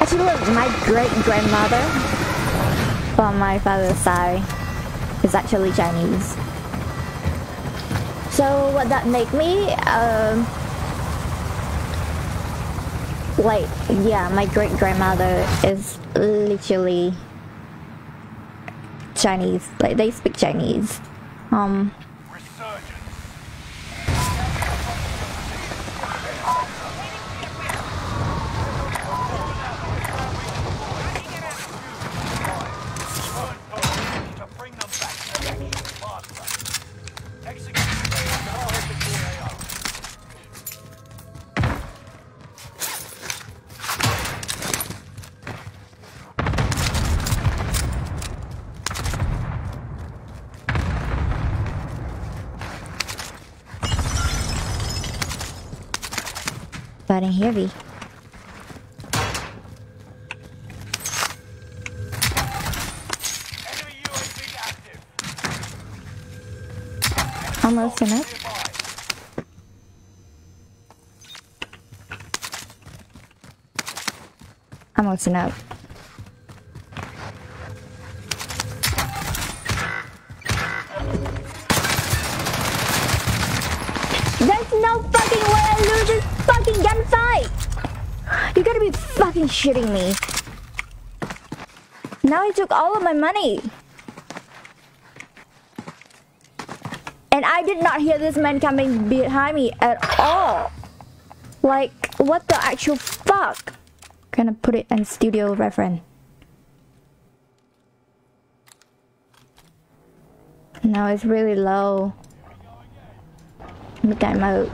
Actually, look, my great grandmother from my father's side is actually Chinese. So what that make me? Um, like yeah, my great grandmother is literally Chinese. Like they speak Chinese. Um. Almost enough. There's no fucking way I lose this fucking gunfight! You gotta be fucking shitting me. Now he took all of my money. And I did not hear this man coming behind me at all. Like, what the actual fuck? Gonna put it in studio reference. No, it's really low. Midnight mode.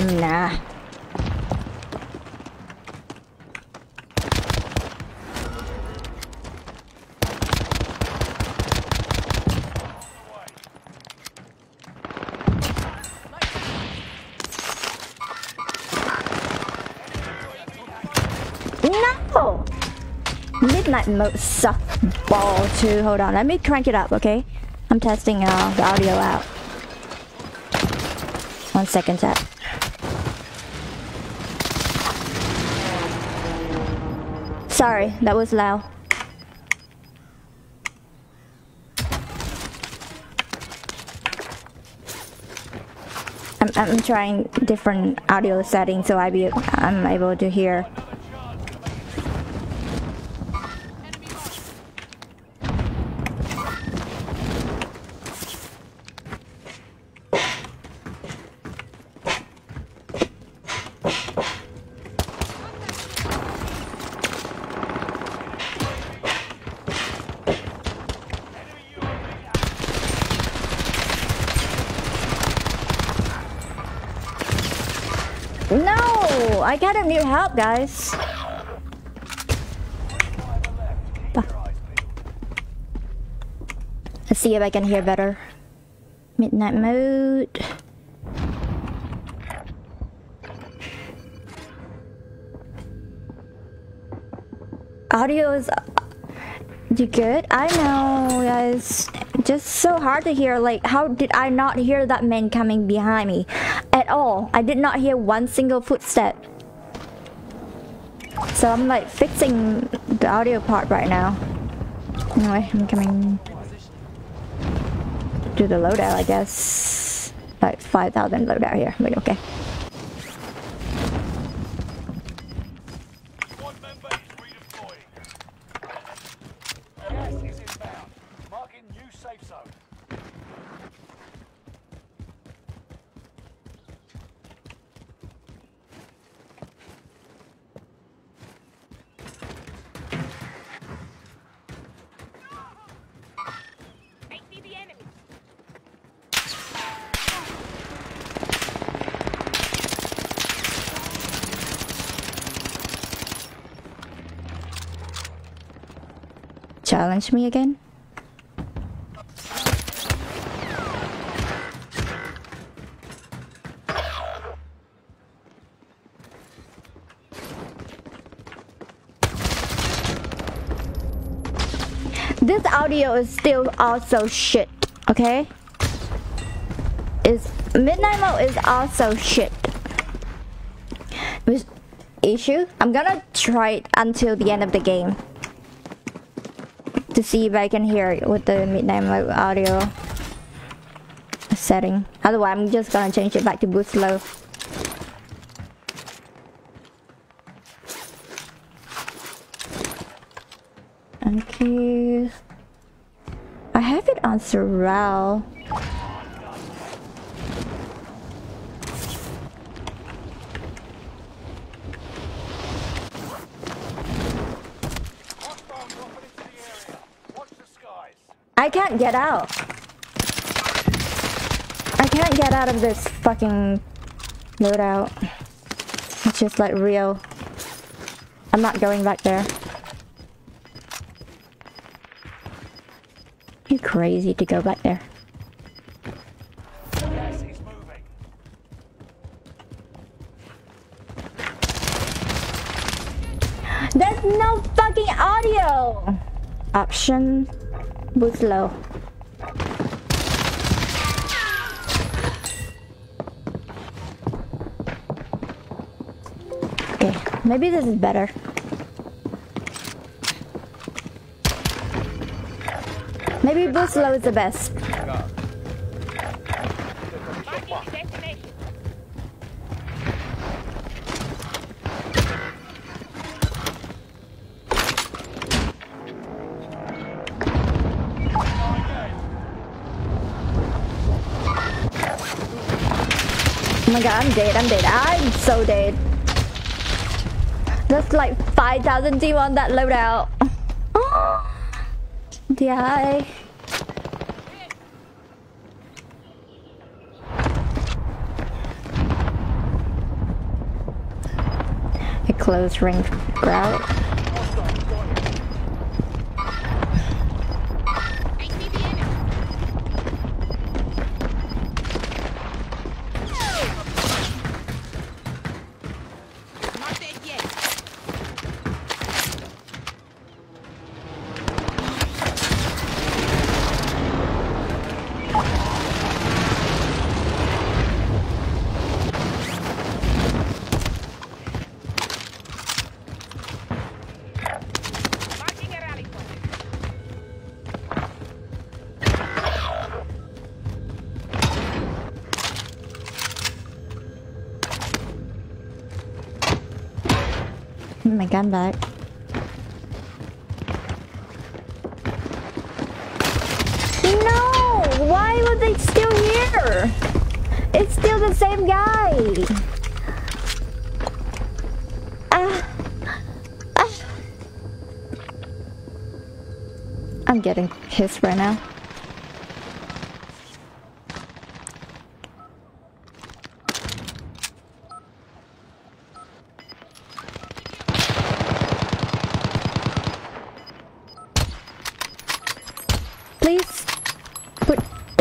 Nah. No! Mode suck ball too. Hold on, let me crank it up, okay? I'm testing uh, the audio out. One second, chat. Sorry, that was loud. I'm, I'm trying different audio settings so I be I'm able to hear. No! I help, guys. Let's see if I can hear better. Midnight mode. Audio is uh, you good? I know, guys. Just so hard to hear. Like, how did I not hear that man coming behind me at all? I did not hear one single footstep. So I'm like fixing the audio part right now. Anyway, I'm coming to the loadout, I guess. Like 5,000 loadout here, but okay. Squad member is redeploying. Gas is inbound. Marking new safe zone. I see the enemy. Me again? This audio is still also shit, okay? Is Midnight Mode is also shit. Issue, I'm gonna try it until the end of the game to see if I can hear it with the midnight audio setting. Otherwise, I'm just gonna change it back to boost low. Okay. I have it on Sorrel. Hostile dropping into the area. Watch the skies. I can't get out. I can't get out of this fucking loadout. It's just like real. I'm not going back there. You crazy to go back there. There's no fucking audio! Option. Boost low. Okay, maybe this is better. Maybe boost low is the best. My god, I'm dead, I'm dead. I'm so dead. That's like 5,000 [GASPS] D on that loadout. DI. A close range route. coming back. No! Why was they still here? It's still the same guy. Uh, uh. I'm getting pissed right now.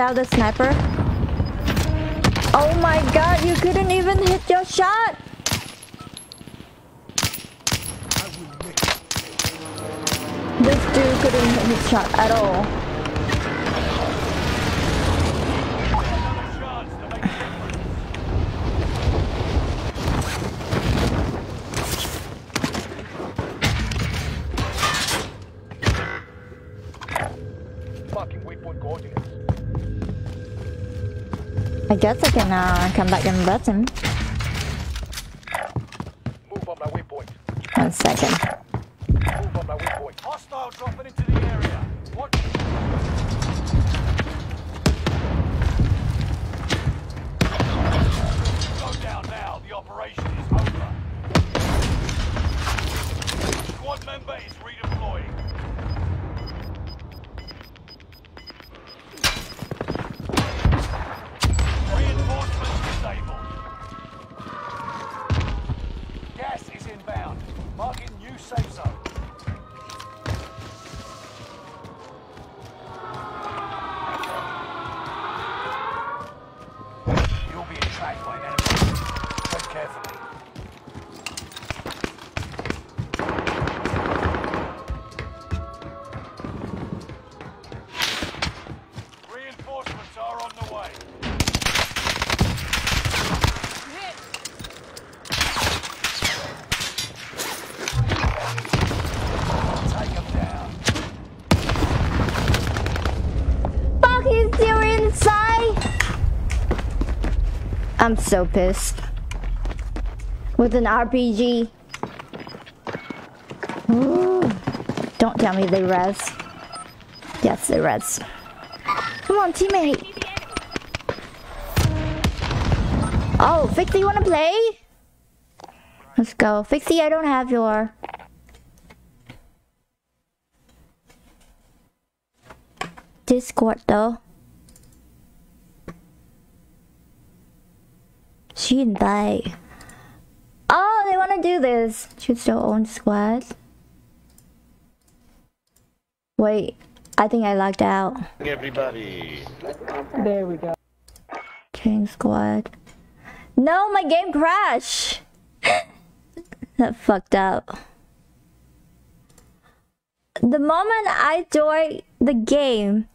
Down the sniper. Oh my god, you couldn't even hit your shot! This dude couldn't hit his shot at all. Guess I can uh, come back and bless him. I'm so pissed. With an RPG. Don't tell me they res. Yes, they res. Come on, teammate. Oh, Fixie, wanna play? Let's go. Fixie, I don't have your... Discord though. She invite. Oh, they wanna do this. Choose your own squad. Wait, I think I logged out. Everybody. There we go. Change squad. No, my game crashed. [LAUGHS] that fucked up. The moment I join the game,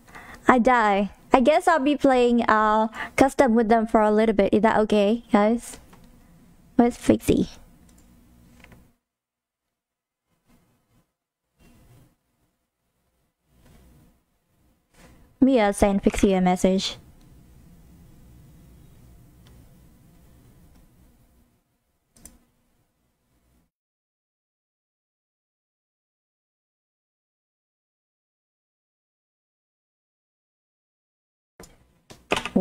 I die. I guess I'll be playing uh custom with them for a little bit. Is that okay, guys? Where's Fixie? Mia sent Fixie a message.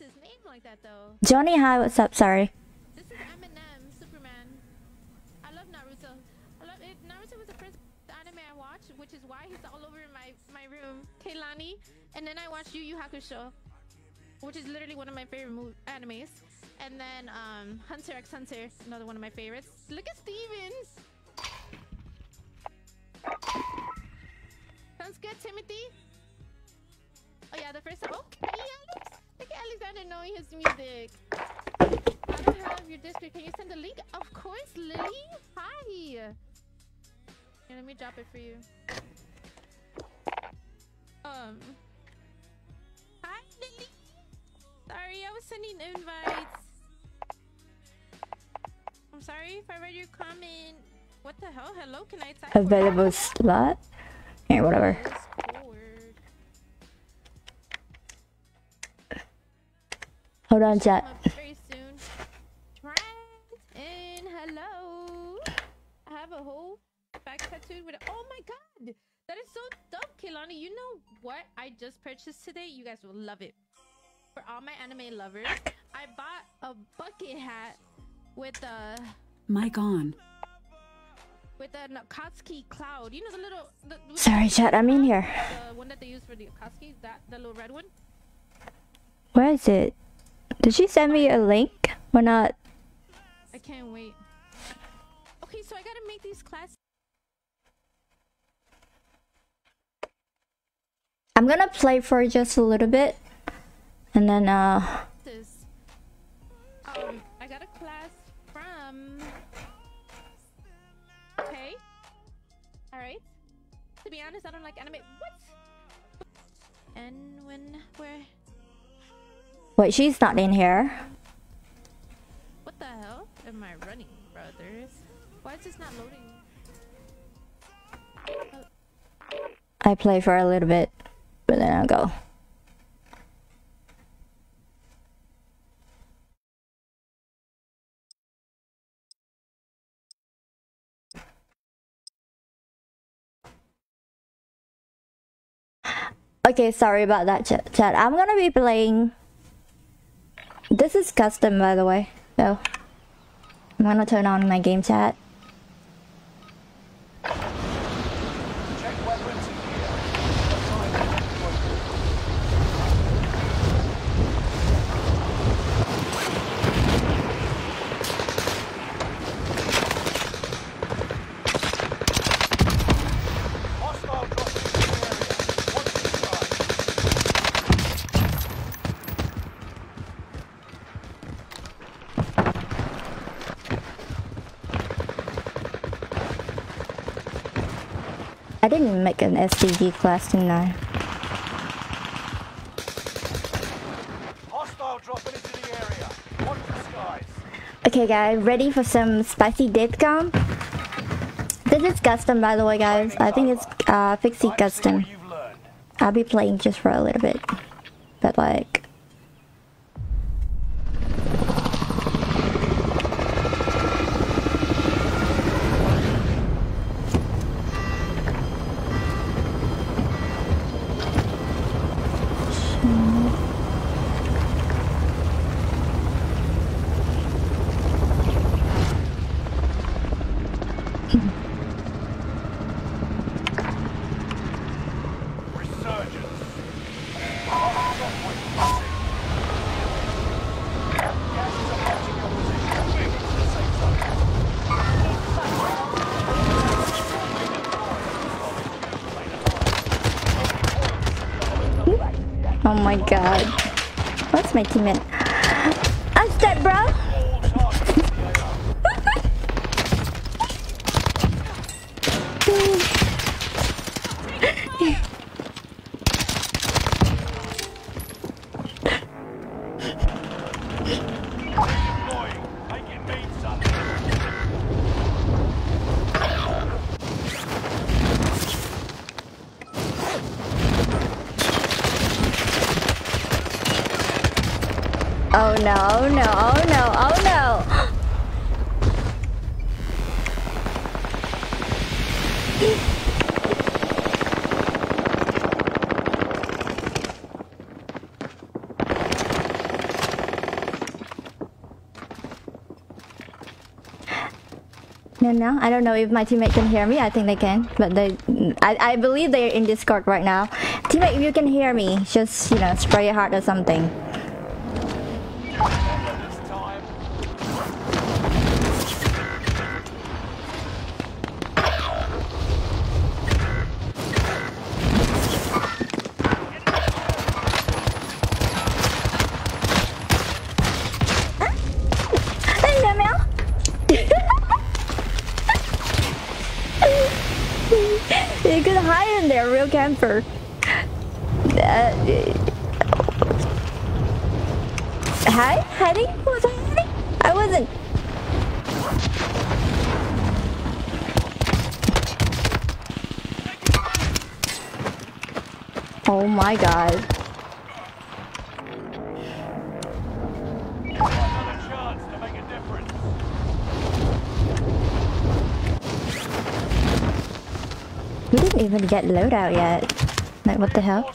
his name like that, though. Johnny, hi. What's up? Sorry. This is Eminem, Superman. I love Naruto. I love it. Naruto was the first anime I watched, which is why he's all over my my room. Keilani, and then I watched Yu Yu Hakusho, which is literally one of my favorite mov- animes. And then um, Hunter x Hunter, another one of my favorites. Look at Stevens. Sounds good, Timothy. Oh yeah, the first. Okay, Alex. Look at Alexander knowing his music. I don't have your Discord. Can you send the link? Of course, Lily. Hi. Here, let me drop it for you. Um. Hi, Lily. Sorry, I was sending invites. I'm sorry if I read your comment. What the hell? Hello, can I type? Available slot. Here, whatever. Hold on, chat. Very soon. Trent and hello. I have a whole back tattooed with. Oh my god, that is so dope, Kehlani. You know what I just purchased today? You guys will love it. For all my anime lovers, I bought a bucket hat with a Mic on. With a Akatsuki cloud. You know the little. The, Sorry, chat, I'm in here. The one that they use for the Akatsuki, that the little red one. Where is it? Did she send me a link or not? I can't wait. Okay, so I gotta make these classes. I'm gonna play for just a little bit, and then uh, this. Um, To be honest, I don't like anime. What? And when where? wait, she's not in here. What the hell am I running, brothers? Why is this not loading? I play for a little bit, but then I'll go. Okay, sorry about that, ch- chat. I'm gonna be playing. This is custom, by the way. So, I'm gonna turn on my game chat. Check weapons and gear. Hostile dropping into the area. Watch the sky. I didn't make an STG class, didn't I? Hostile dropping into the area. Watch the skies. Okay, guys, ready for some spicy dead gum? This is custom, by the way, guys. I think it's uh, Pixie custom. what you've learned. I'll be playing just for a little bit, but like. My god. What's my teammate? No, no, I don't know if my teammate can hear me. I think they can, but they, I, I believe they're in Discord right now. Teammate, if you can hear me, just you know, spray your heart or something. get loadout yet. Like, what the hell?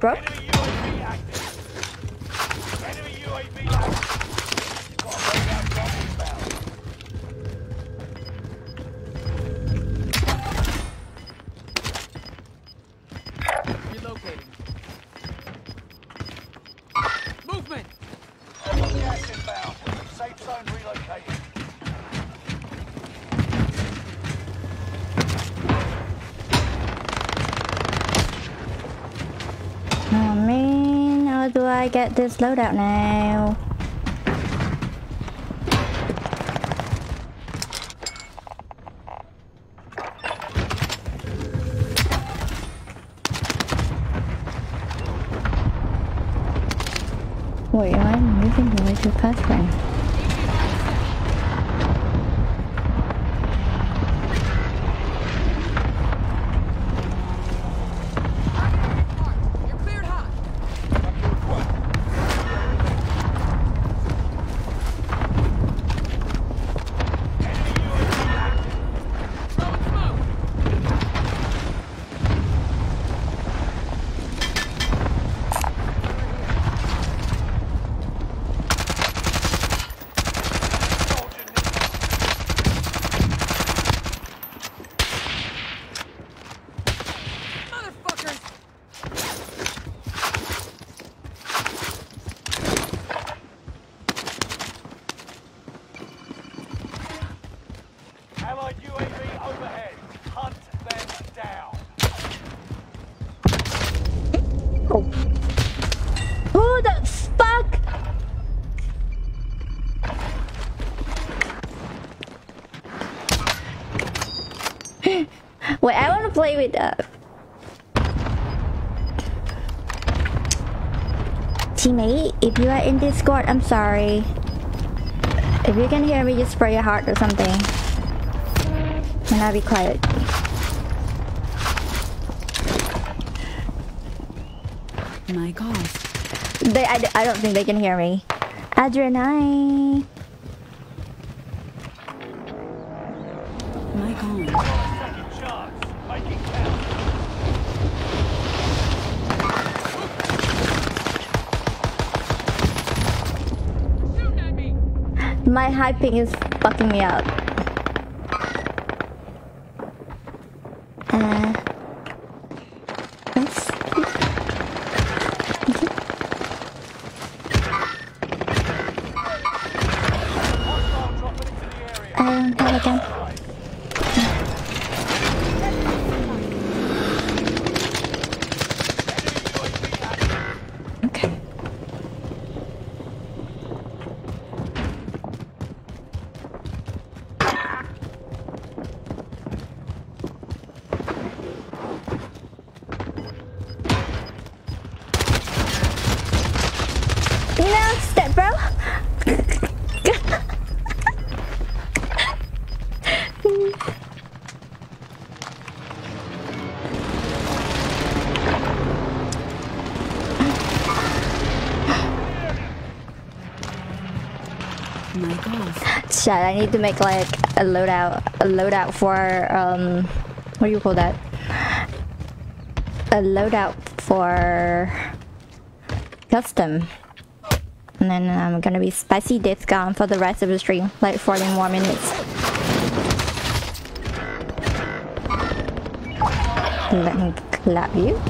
bro? get this loadout now. Wait, am I moving way too fast then? with? Teammate, if you are in Discord, I'm sorry. If you can hear me, just spray your heart or something. And I'll be quiet. My god. They, I, I don't think they can hear me. Adrenaline. hyping is fucking me up. Shit, I need to make like a loadout, a loadout for um, what do you call that? A loadout for custom. And then I'm gonna be spicy death for the rest of the stream, like 40 more minutes. Let me clap you.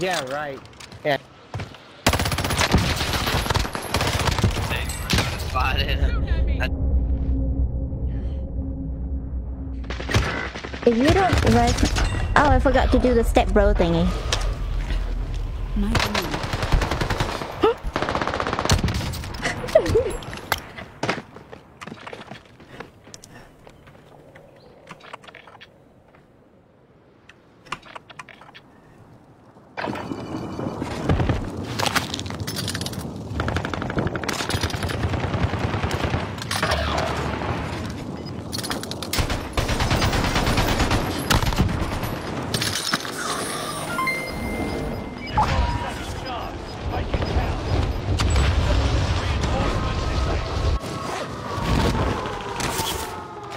Yeah, right. Yeah. If you don't rec- Oh, I forgot to do the step bro thingy. My God.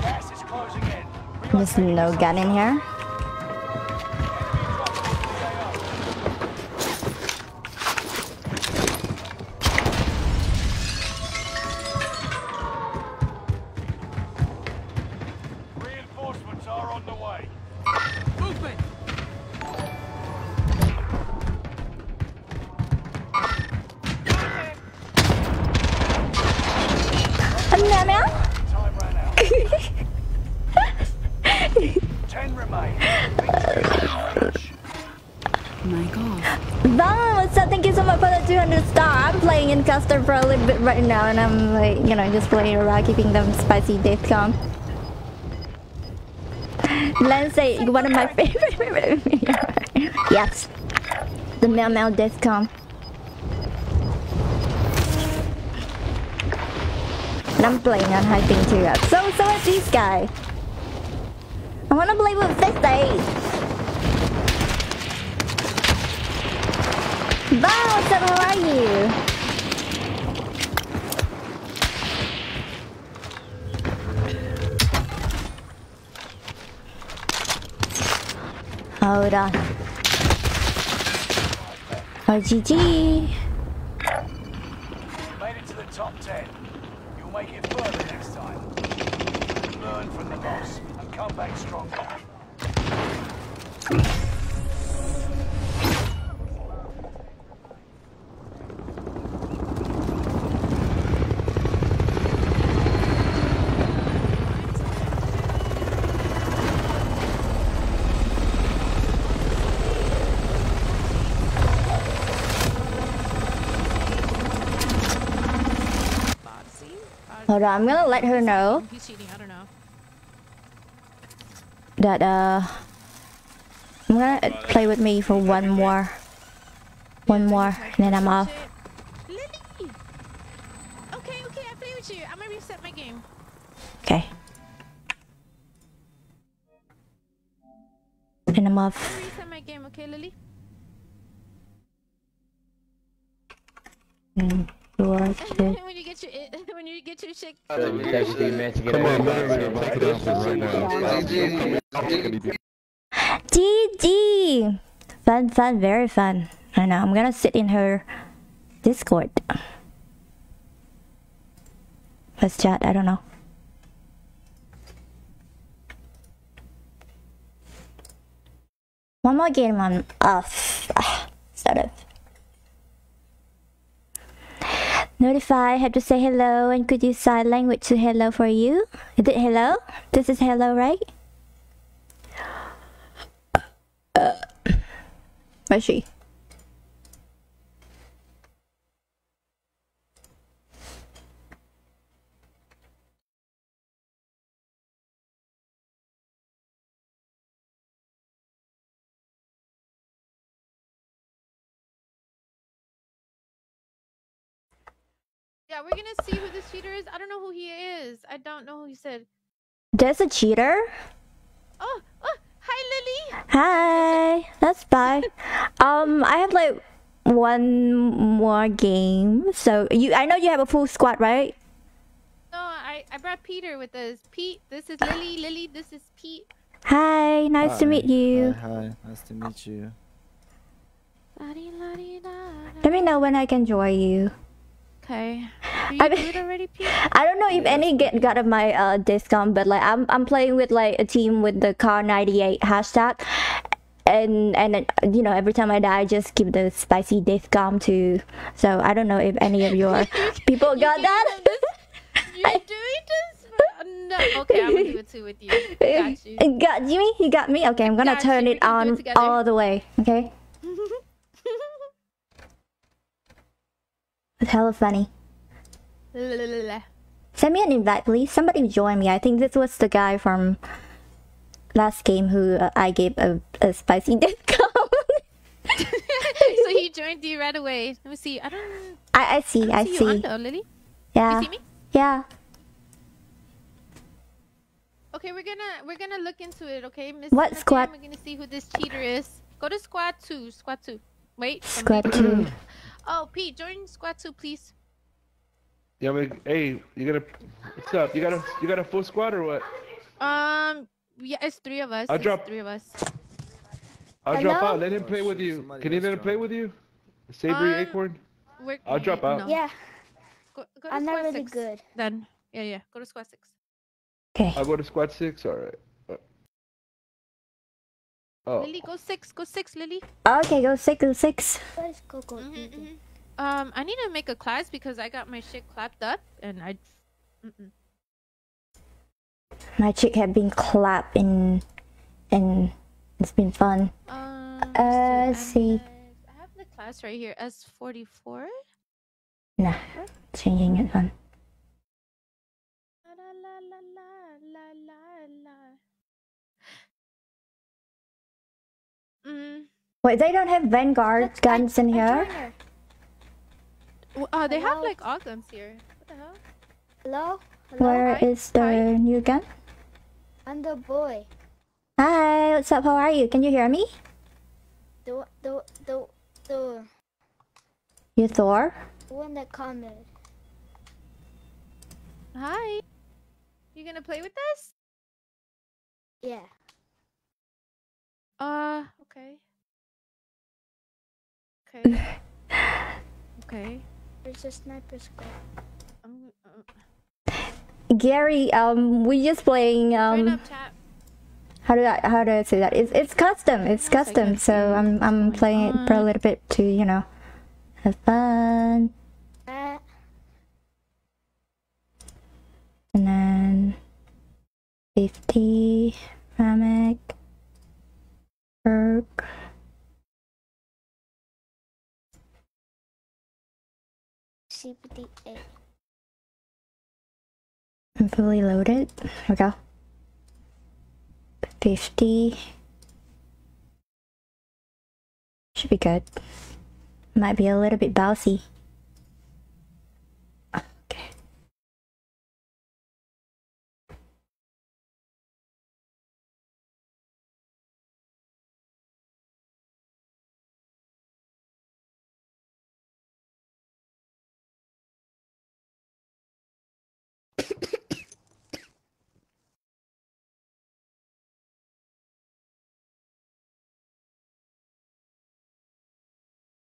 Gas is closing in. There's no gun in here. You just playing around, keeping them spicy death calm. Lancey, one of my [LAUGHS] favorite. yes, the Meow Meow death calm. And I'm playing on high ping too. So, so is this guy. I wanna play with 50. Bye, what's up? How are you? Hold on. RGG. You made it to the top ten. You'll make it further next time. Learn from the boss and come back stronger. Hold on, I'm gonna let her know He's cheating. I don't know. that uh I'm gonna play with me for one more one more and then I'm off. GG! Fun, fun, very fun. I know, I'm gonna sit in her Discord. Let's chat, I don't know. One more game on off. [SIGHS] instead of. Notify, have to say hello and could use sign language to hello for you. Is it hello? This is hello, right? Uh, where's she? Yeah, we're gonna see who this cheater is. I don't know who he is. I don't know who he said. There's a cheater. Oh, oh, hi Lily. Hi, that's bye. [LAUGHS] um, I have like one more game. So you, I know you have a full squad, right? No, I I brought Peter with us. Pete, this is Lily. [GASPS] Lily, this is Pete. Hi, nice to meet you. Hi, hi, nice to meet you. Let me know when I can join you. Okay. I mean- already, [LAUGHS] I don't know if any get got of my uh discount, but like I'm I'm playing with like a team with the Kar98 hashtag, and and you know every time I die, I just give the spicy discount to. So I don't know if any of your [LAUGHS] people got that. You're doing this? [LAUGHS] No. Okay, I'm gonna do it too with you. Got you. You got me? You got me? Okay, I'm gonna Got you. turn can it on all the way. Okay. It's hella funny. Send me an invite, please. Somebody join me. I think this was the guy from last game who uh, I gave a, a spicy [LAUGHS] discount. [LAUGHS] so he joined you right away. Let me see. I don't I, I see. I see, you see. on though, Lily. Yeah. You see me? Yeah. Okay, we're gonna we're gonna look into it. Okay, Miss. What Madame, squad? We're gonna see who this cheater is. Go to squad two. Squad two. Wait. Squad two. [CLEARS THROAT] Oh, Pete, join squad two, please. Yeah, I mean, hey, you got a what's up? You got a you got a full squad or what? Um, yeah, it's three of us. I'll It's drop- three of us. I'll drop out. Let him play with you. Can he let him play with you? Savory Um, Acorn. I'll drop out. No. Yeah, Go, go to I'm not really six. good. Then yeah, yeah. Go to squad six. Okay. I'll go to squad six. All right. Oh, Lily, go six. Go six, Lily. Okay, go six, go six. Where's Coco? Mm-hmm, Um, I need to make a class because I got my shit clapped up and I. Mm-mm. My chick had been clapping, and it's been fun. Um, Uh, let's see. I have the class right here. S forty four. Nah, changing it fun. La la la Mm. Wait, they don't have Vanguard guns in here. w- Uh, they have like all guns here. What the hell? Hello? Hello? Where Hi. is the new gun? I'm the boy. Hi, what's up? How are you? Can you hear me? The the the the You Thor? one that commented. Hi. You gonna play with us? Yeah. Uh, okay. Okay. [LAUGHS] okay. There's a sniper scope. I'm, uh, Gary, um, we just playing um. How do I how do I say that? It's it's custom. It's One custom. second. So I'm I'm going playing it for a little bit to you know have fun. Uh, And then fifty Ramek Berg. CPD-8. I'm fully loaded. Here we go. Fifty. Should be good. Might be a little bit bouncy.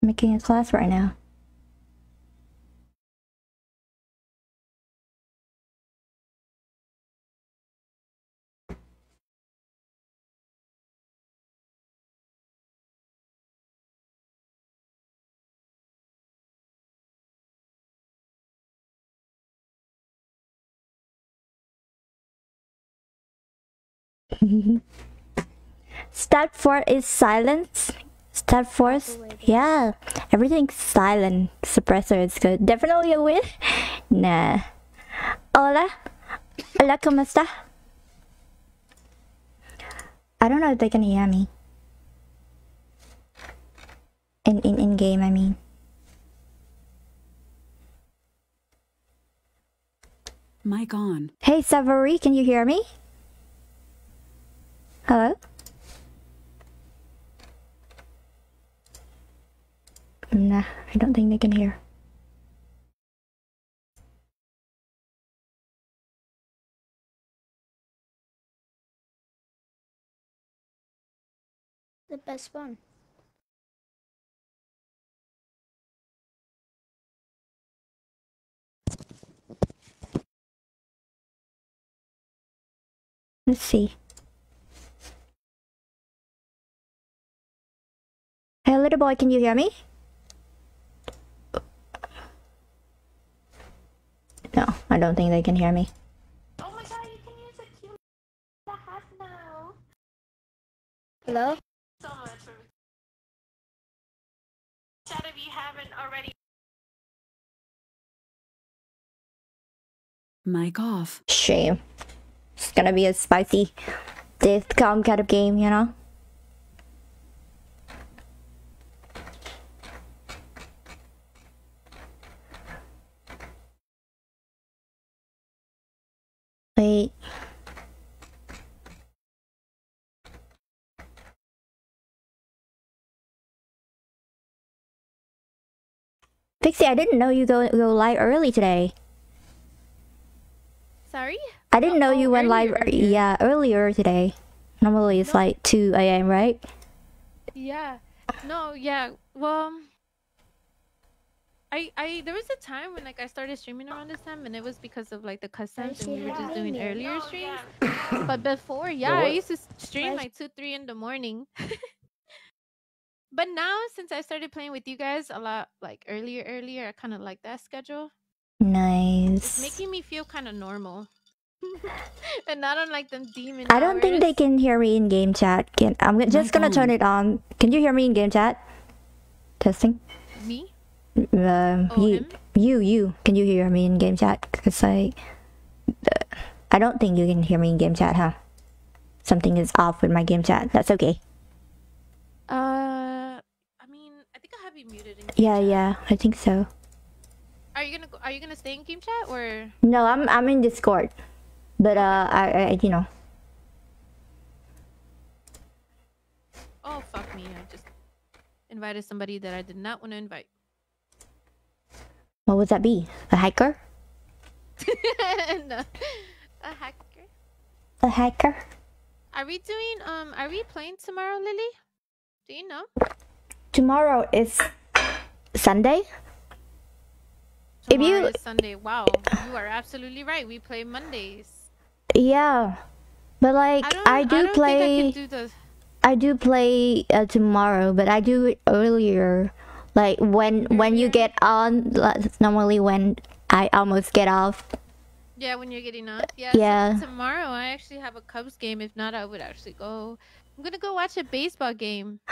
making a class right now. [LAUGHS] Step 4 is silence. Stat 4 yeah. Everything's silent. Suppressor is good. Definitely a win. [LAUGHS] Nah. Hola. Hola, ¿cómo está? I don't know if they can hear me. In in in game, I mean. Mic on. Hey, Savory, can you hear me? Hello? Um, nah, I don't think they can hear. The best one. Let's see. Hey, little boy, can you hear me? No, I don't think they can hear me. Oh my god, you can use a cute hat now. Hello? So much for Chat if you haven't already. Mic off. Shame. It's gonna be a spicy deathcom kind of game, you know? Wait. Pixie, I didn't know you go go live early today. Sorry? I didn't know Oh, you went live. earlier, earlier. Yeah, earlier today. Normally it's like 2 a.m., right? Yeah. No, yeah. Well, I I there was a time when like I started streaming around this time, and it was because of like the customs, and we were just doing earlier oh, streams. But before, yeah, I used to stream like two, three in the morning. [LAUGHS] but now, since I started playing with you guys a lot like earlier, earlier, I kind of like that schedule. Nice. It's Nice. making me feel kind of normal. [LAUGHS] and not on like them demon. I don't think they can hear me in game chat. Can, I'm g- just gonna turn it on. Can you hear me in game chat? Testing. me. Um, Oh, you, you, you. Can you hear me in game chat? Cause I, uh, I don't think you can hear me in game chat, huh? Something is off with my game chat. That's okay. Uh, I mean, I think I have you muted. In Yeah, yeah. I think so. Are you gonna Are you gonna stay in game chat or? No, I'm I'm in Discord, but uh, I, I you know. Oh fuck me! I just invited somebody that I did not want to invite. What would that be? A hiker? [LAUGHS] no, a hacker. A hiker? Are we doing? Um, are we playing tomorrow, Lily? Do you know? Tomorrow is Sunday. If you is Sunday. Wow, you are absolutely right. We play Mondays. yeah, but like I. I do don't play. Think I can do the. I do play uh, tomorrow, but I do it earlier. Like when when you get on, normally when I almost get off. Yeah, when you're getting off. Yeah. so Yeah. tomorrow I actually have a Cubs game. If not, I would actually go. I'm gonna go watch a baseball game. [GASPS]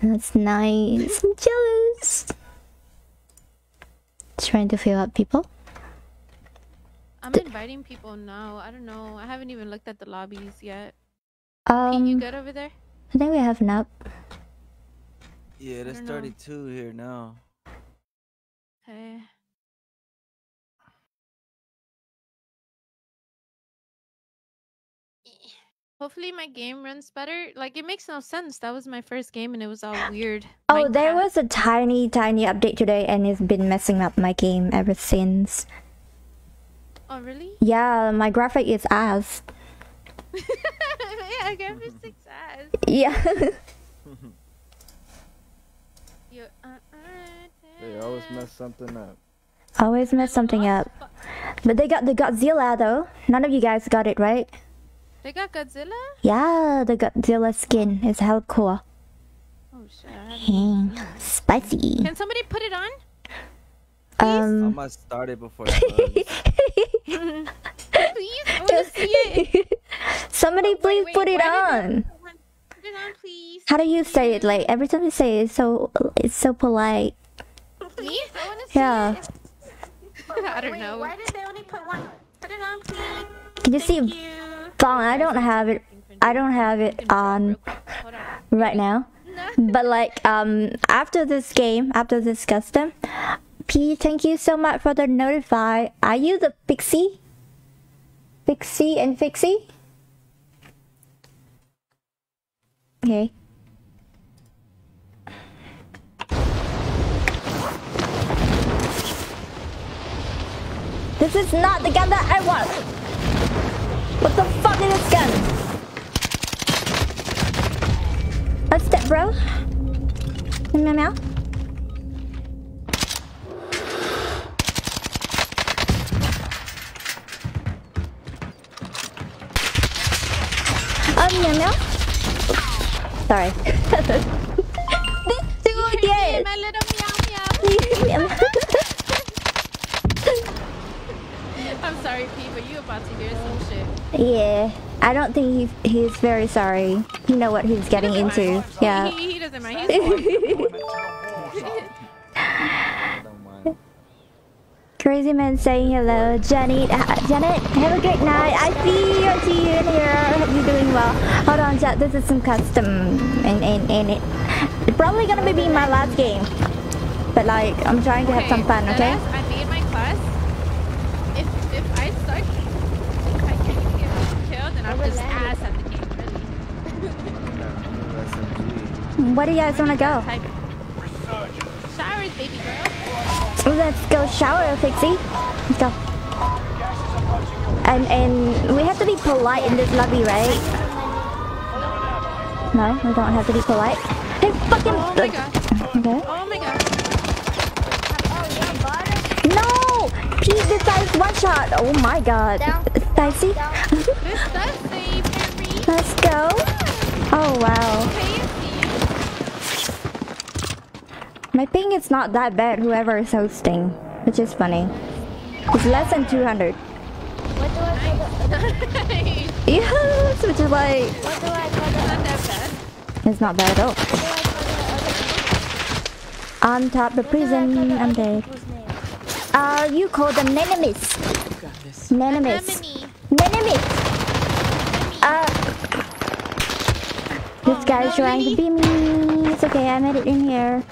That's nice. I'm jealous. Trying to fill up people. I'm inviting people now. I don't know. I haven't even looked at the lobbies yet. Um, Pete, you good over there? I think we have enough. Yeah, there's 32 here now. Okay. Hopefully my game runs better. Like it makes no sense. That was my first game and it was all weird. [GASPS] Oh, there was a tiny, tiny update today, and it's been messing up my game ever since. Oh really? Yeah, my graphic is ass. [LAUGHS] yeah, game is ass. [LAUGHS] Yeah. [LAUGHS] You, uh, They always mess something up. Always mess something up. But they got the Godzilla though. None of you guys got it right. They got Godzilla? Yeah, the Godzilla skin is hell cool. Oh shit. I haven't even seen it. spicy. Can somebody put it on? I Um, must start it before it bugs. [LAUGHS] Please. Oh wanna see it. [LAUGHS] Somebody please wait, put it why on. Put it on, please. How do you say it? Like every time you say it, it's so it's so polite. Me? I wanna see Yeah. [LAUGHS] I don't know. Why did they only put one? Put it on, please. Can you see? Fine, I don't have it. I don't have it on right now. But like um after this game, after this custom, P, thank you so much for the notify. Are you the Pixie? Pixie and Fixie? Okay. This is not the gun that I want. What the fuck is this gun? What's that, bro? Meow meow. Um, meow meow. Sorry. [LAUGHS] this two again. My little meow meow. I'm sorry, P, but you about to hear some shit. Yeah, I don't think he he's very sorry. You know what he's getting into. Yeah. He, he doesn't mind. [LAUGHS] He's Crazy man saying hello, Janet. Uh, Janet, have a great night. I see you. I see you in here. I hope you're doing well. Hold on, chat. This is some custom, and and and it, it's probably gonna be my last game. But like, I'm trying to have some fun. Okay. I made my class. If if I suck, if I can't get a kill, then I'm just ass at the game. Really. [LAUGHS] Where do you guys wanna go? Type. Showers, baby girl. Oh, let's go shower, Fixie. Let's go. And and we have to be polite in this lobby, right? No, we don't have to be polite. Hey, fucking. Oh my god. Okay. Oh my god. No! Pete, this guy's one shot. Oh my god. Dicey. This does. Let's go. Oh wow. My ping is not that bad, whoever is hosting, which is funny. It's less than 200. [LAUGHS] Yes, which is like, What do I call it? Not that bad. it's not bad at all. On top the prison, I'm dead. Uh, you call them Nenemis. Nenemis. Nenemis. Uh, this guy's trying to beat me. It's okay, I made it in here.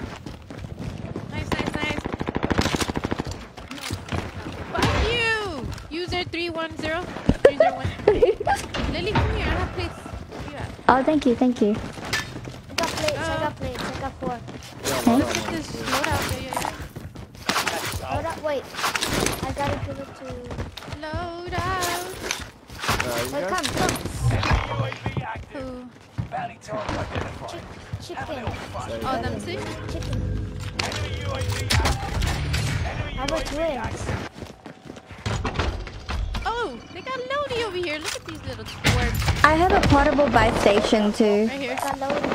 Nice, nice, nice. Fuck you! User 310. 301. Lily, come here. I have plates. Where you at? Oh, thank you, thank you. I got plates, I got plates, I got four. Thanks. Wait. I gotta give it to... Load out. Wait, come, come. Who? Bounty target identified. Chicken. Oh, them two? Chicken. How about twins? Oh, they got Lodi over here. Look at these little twerps. I have a portable buy station too. Right here. Got Lodi.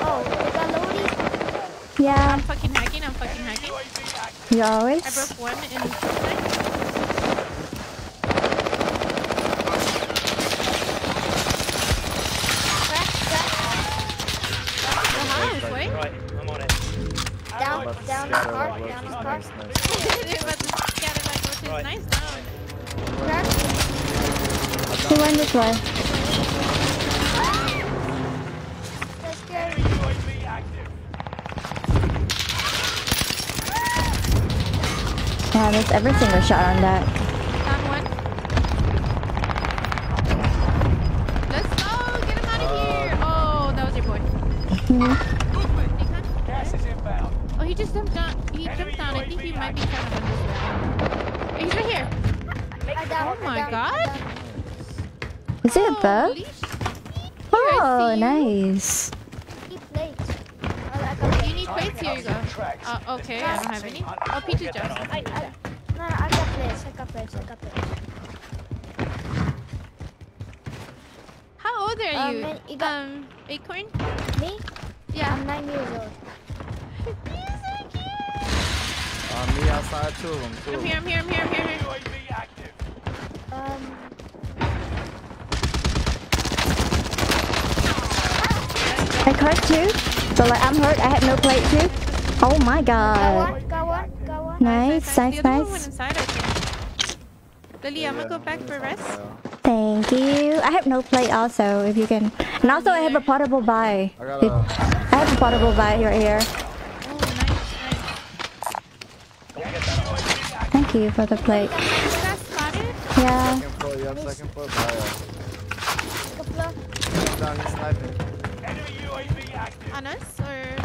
Oh, they got Lodi? Yeah, I'm fucking hacking. I'm fucking hacking. You I always. broke one in Wait. Right, I'm on it. Down, down car, down car. Nice, nice. They're about to scatter like roaches. Nice down. He went this way. Yeah, there's every single shot on that. Down one. Let's go. Get him out of uh. here. Oh, that was your boy. [LAUGHS] Gas is inbound. Oh, he just jumped down. He jumped down. I think he might be trying to run this way. He's right here. Down, Oh my down, god. down. Is it a bug? Oh, nice. Eat plates. I got plates. You need plates? Here you go. Uh, okay, I don't have any. Oh, Peaches just. I, I, no, no, I got plates, I got plates, I got plates. How old are Um, you? man, you got- Um, Acorn? Me? Yeah. I'm nine years old. Uh, me outside, two of them. I'm of here. I'm here, I'm here, I'm here. I'm here. Um, I hurt too. So like I'm hurt. I have no plate too. Oh my go god. on, go on, go on. Nice, nice, the other one nice. inside, I think. Lily, I'm gonna go back for rest. Thank you. I have no plate also, if you can. And also I have a portable buy. I got a. I have a portable buy right here. Oh, nice, nice. Thank you for the plate. You got spotted? Yeah. Second floor, you have second floor. Bio. Second floor. He's down, he's sniping. Into the area.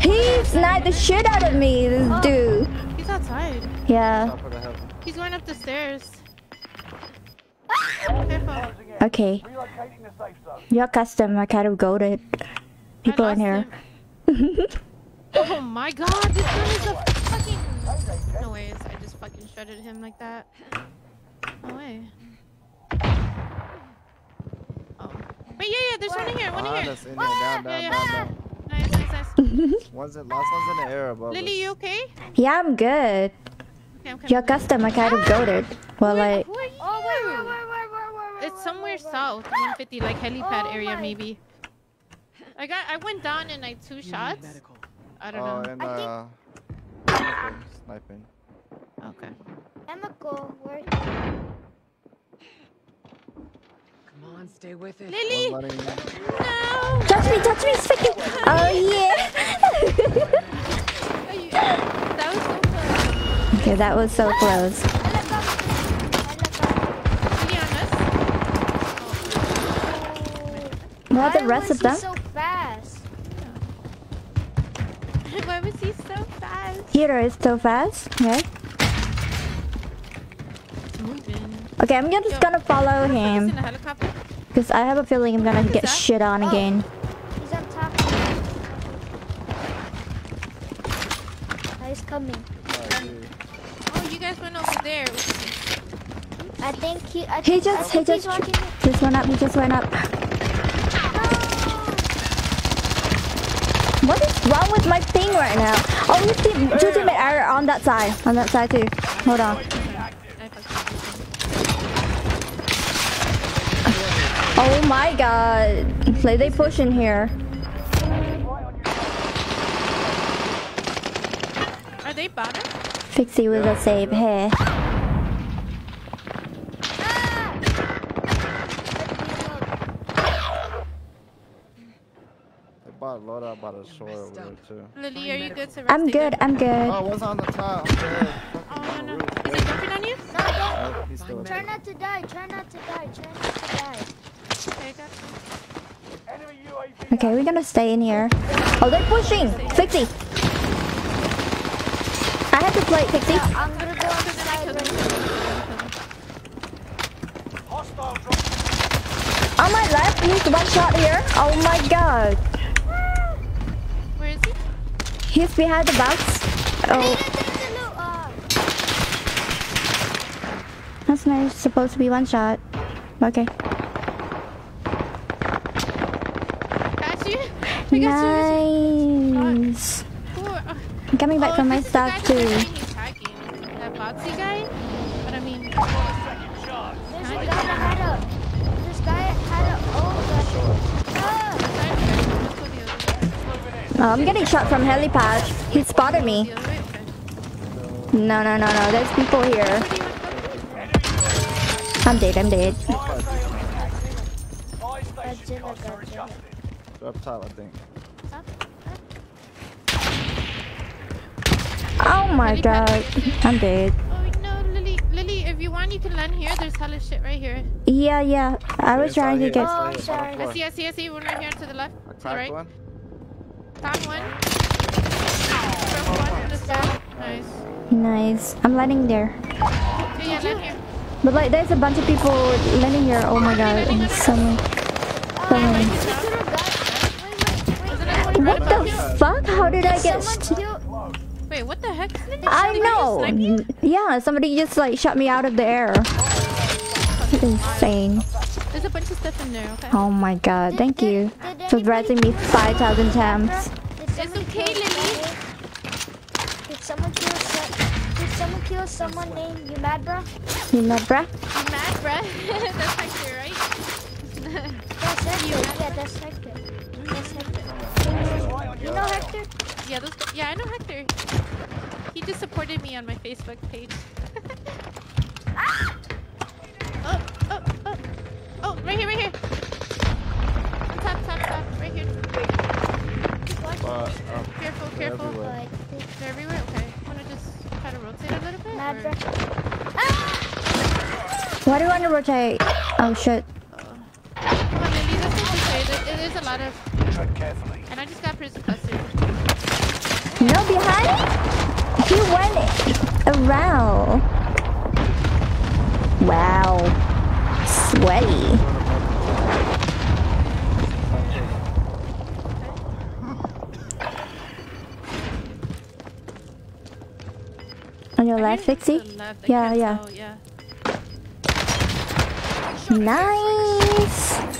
He sniped the shit out of me, this oh. dude. He's outside. Yeah. Top of the heaven. He's going up the stairs. [LAUGHS] Okay. Your custom, I kind of goaded people in here. Oh my god, this gun is a fucking. No ways, I just fucking shredded him like that. No way. Oh. Wait, yeah, yeah, there's one in here, one in Behind here. us, in there, down, Yeah, down, yeah. down, down. Nice, nice, nice. [LAUGHS] One's in, last one's in the air above Lily, us. you okay? Yeah, I'm good. Okay, I'm coming. Your custom, I kind of goaded. Well, like, Who are you? Oh, wait, wait, wait, wait, wait, wait, wait. It's somewhere wait, wait. south, [GASPS] 150, like helipad Oh area my- maybe. I got, I went down in like two shots. I don't Oh, know. and I think- uh, sniping, sniping. Okay. Chemical, where? Come on, stay with it. Lily, One's letting you- no. touch me, touch me, speaking. Oh yeah. That was so close. okay, that was so close. Lily. What are the rest was of them? so fast? [LAUGHS] Why was he so fast? Hero is so fast. Okay. Okay, I'm just Yo, gonna follow He's in him helicopter. Because I have a feeling I'm gonna get that? shit on oh, again. He's on top. Oh, he's coming. Oh, you guys went over there. I think he. I He think, I just, he just, watching just went up. He just went up. What is wrong with my thing right now? Oh, you see, two teammates are on that side. On that side too. Hold on. I fucked Oh my god. Like they push in here. Are they bottom? Fixie with a save hair. They bought loadout by the shore over there too. Lily, are you good to rest I'm good. I'm good. Oh, what's on the top? Oh no no. Is he jumping on you? No, don't. Try not to die. Try not to die. Try not to die. Okay, we're gonna stay in here. Oh, they're pushing. Fixie. I have to play Fixie. I'm gonna go right now. hostile. On my left, he's one shot here. Oh my god. Where is he? He's behind the box. Oh, that's nice. Supposed to be one shot. Okay. Got you? I got you. Nice. I'm coming back oh, from my oh, this is the guy stuff too. saying he's hacking. That Botsy guy? But I mean, Second charge. this guy had a. This guy had a. Oh, gosh. Let's go the other way. Oh, I'm getting shot from helipad. He spotted me. The other way? Okay. No, no, no, no. There's people here. I'm dead. I'm dead. Fire station Godzilla, costs are Godzilla. adjusted. They're up top, I think. Oh my god. I'm dead. Oh no, Lily, Lily, if you want, you can land here. There's hella shit right here. Yeah, yeah. I was trying to here, get. inside Oh, here, sorry. bottom. I see, I see, I see. One right here to the left. I To the cracked right. one. Found one. Broke one. This down. Nice. Nice. I'm landing there. Okay, yeah, land here. But like, there's a bunch of people landing here. Oh my god. And someone. someone. What the fuck? How did I get? St- Wait, what the heck? I know. Mm, yeah, somebody just like shot me out of the air. Insane. There's a bunch of stuff in there, okay? Oh my god. Thank you for dressing me 5,000 times. It's okay, Lily. Did someone kill some, did someone kill someone named you mad bro? You mad, bruh? You mad, bruh? [LAUGHS] That's Hector, right? [LAUGHS] That's Hector. Yeah, that's Hector. That's Hector. You know Hector? Yeah, those. Yeah, I know Hector. He just supported me on my Facebook page. [LAUGHS] oh, oh, oh, oh! Right here, right here. Top, top, top, right here. But, um, Careful, they're careful. everywhere. They're everywhere. Okay. Wanna just try to rotate a little bit? Mad or- bro. Why do you want to rotate? Oh shit. Come on, Lily. That's okay. There, there is a lot of. Tread carefully. And I just got prison custody. No, behind? He went around. Wow. Sweaty. On your left, To Fixie? left, Yeah, yeah. tell, yeah. Nice.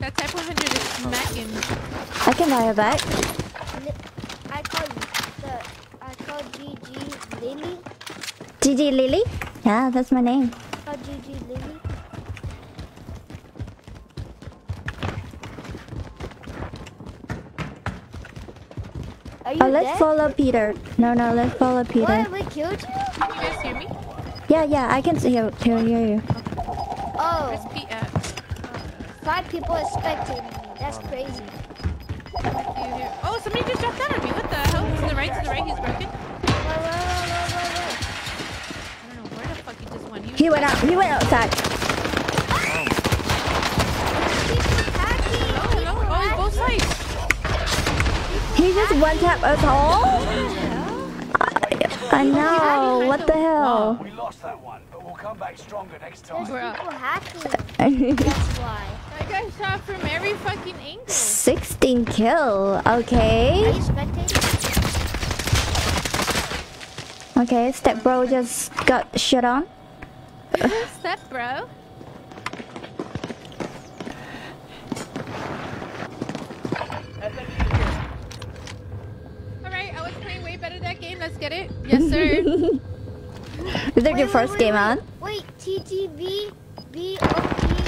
Woo! That type 100 is oh. smacking. I can buy her back. I called the I called GG Lily. Gigi Lily? Yeah, that's my name. I called GG Lily. Are you Oh, let's dead? follow Peter. No, no, let's follow Peter. What? We killed you? Can you guys hear me? Yeah, yeah, I can see you. Hear hear you. Oh, Where's Pete at? Five people are spectating me. That's crazy. Do you hear? Oh, somebody just dropped down on me. What the hell? To the right, to the right. He's broken. I don't know where the fuck he just went. was He went out. He went outside. People hacking. Hello, hello. Oh, both sides. He just one tap us all. I know. What the hell? We lost that one, but we'll come back stronger next There's time. people hacking. [LAUGHS] That's why. That guy shot from every fucking angle. 16 kill. Okay. Okay. Step bro just got shit on. Step, bro. Alright, I was playing way better that game. Let's get it. Yes, sir. [LAUGHS] Is that your Wait, first wait, game wait, on? Wait, TTB B O P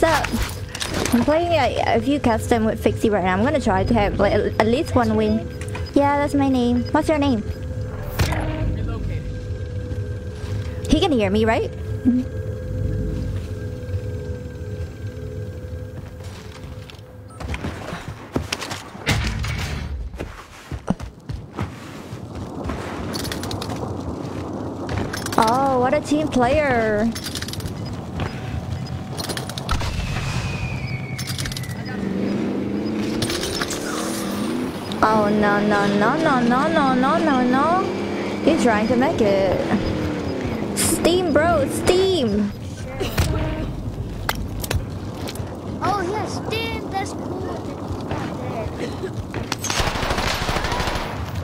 what's up? I'm playing a, a few custom with Fixie right now. I'm gonna try to have like at least one win. Yeah, that's my name. What's your name? He can hear me, right? Oh, what a team player. Oh no no no no no no no no no He's trying to make it. Steam bro, steam! Oh yes, damn, that's cool. Not there.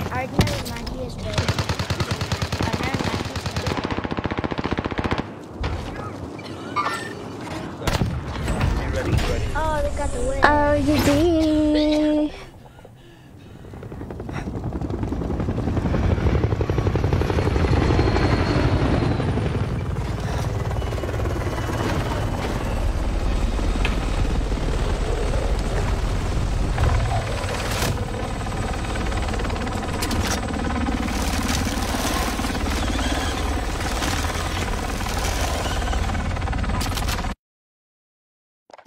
Alright, never mind. He is dead. Never mind. He's dead. Oh, they got the win. Oh, you did.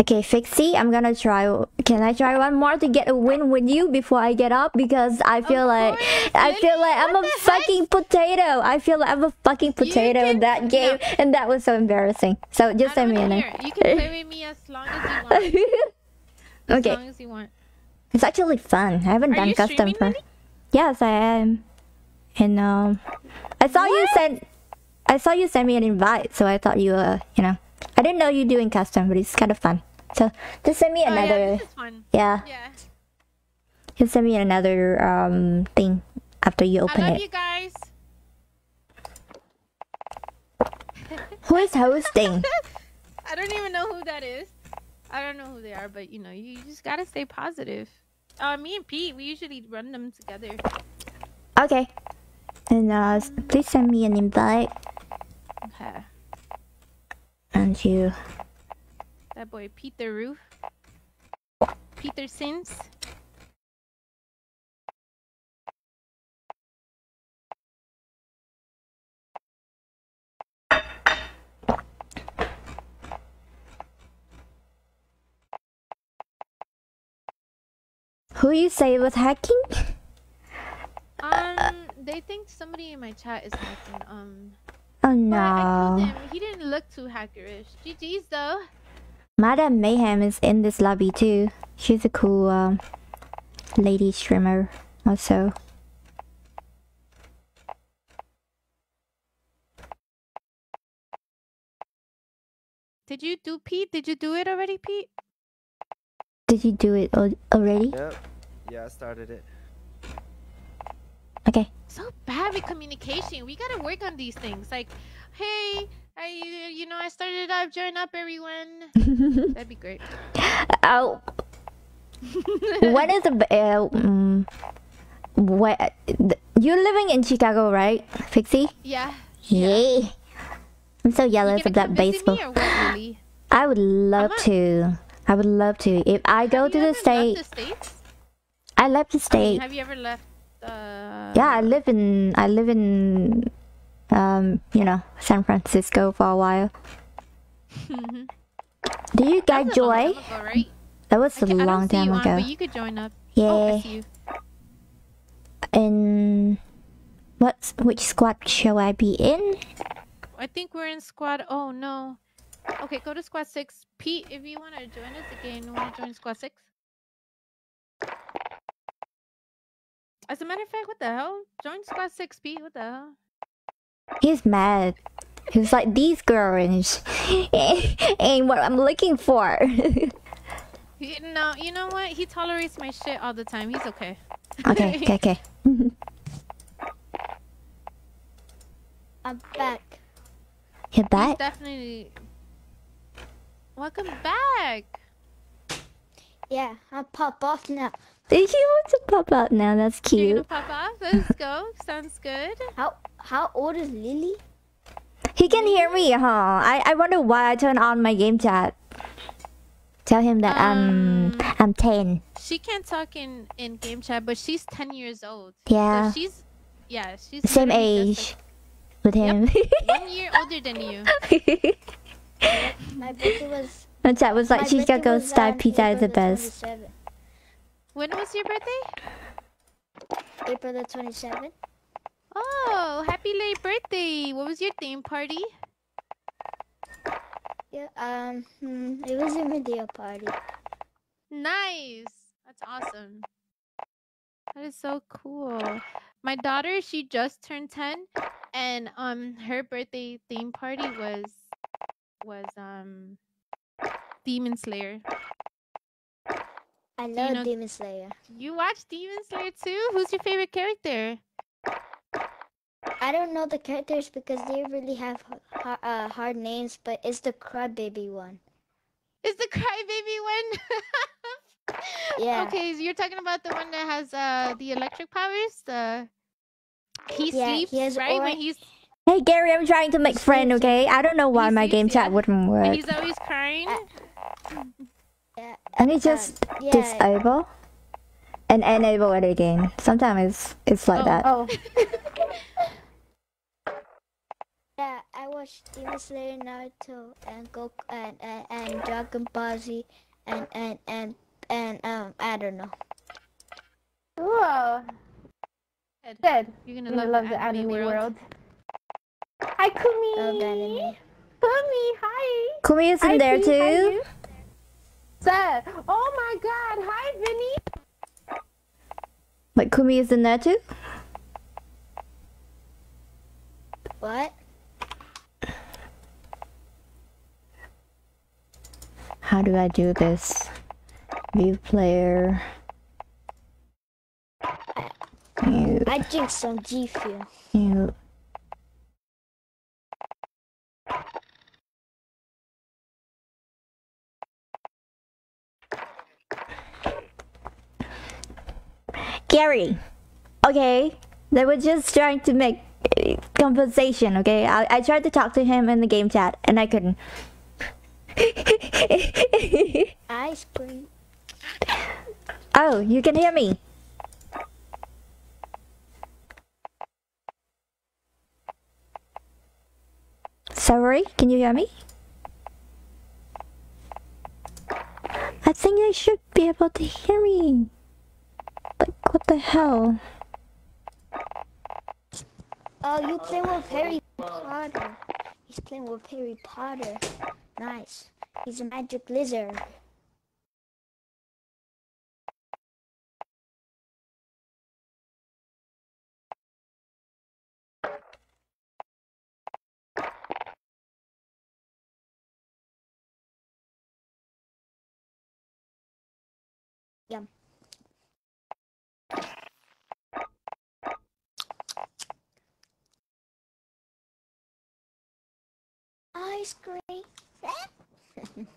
Okay, Fixie, I'm gonna try. Can I try one more to get a win with you before I get up? Because I feel like I feel like I'm a fucking potato. I feel like I'm a fucking potato in that game, and that was so embarrassing. So just send me in you can play with me as long as you [LAUGHS] want. As Okay. long as you want. It's actually fun. I haven't Are done custom for. Yes, I am. And um, I saw you send. I saw you send me an invite, so I thought you uh, you know, I didn't know you doing custom, but it's kind of fun. So just send me Oh, yeah, another. fun. Yeah. Yeah. Just send me another um thing after you open I love it. you guys. [LAUGHS] Who is hosting? [LAUGHS] I don't even know who that is. I don't know who they are, but you know, you just gotta stay positive. Uh, me and Pete, we usually run them together. okay. And uh, please send me an invite. Okay. And you. That boy Peter Roof. Peter Sins. Who you say was hacking? Um, they think somebody in my chat is hacking. Um, Oh no. him he didn't look too hackerish. GG's though. Madam Mayhem is in this lobby too. She's a cool um, lady streamer also. Did you do Pete? Did you do it already, Pete? Did you do it already? Yep. Yeah, I started it. Okay. So bad with communication. We gotta work on these things. Like, hey, I you know I started up. Join up, everyone. [LAUGHS] That'd be great. Oh. what is the uh, um, th- you're living in Chicago, right, Fixie? Yeah. Yeah. I'm so jealous of that baseball. What, Lily? [LAUGHS] I would love to. I would love to. If I go to the state, the states? I left the I mean, state. have you ever left? Uh, Yeah, I live in I live in um, you know, San Francisco for a while. [LAUGHS] Do you guys That's a join? ago, right? That was a long time on, ago. but you could join up. Oh, Yeah. you. In what which squad shall I be in? I think we're in squad. Oh no. Okay, go to squad six. Pete, if you want to join us again, you want to join squad six? As a matter of fact, what the hell? Join squad six, Pete. What the hell? He's mad. He's like these girls [LAUGHS] ain't what I'm looking for. [LAUGHS] He, no, you know what? He tolerates my shit all the time. He's okay. okay, okay, okay. [LAUGHS] I'm back. You're He's back? definitely. Welcome back. Yeah, I'll pop off now. He wants to pop out now. That's cute. You're gonna cute. pop off. Let's go. Sounds good. How how old is Lily? He can hear me, huh? I, I wonder why I turn on my game chat. Tell him that Um, I'm I'm ten. She can't talk in in game chat, but she's ten years old. Yeah. So she's yeah, she's Same literally just age with him. one [LAUGHS] year older than you. My birthday was. My chat was like, my she's got birthday go was style on pizza is the the best. When was your birthday? April the 27th. Oh, happy late birthday! What was your theme party? Yeah. Um. hmm, it was a video party. Nice. That's awesome. That is so cool. My daughter, she just turned 10 and um her birthday theme party was was um Demon Slayer. I you love know- Demon Slayer. You watch Demon Slayer too? Who's your favorite character? I don't know the characters because they really have ha- uh, hard names, but it's the crybaby one. Is the crybaby one? [LAUGHS] Yeah. Okay, so you're talking about the one that has uh the electric powers. The he Yeah, sleeps he has right when he's Hey Gary, I'm trying to make friend, okay? I don't know why my game chat wouldn't when work. he's always crying. Yeah. Let me just yeah. disable and enable it again. Sometimes it's it's like that. Oh. [LAUGHS] [LAUGHS] yeah, I was watch Demon Slayer, Naruto, and Goku, and, and, and Dragon Ball Z, and and and and um I don't know. Whoa. Good. You're gonna, love, the anime world. Hi, Kumi. Love anime. Kumi, hi. Kumi is in Hi, there Pete, too. you. Sir. Oh my God. Hi, Vinny. Like Kumi is in there too. What? How do I do this? View player. Mute. I drink some G Fuel. Mute. Gary. Okay. They were just trying to make uh, conversation, okay? I, I tried to talk to him in the game chat and I couldn't. Ice cream. oh, you can hear me. Sorry, can you hear me? I think I should be able to hear me. Like, what the hell? Oh, you play with Harry Potter. He's playing with Harry Potter. Nice. He's a magic lizard. Yum. Ice cream. [LAUGHS]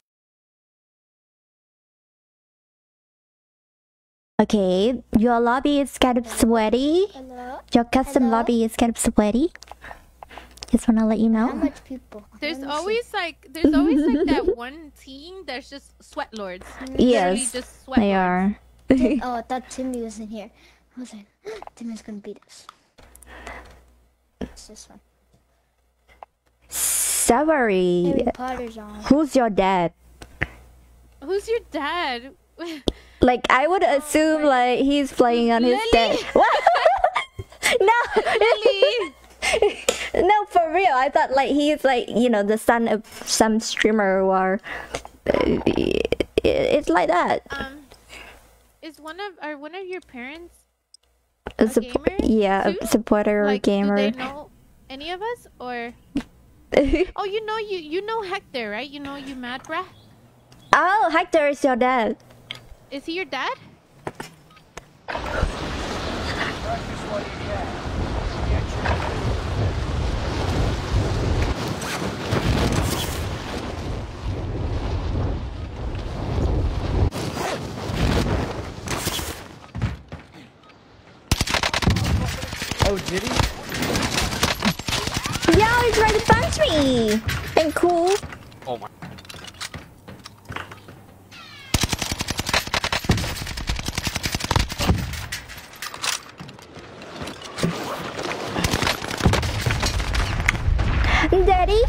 Okay, your lobby is kind of sweaty. Hello? Your custom Hello? lobby is kind of sweaty. Just wanna let you How know. much people? There's Let see. always like there's always like [LAUGHS] that one team that's just sweat lords. Yes, just sweat they lords. are. [LAUGHS] Oh, I thought Timmy was in here. I was like, Timmy's gonna beat us. It's this one. Sorry. Harry Potter's on. Who's your dad? Who's your dad? [LAUGHS] Like I would assume like he's playing on his dad. [LAUGHS] What? [LAUGHS] no, Lily. no, for real. I thought like he's like you know the son of some streamer or uh, it's like that. Um, is one of are one of your parents A a sup- gamer yeah, too? a supporter or like gamer. do they know any of us or? [LAUGHS] oh, you know you you know Hector, right? You know you mad bruh. oh, Hector is your dad. Is he your dad? Practice while you can. Get your Oh, did he? Yeah, he's trying to punch me. And cool. Oh my. Daddy.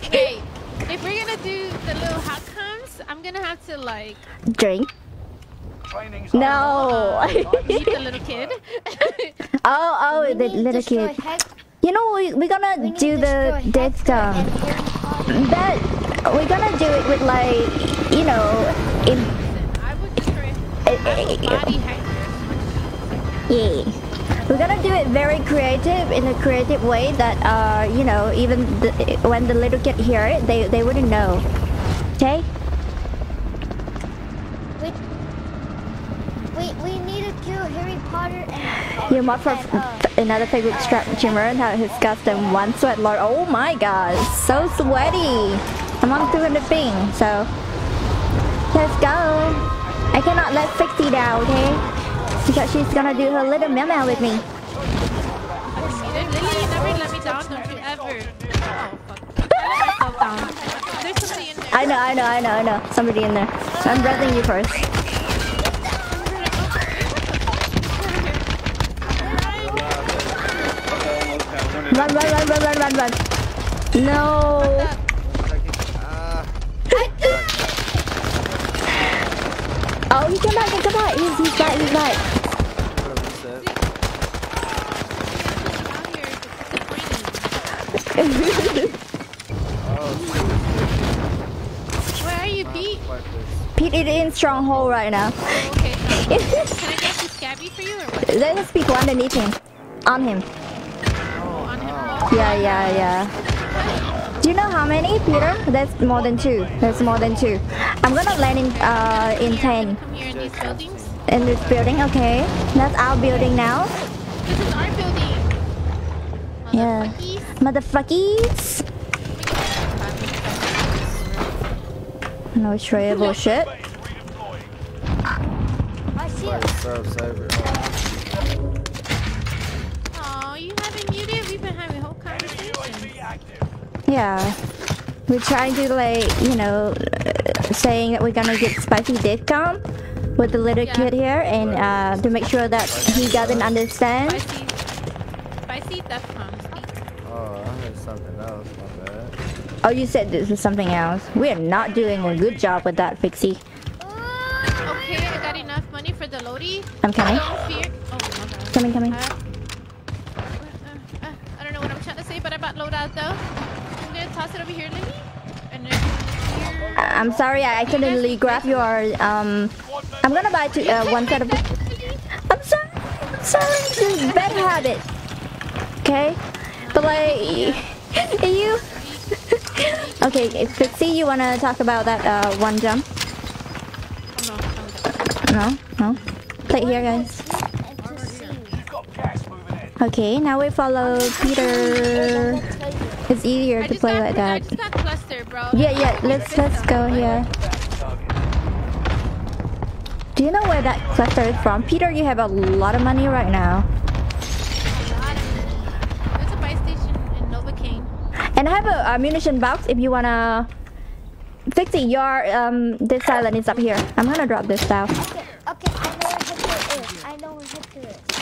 Hey, if we're gonna do the little hot comes, I'm gonna have to like Drink. Training's No. meet [LAUGHS] the little kid. [LAUGHS] oh, oh, We the little kid. Hec- You know, we, we're gonna we do the death Hector gun. and Harry Potter. That we're gonna do it with like, you know, in I would destroy I will body Hector. yeah. We're gonna do it very creative in a creative way that uh, you know, even the, when the little kid hear it, they they wouldn't know. Okay? We, we, we need to kill Harry Potter and. Your mod for and, uh, another favorite streamer and how his custom one sweat lord. Oh my god, so sweaty. I'm on 200 ping, so let's go. I cannot let 60 down, okay? Because she's gonna do her little meow meow with me. Lily, you never let me down, don't you ever? [LAUGHS] Oh fuck. I let myself down. There's somebody in there. I know, I know, I know, I know. Somebody in there. I'm breathing you first. Run, run, run, run, run, run, run. No. Oh, he came back, he came back. He's, he's back, he's back. Where are you, Pete? Pete is in stronghold right now. Oh, okay. [LAUGHS] Can I get the scabby for you or what? There's people underneath him. On him. Yeah, yeah, yeah. Do you know how many, Peter? That's more than two. That's more than two. I'm gonna land in uh in ten. In these buildings. In this building, okay. That's our building now. This is our building. Yeah. Motherfuckies. No tradable shit. I see Like, Yeah. We're trying to like, you know, uh, saying that we're gonna get spicy discount with the little kid here and uh, to make sure that he doesn't understand. Spicy Defcon. Oh, I heard something else. My bad. Oh, you said this is something else. We are not doing a good job with that, Fixie. Okay, I got enough money for the Lodi. I'm coming. Don't fear. Oh my. Coming, coming. Uh, uh, I don't know what I'm trying to say, but I bought loadout though. I'm toss it over here, Lily. And here. I- I'm sorry, I accidentally grabbed your um. I'm gonna buy two, uh, one set of. I'm sorry. I'm sorry. This is bad habit. Okay, but like [LAUGHS] you. [LAUGHS] okay, if Fixie, you wanna talk about that uh one jump? No, no. Play here, guys. Okay, now we follow Peter. It's easier to play like that. Cluster, bro. Yeah, yeah. Let's let's go here. Do you know where that cluster is from? Peter, you have a lot of money right now. There's a buy station in Novocaine. And I have a, a munition box if you wanna fix it. Your um this island is up here. I'm gonna drop this down. Okay, okay, I know where Hector is. I know where Hector is.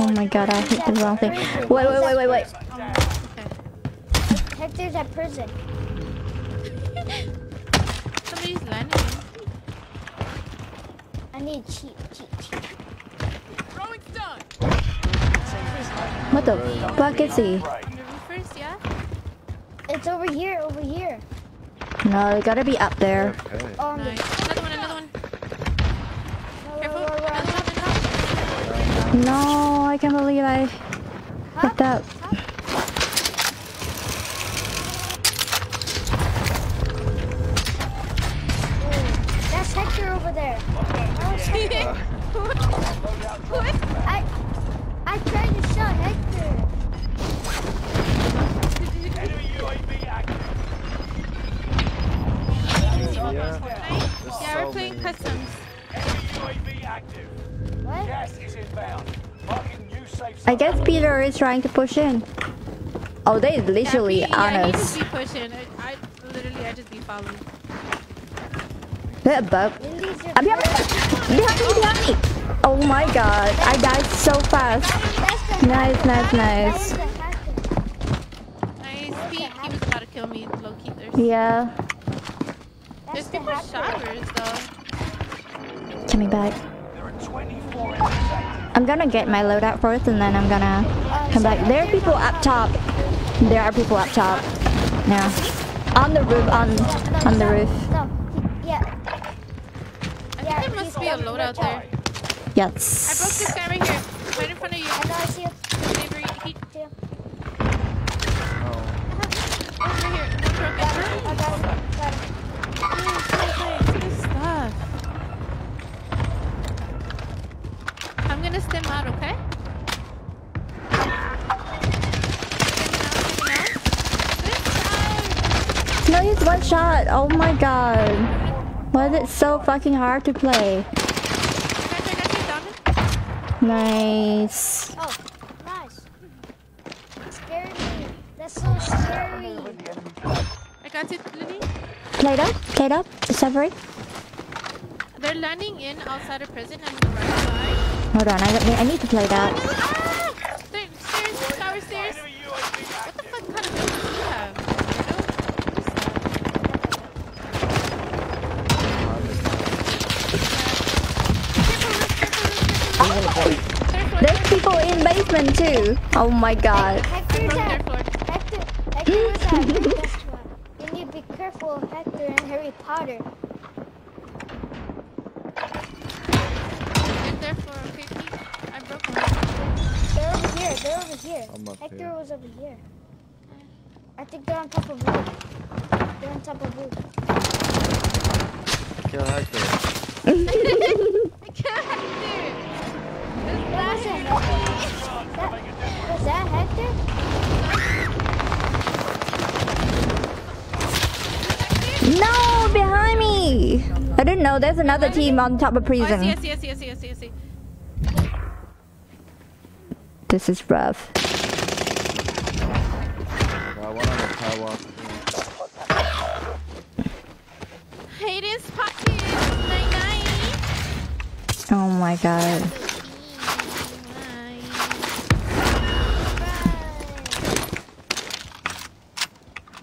Oh my god, I hit the wrong thing. Wait, wait, wait, wait, wait. Hector's at prison. [LAUGHS] Somebody's landing. I need cheap, cheat, cheap. Throwing stun. What the fuck is he? On the roof first, yeah? It's over here, over here. No, it gotta be up there. Oh, on Nice. Another one, another one. the Careful. No, I can't believe I fucked up. That's Hector over there. Oh, [LAUGHS] I, I tried to shot Hector. Enemy UAV active. Yeah. Yeah, we're playing customs. Enemy UAV active. I zone. guess Peter is trying to push in. Oh, they literally yeah, on yeah, he us. just be pushing. I, I literally, I just be following. They're above. Lindy's your I'm behind me! Behind me! Behind me! Oh my god, I died so fast. Nice, nice, nice. That is the Nice. Pete, he was about to kill me. Low key, there's, Yeah, there's people Hector. showers though. coming back. There are 24 enemies active. I'm gonna get my loadout first and then I'm gonna come back. There are people up top. There are people up top. Yeah. On the roof, on on the roof. Yeah. I Yeah, think there must be a on the loadout top. there. I broke Yes. this guy right here. Right in front of you. I know, I see you. Neighbor, he, See you. Oh. right here. One broken. I got it. Got it. I'm gonna stem out, okay? No, he's one shot. Oh my god. Why is it so fucking hard to play? Nice. Oh, nice. Scared me. That's so scary. I got it, Lily. Played up? Played up? Separate? They're landing in outside of prison on the right side. Hold on, I, I need to play that. Lower stairs. What the fuck kind of building do you have? There's people in basement too. Oh my god. Hector's at Hector. Hector was at the best one. You need to be careful of Hector and Harry Potter. Is there for 50? I broke one. They're over here. They're over here. I'm up Hector was over here. I think they're on top of roof. They're on top of roof. Kill Hector. That wasn't Hector. That, was that Hector? No, behind me. I didn't know there's another team on top of Oh, I prison. see, I see, I see, I see, I see, I see. This is rough. My god.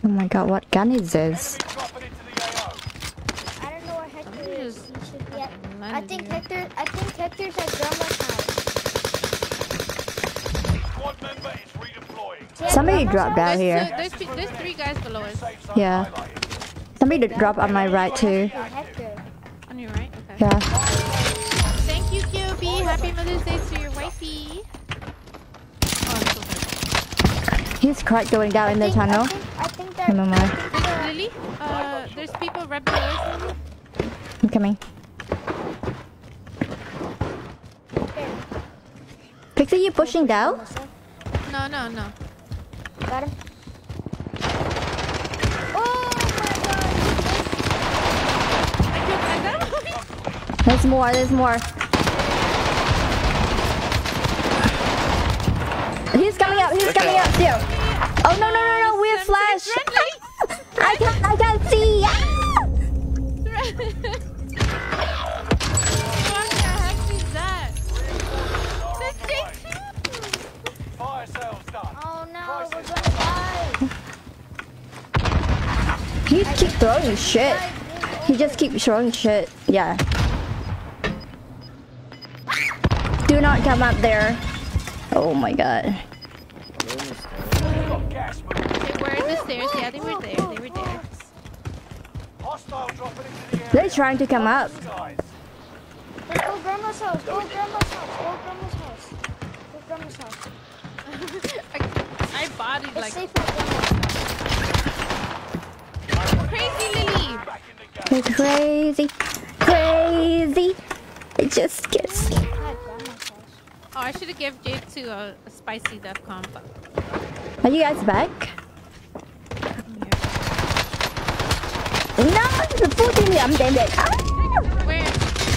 Oh my god, what gun is this? I don't know where Hector is. He should be at. I think Hector. I think Hector's at Grandma's house. Squad member is redeploying. Somebody dropped out There's, here. two, there's, there's three guys below us. Yeah. Somebody dropped on my right too. He's cracked going down in the tunnel. I think Never mind. There's Lily. Uh, there's people right below us. I'm coming. Pixie, you pushing down? No, no, no. Got him. Oh There's more, there's more. Shit. He just keeps throwing shit. Yeah. Do not come up there. Oh my god. Okay, we're in the stairs. Yeah, they were there. They were there. Hostile dropping into the area. They're trying to come up. Let's go Grandma's house. Go Grandma's house. Go Grandma's house. Go Grandma's house. I bodied like crazy. Crazy. It just gets house. Oh, I should have given Jake to a, a spicy death but- Are you guys back? No, the full team here. I'm dead. dead. Ah! Where?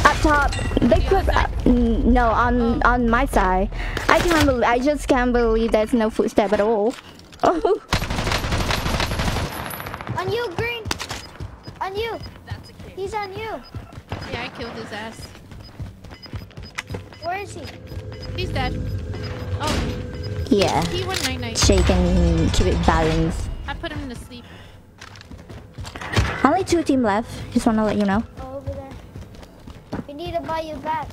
Up top. They put up. mm, No, on on my side. I can't believe. I just can't believe there's no footstep at all. [LAUGHS] Oh, On you, Green. On you. He's on you. Yeah, I killed his ass. Where is he? He's dead. Oh, yeah. he went night night. Shake and keep it balanced. I put him to sleep. Only two team left. Just wanna let you know. Oh, over there. We need to buy you back.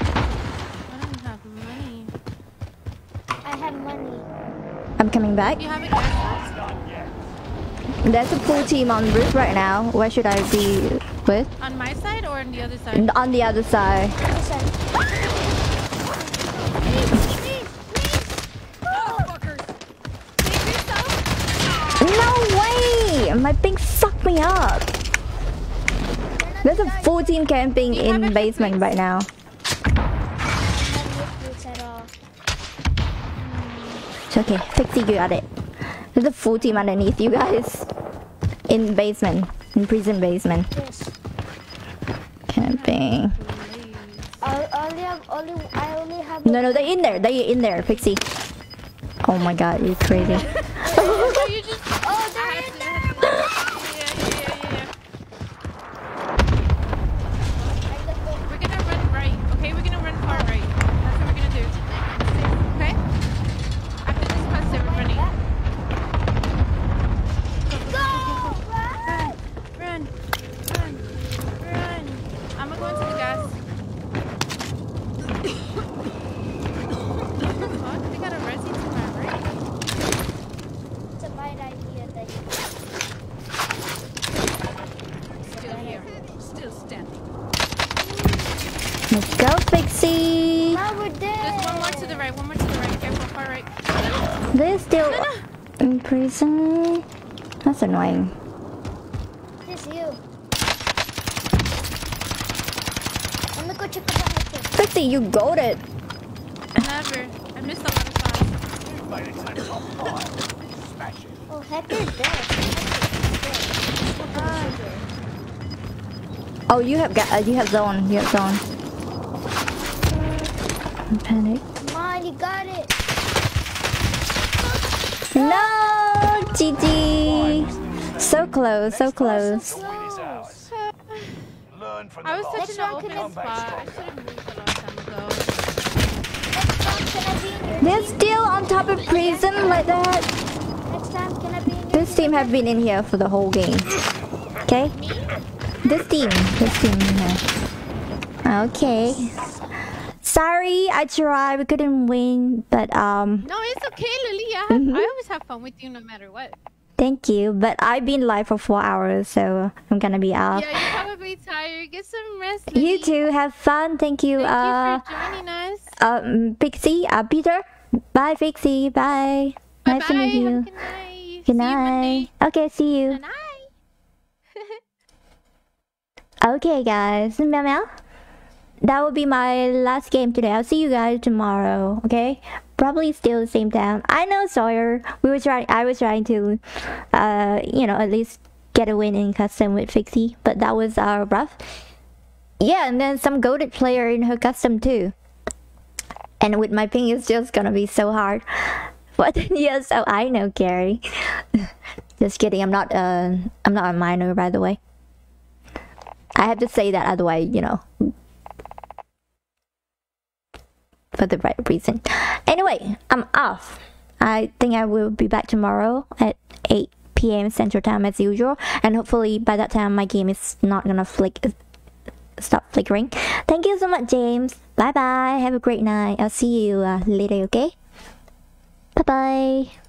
I don't have money. I have money. I'm coming back. You have it. There's a full team on roof right now. Where should I be On my side or on the other side? On the other side. No way! My ping sucked me up. There's a full team camping in basement right now. Boots at all. It's okay. Fixie, you got it. There's a full team underneath you guys. In basement. In prison basement. Yes. Camping. I only have only I only have. No, no, they're in there. They're in there, Pixie. Oh my god, you're crazy. [LAUGHS] oh, you just. Oh, there is. Yeah, yeah, yeah, yeah. We're gonna run right. Okay, we're gonna run far right. That's what we're gonna do. Okay. After this Fixie. Now we're dead. There's one more to the right. One more to the right. Careful, far right. They're still in. That's annoying. This you. Let me go check the back. Fixie, you goaded. Never. I missed a lot of shots. You've made the top five. Smash it. Oh, Hector's dead. Oh, you have got. Uh, you have zone. You have zone. Panic. Come on, you got it. No, GG. So close. So close. The win is ours. Learn from I was such an round open spot. I should have moved a long time ago. Next time, can I be in your They're still on top of prison like that. Next time, can I be in your This team have been in here for the whole game. Okay? This team. This team. Yeah. Okay. Sorry, I tried. We couldn't win, but um, No, it's okay, Lily. I, Mhm. I always have fun with you no matter what. thank you. But I've been live for four hours, so I'm gonna be off. Yeah, you're probably tired. Get some rest. You too. Have fun. Thank you. Thank uh, you for joining us. um, Pixie. Uh, Peter. Bye, Pixie. Bye. Bye Nice to meet you. Have a good night. Good See you night. Monday. Okay, see you. Good night. [LAUGHS] Okay, guys. Meow meow. That will be my last game today. I'll see you guys tomorrow. Okay? Probably still the same time. I know Sawyer. We were trying. I was trying to, uh, you know, at least get a win in custom with Fixie, but that was uh rough. Yeah, and then some goaded player in her custom too. And with my ping, it's just gonna be so hard. What? yes, oh, I know, Gary. [LAUGHS] just kidding. I'm not. Uh, I'm not a minor, by the way. I have to say that otherwise, you know, for the right reason. Anyway, I'm off. I think I will be back tomorrow at 8 p.m. Central Time as usual, and hopefully by that time my game is not gonna flick, stop flickering. Thank you so much, James. Bye bye. Have a great night. I'll see you uh, later. Okay. Bye bye.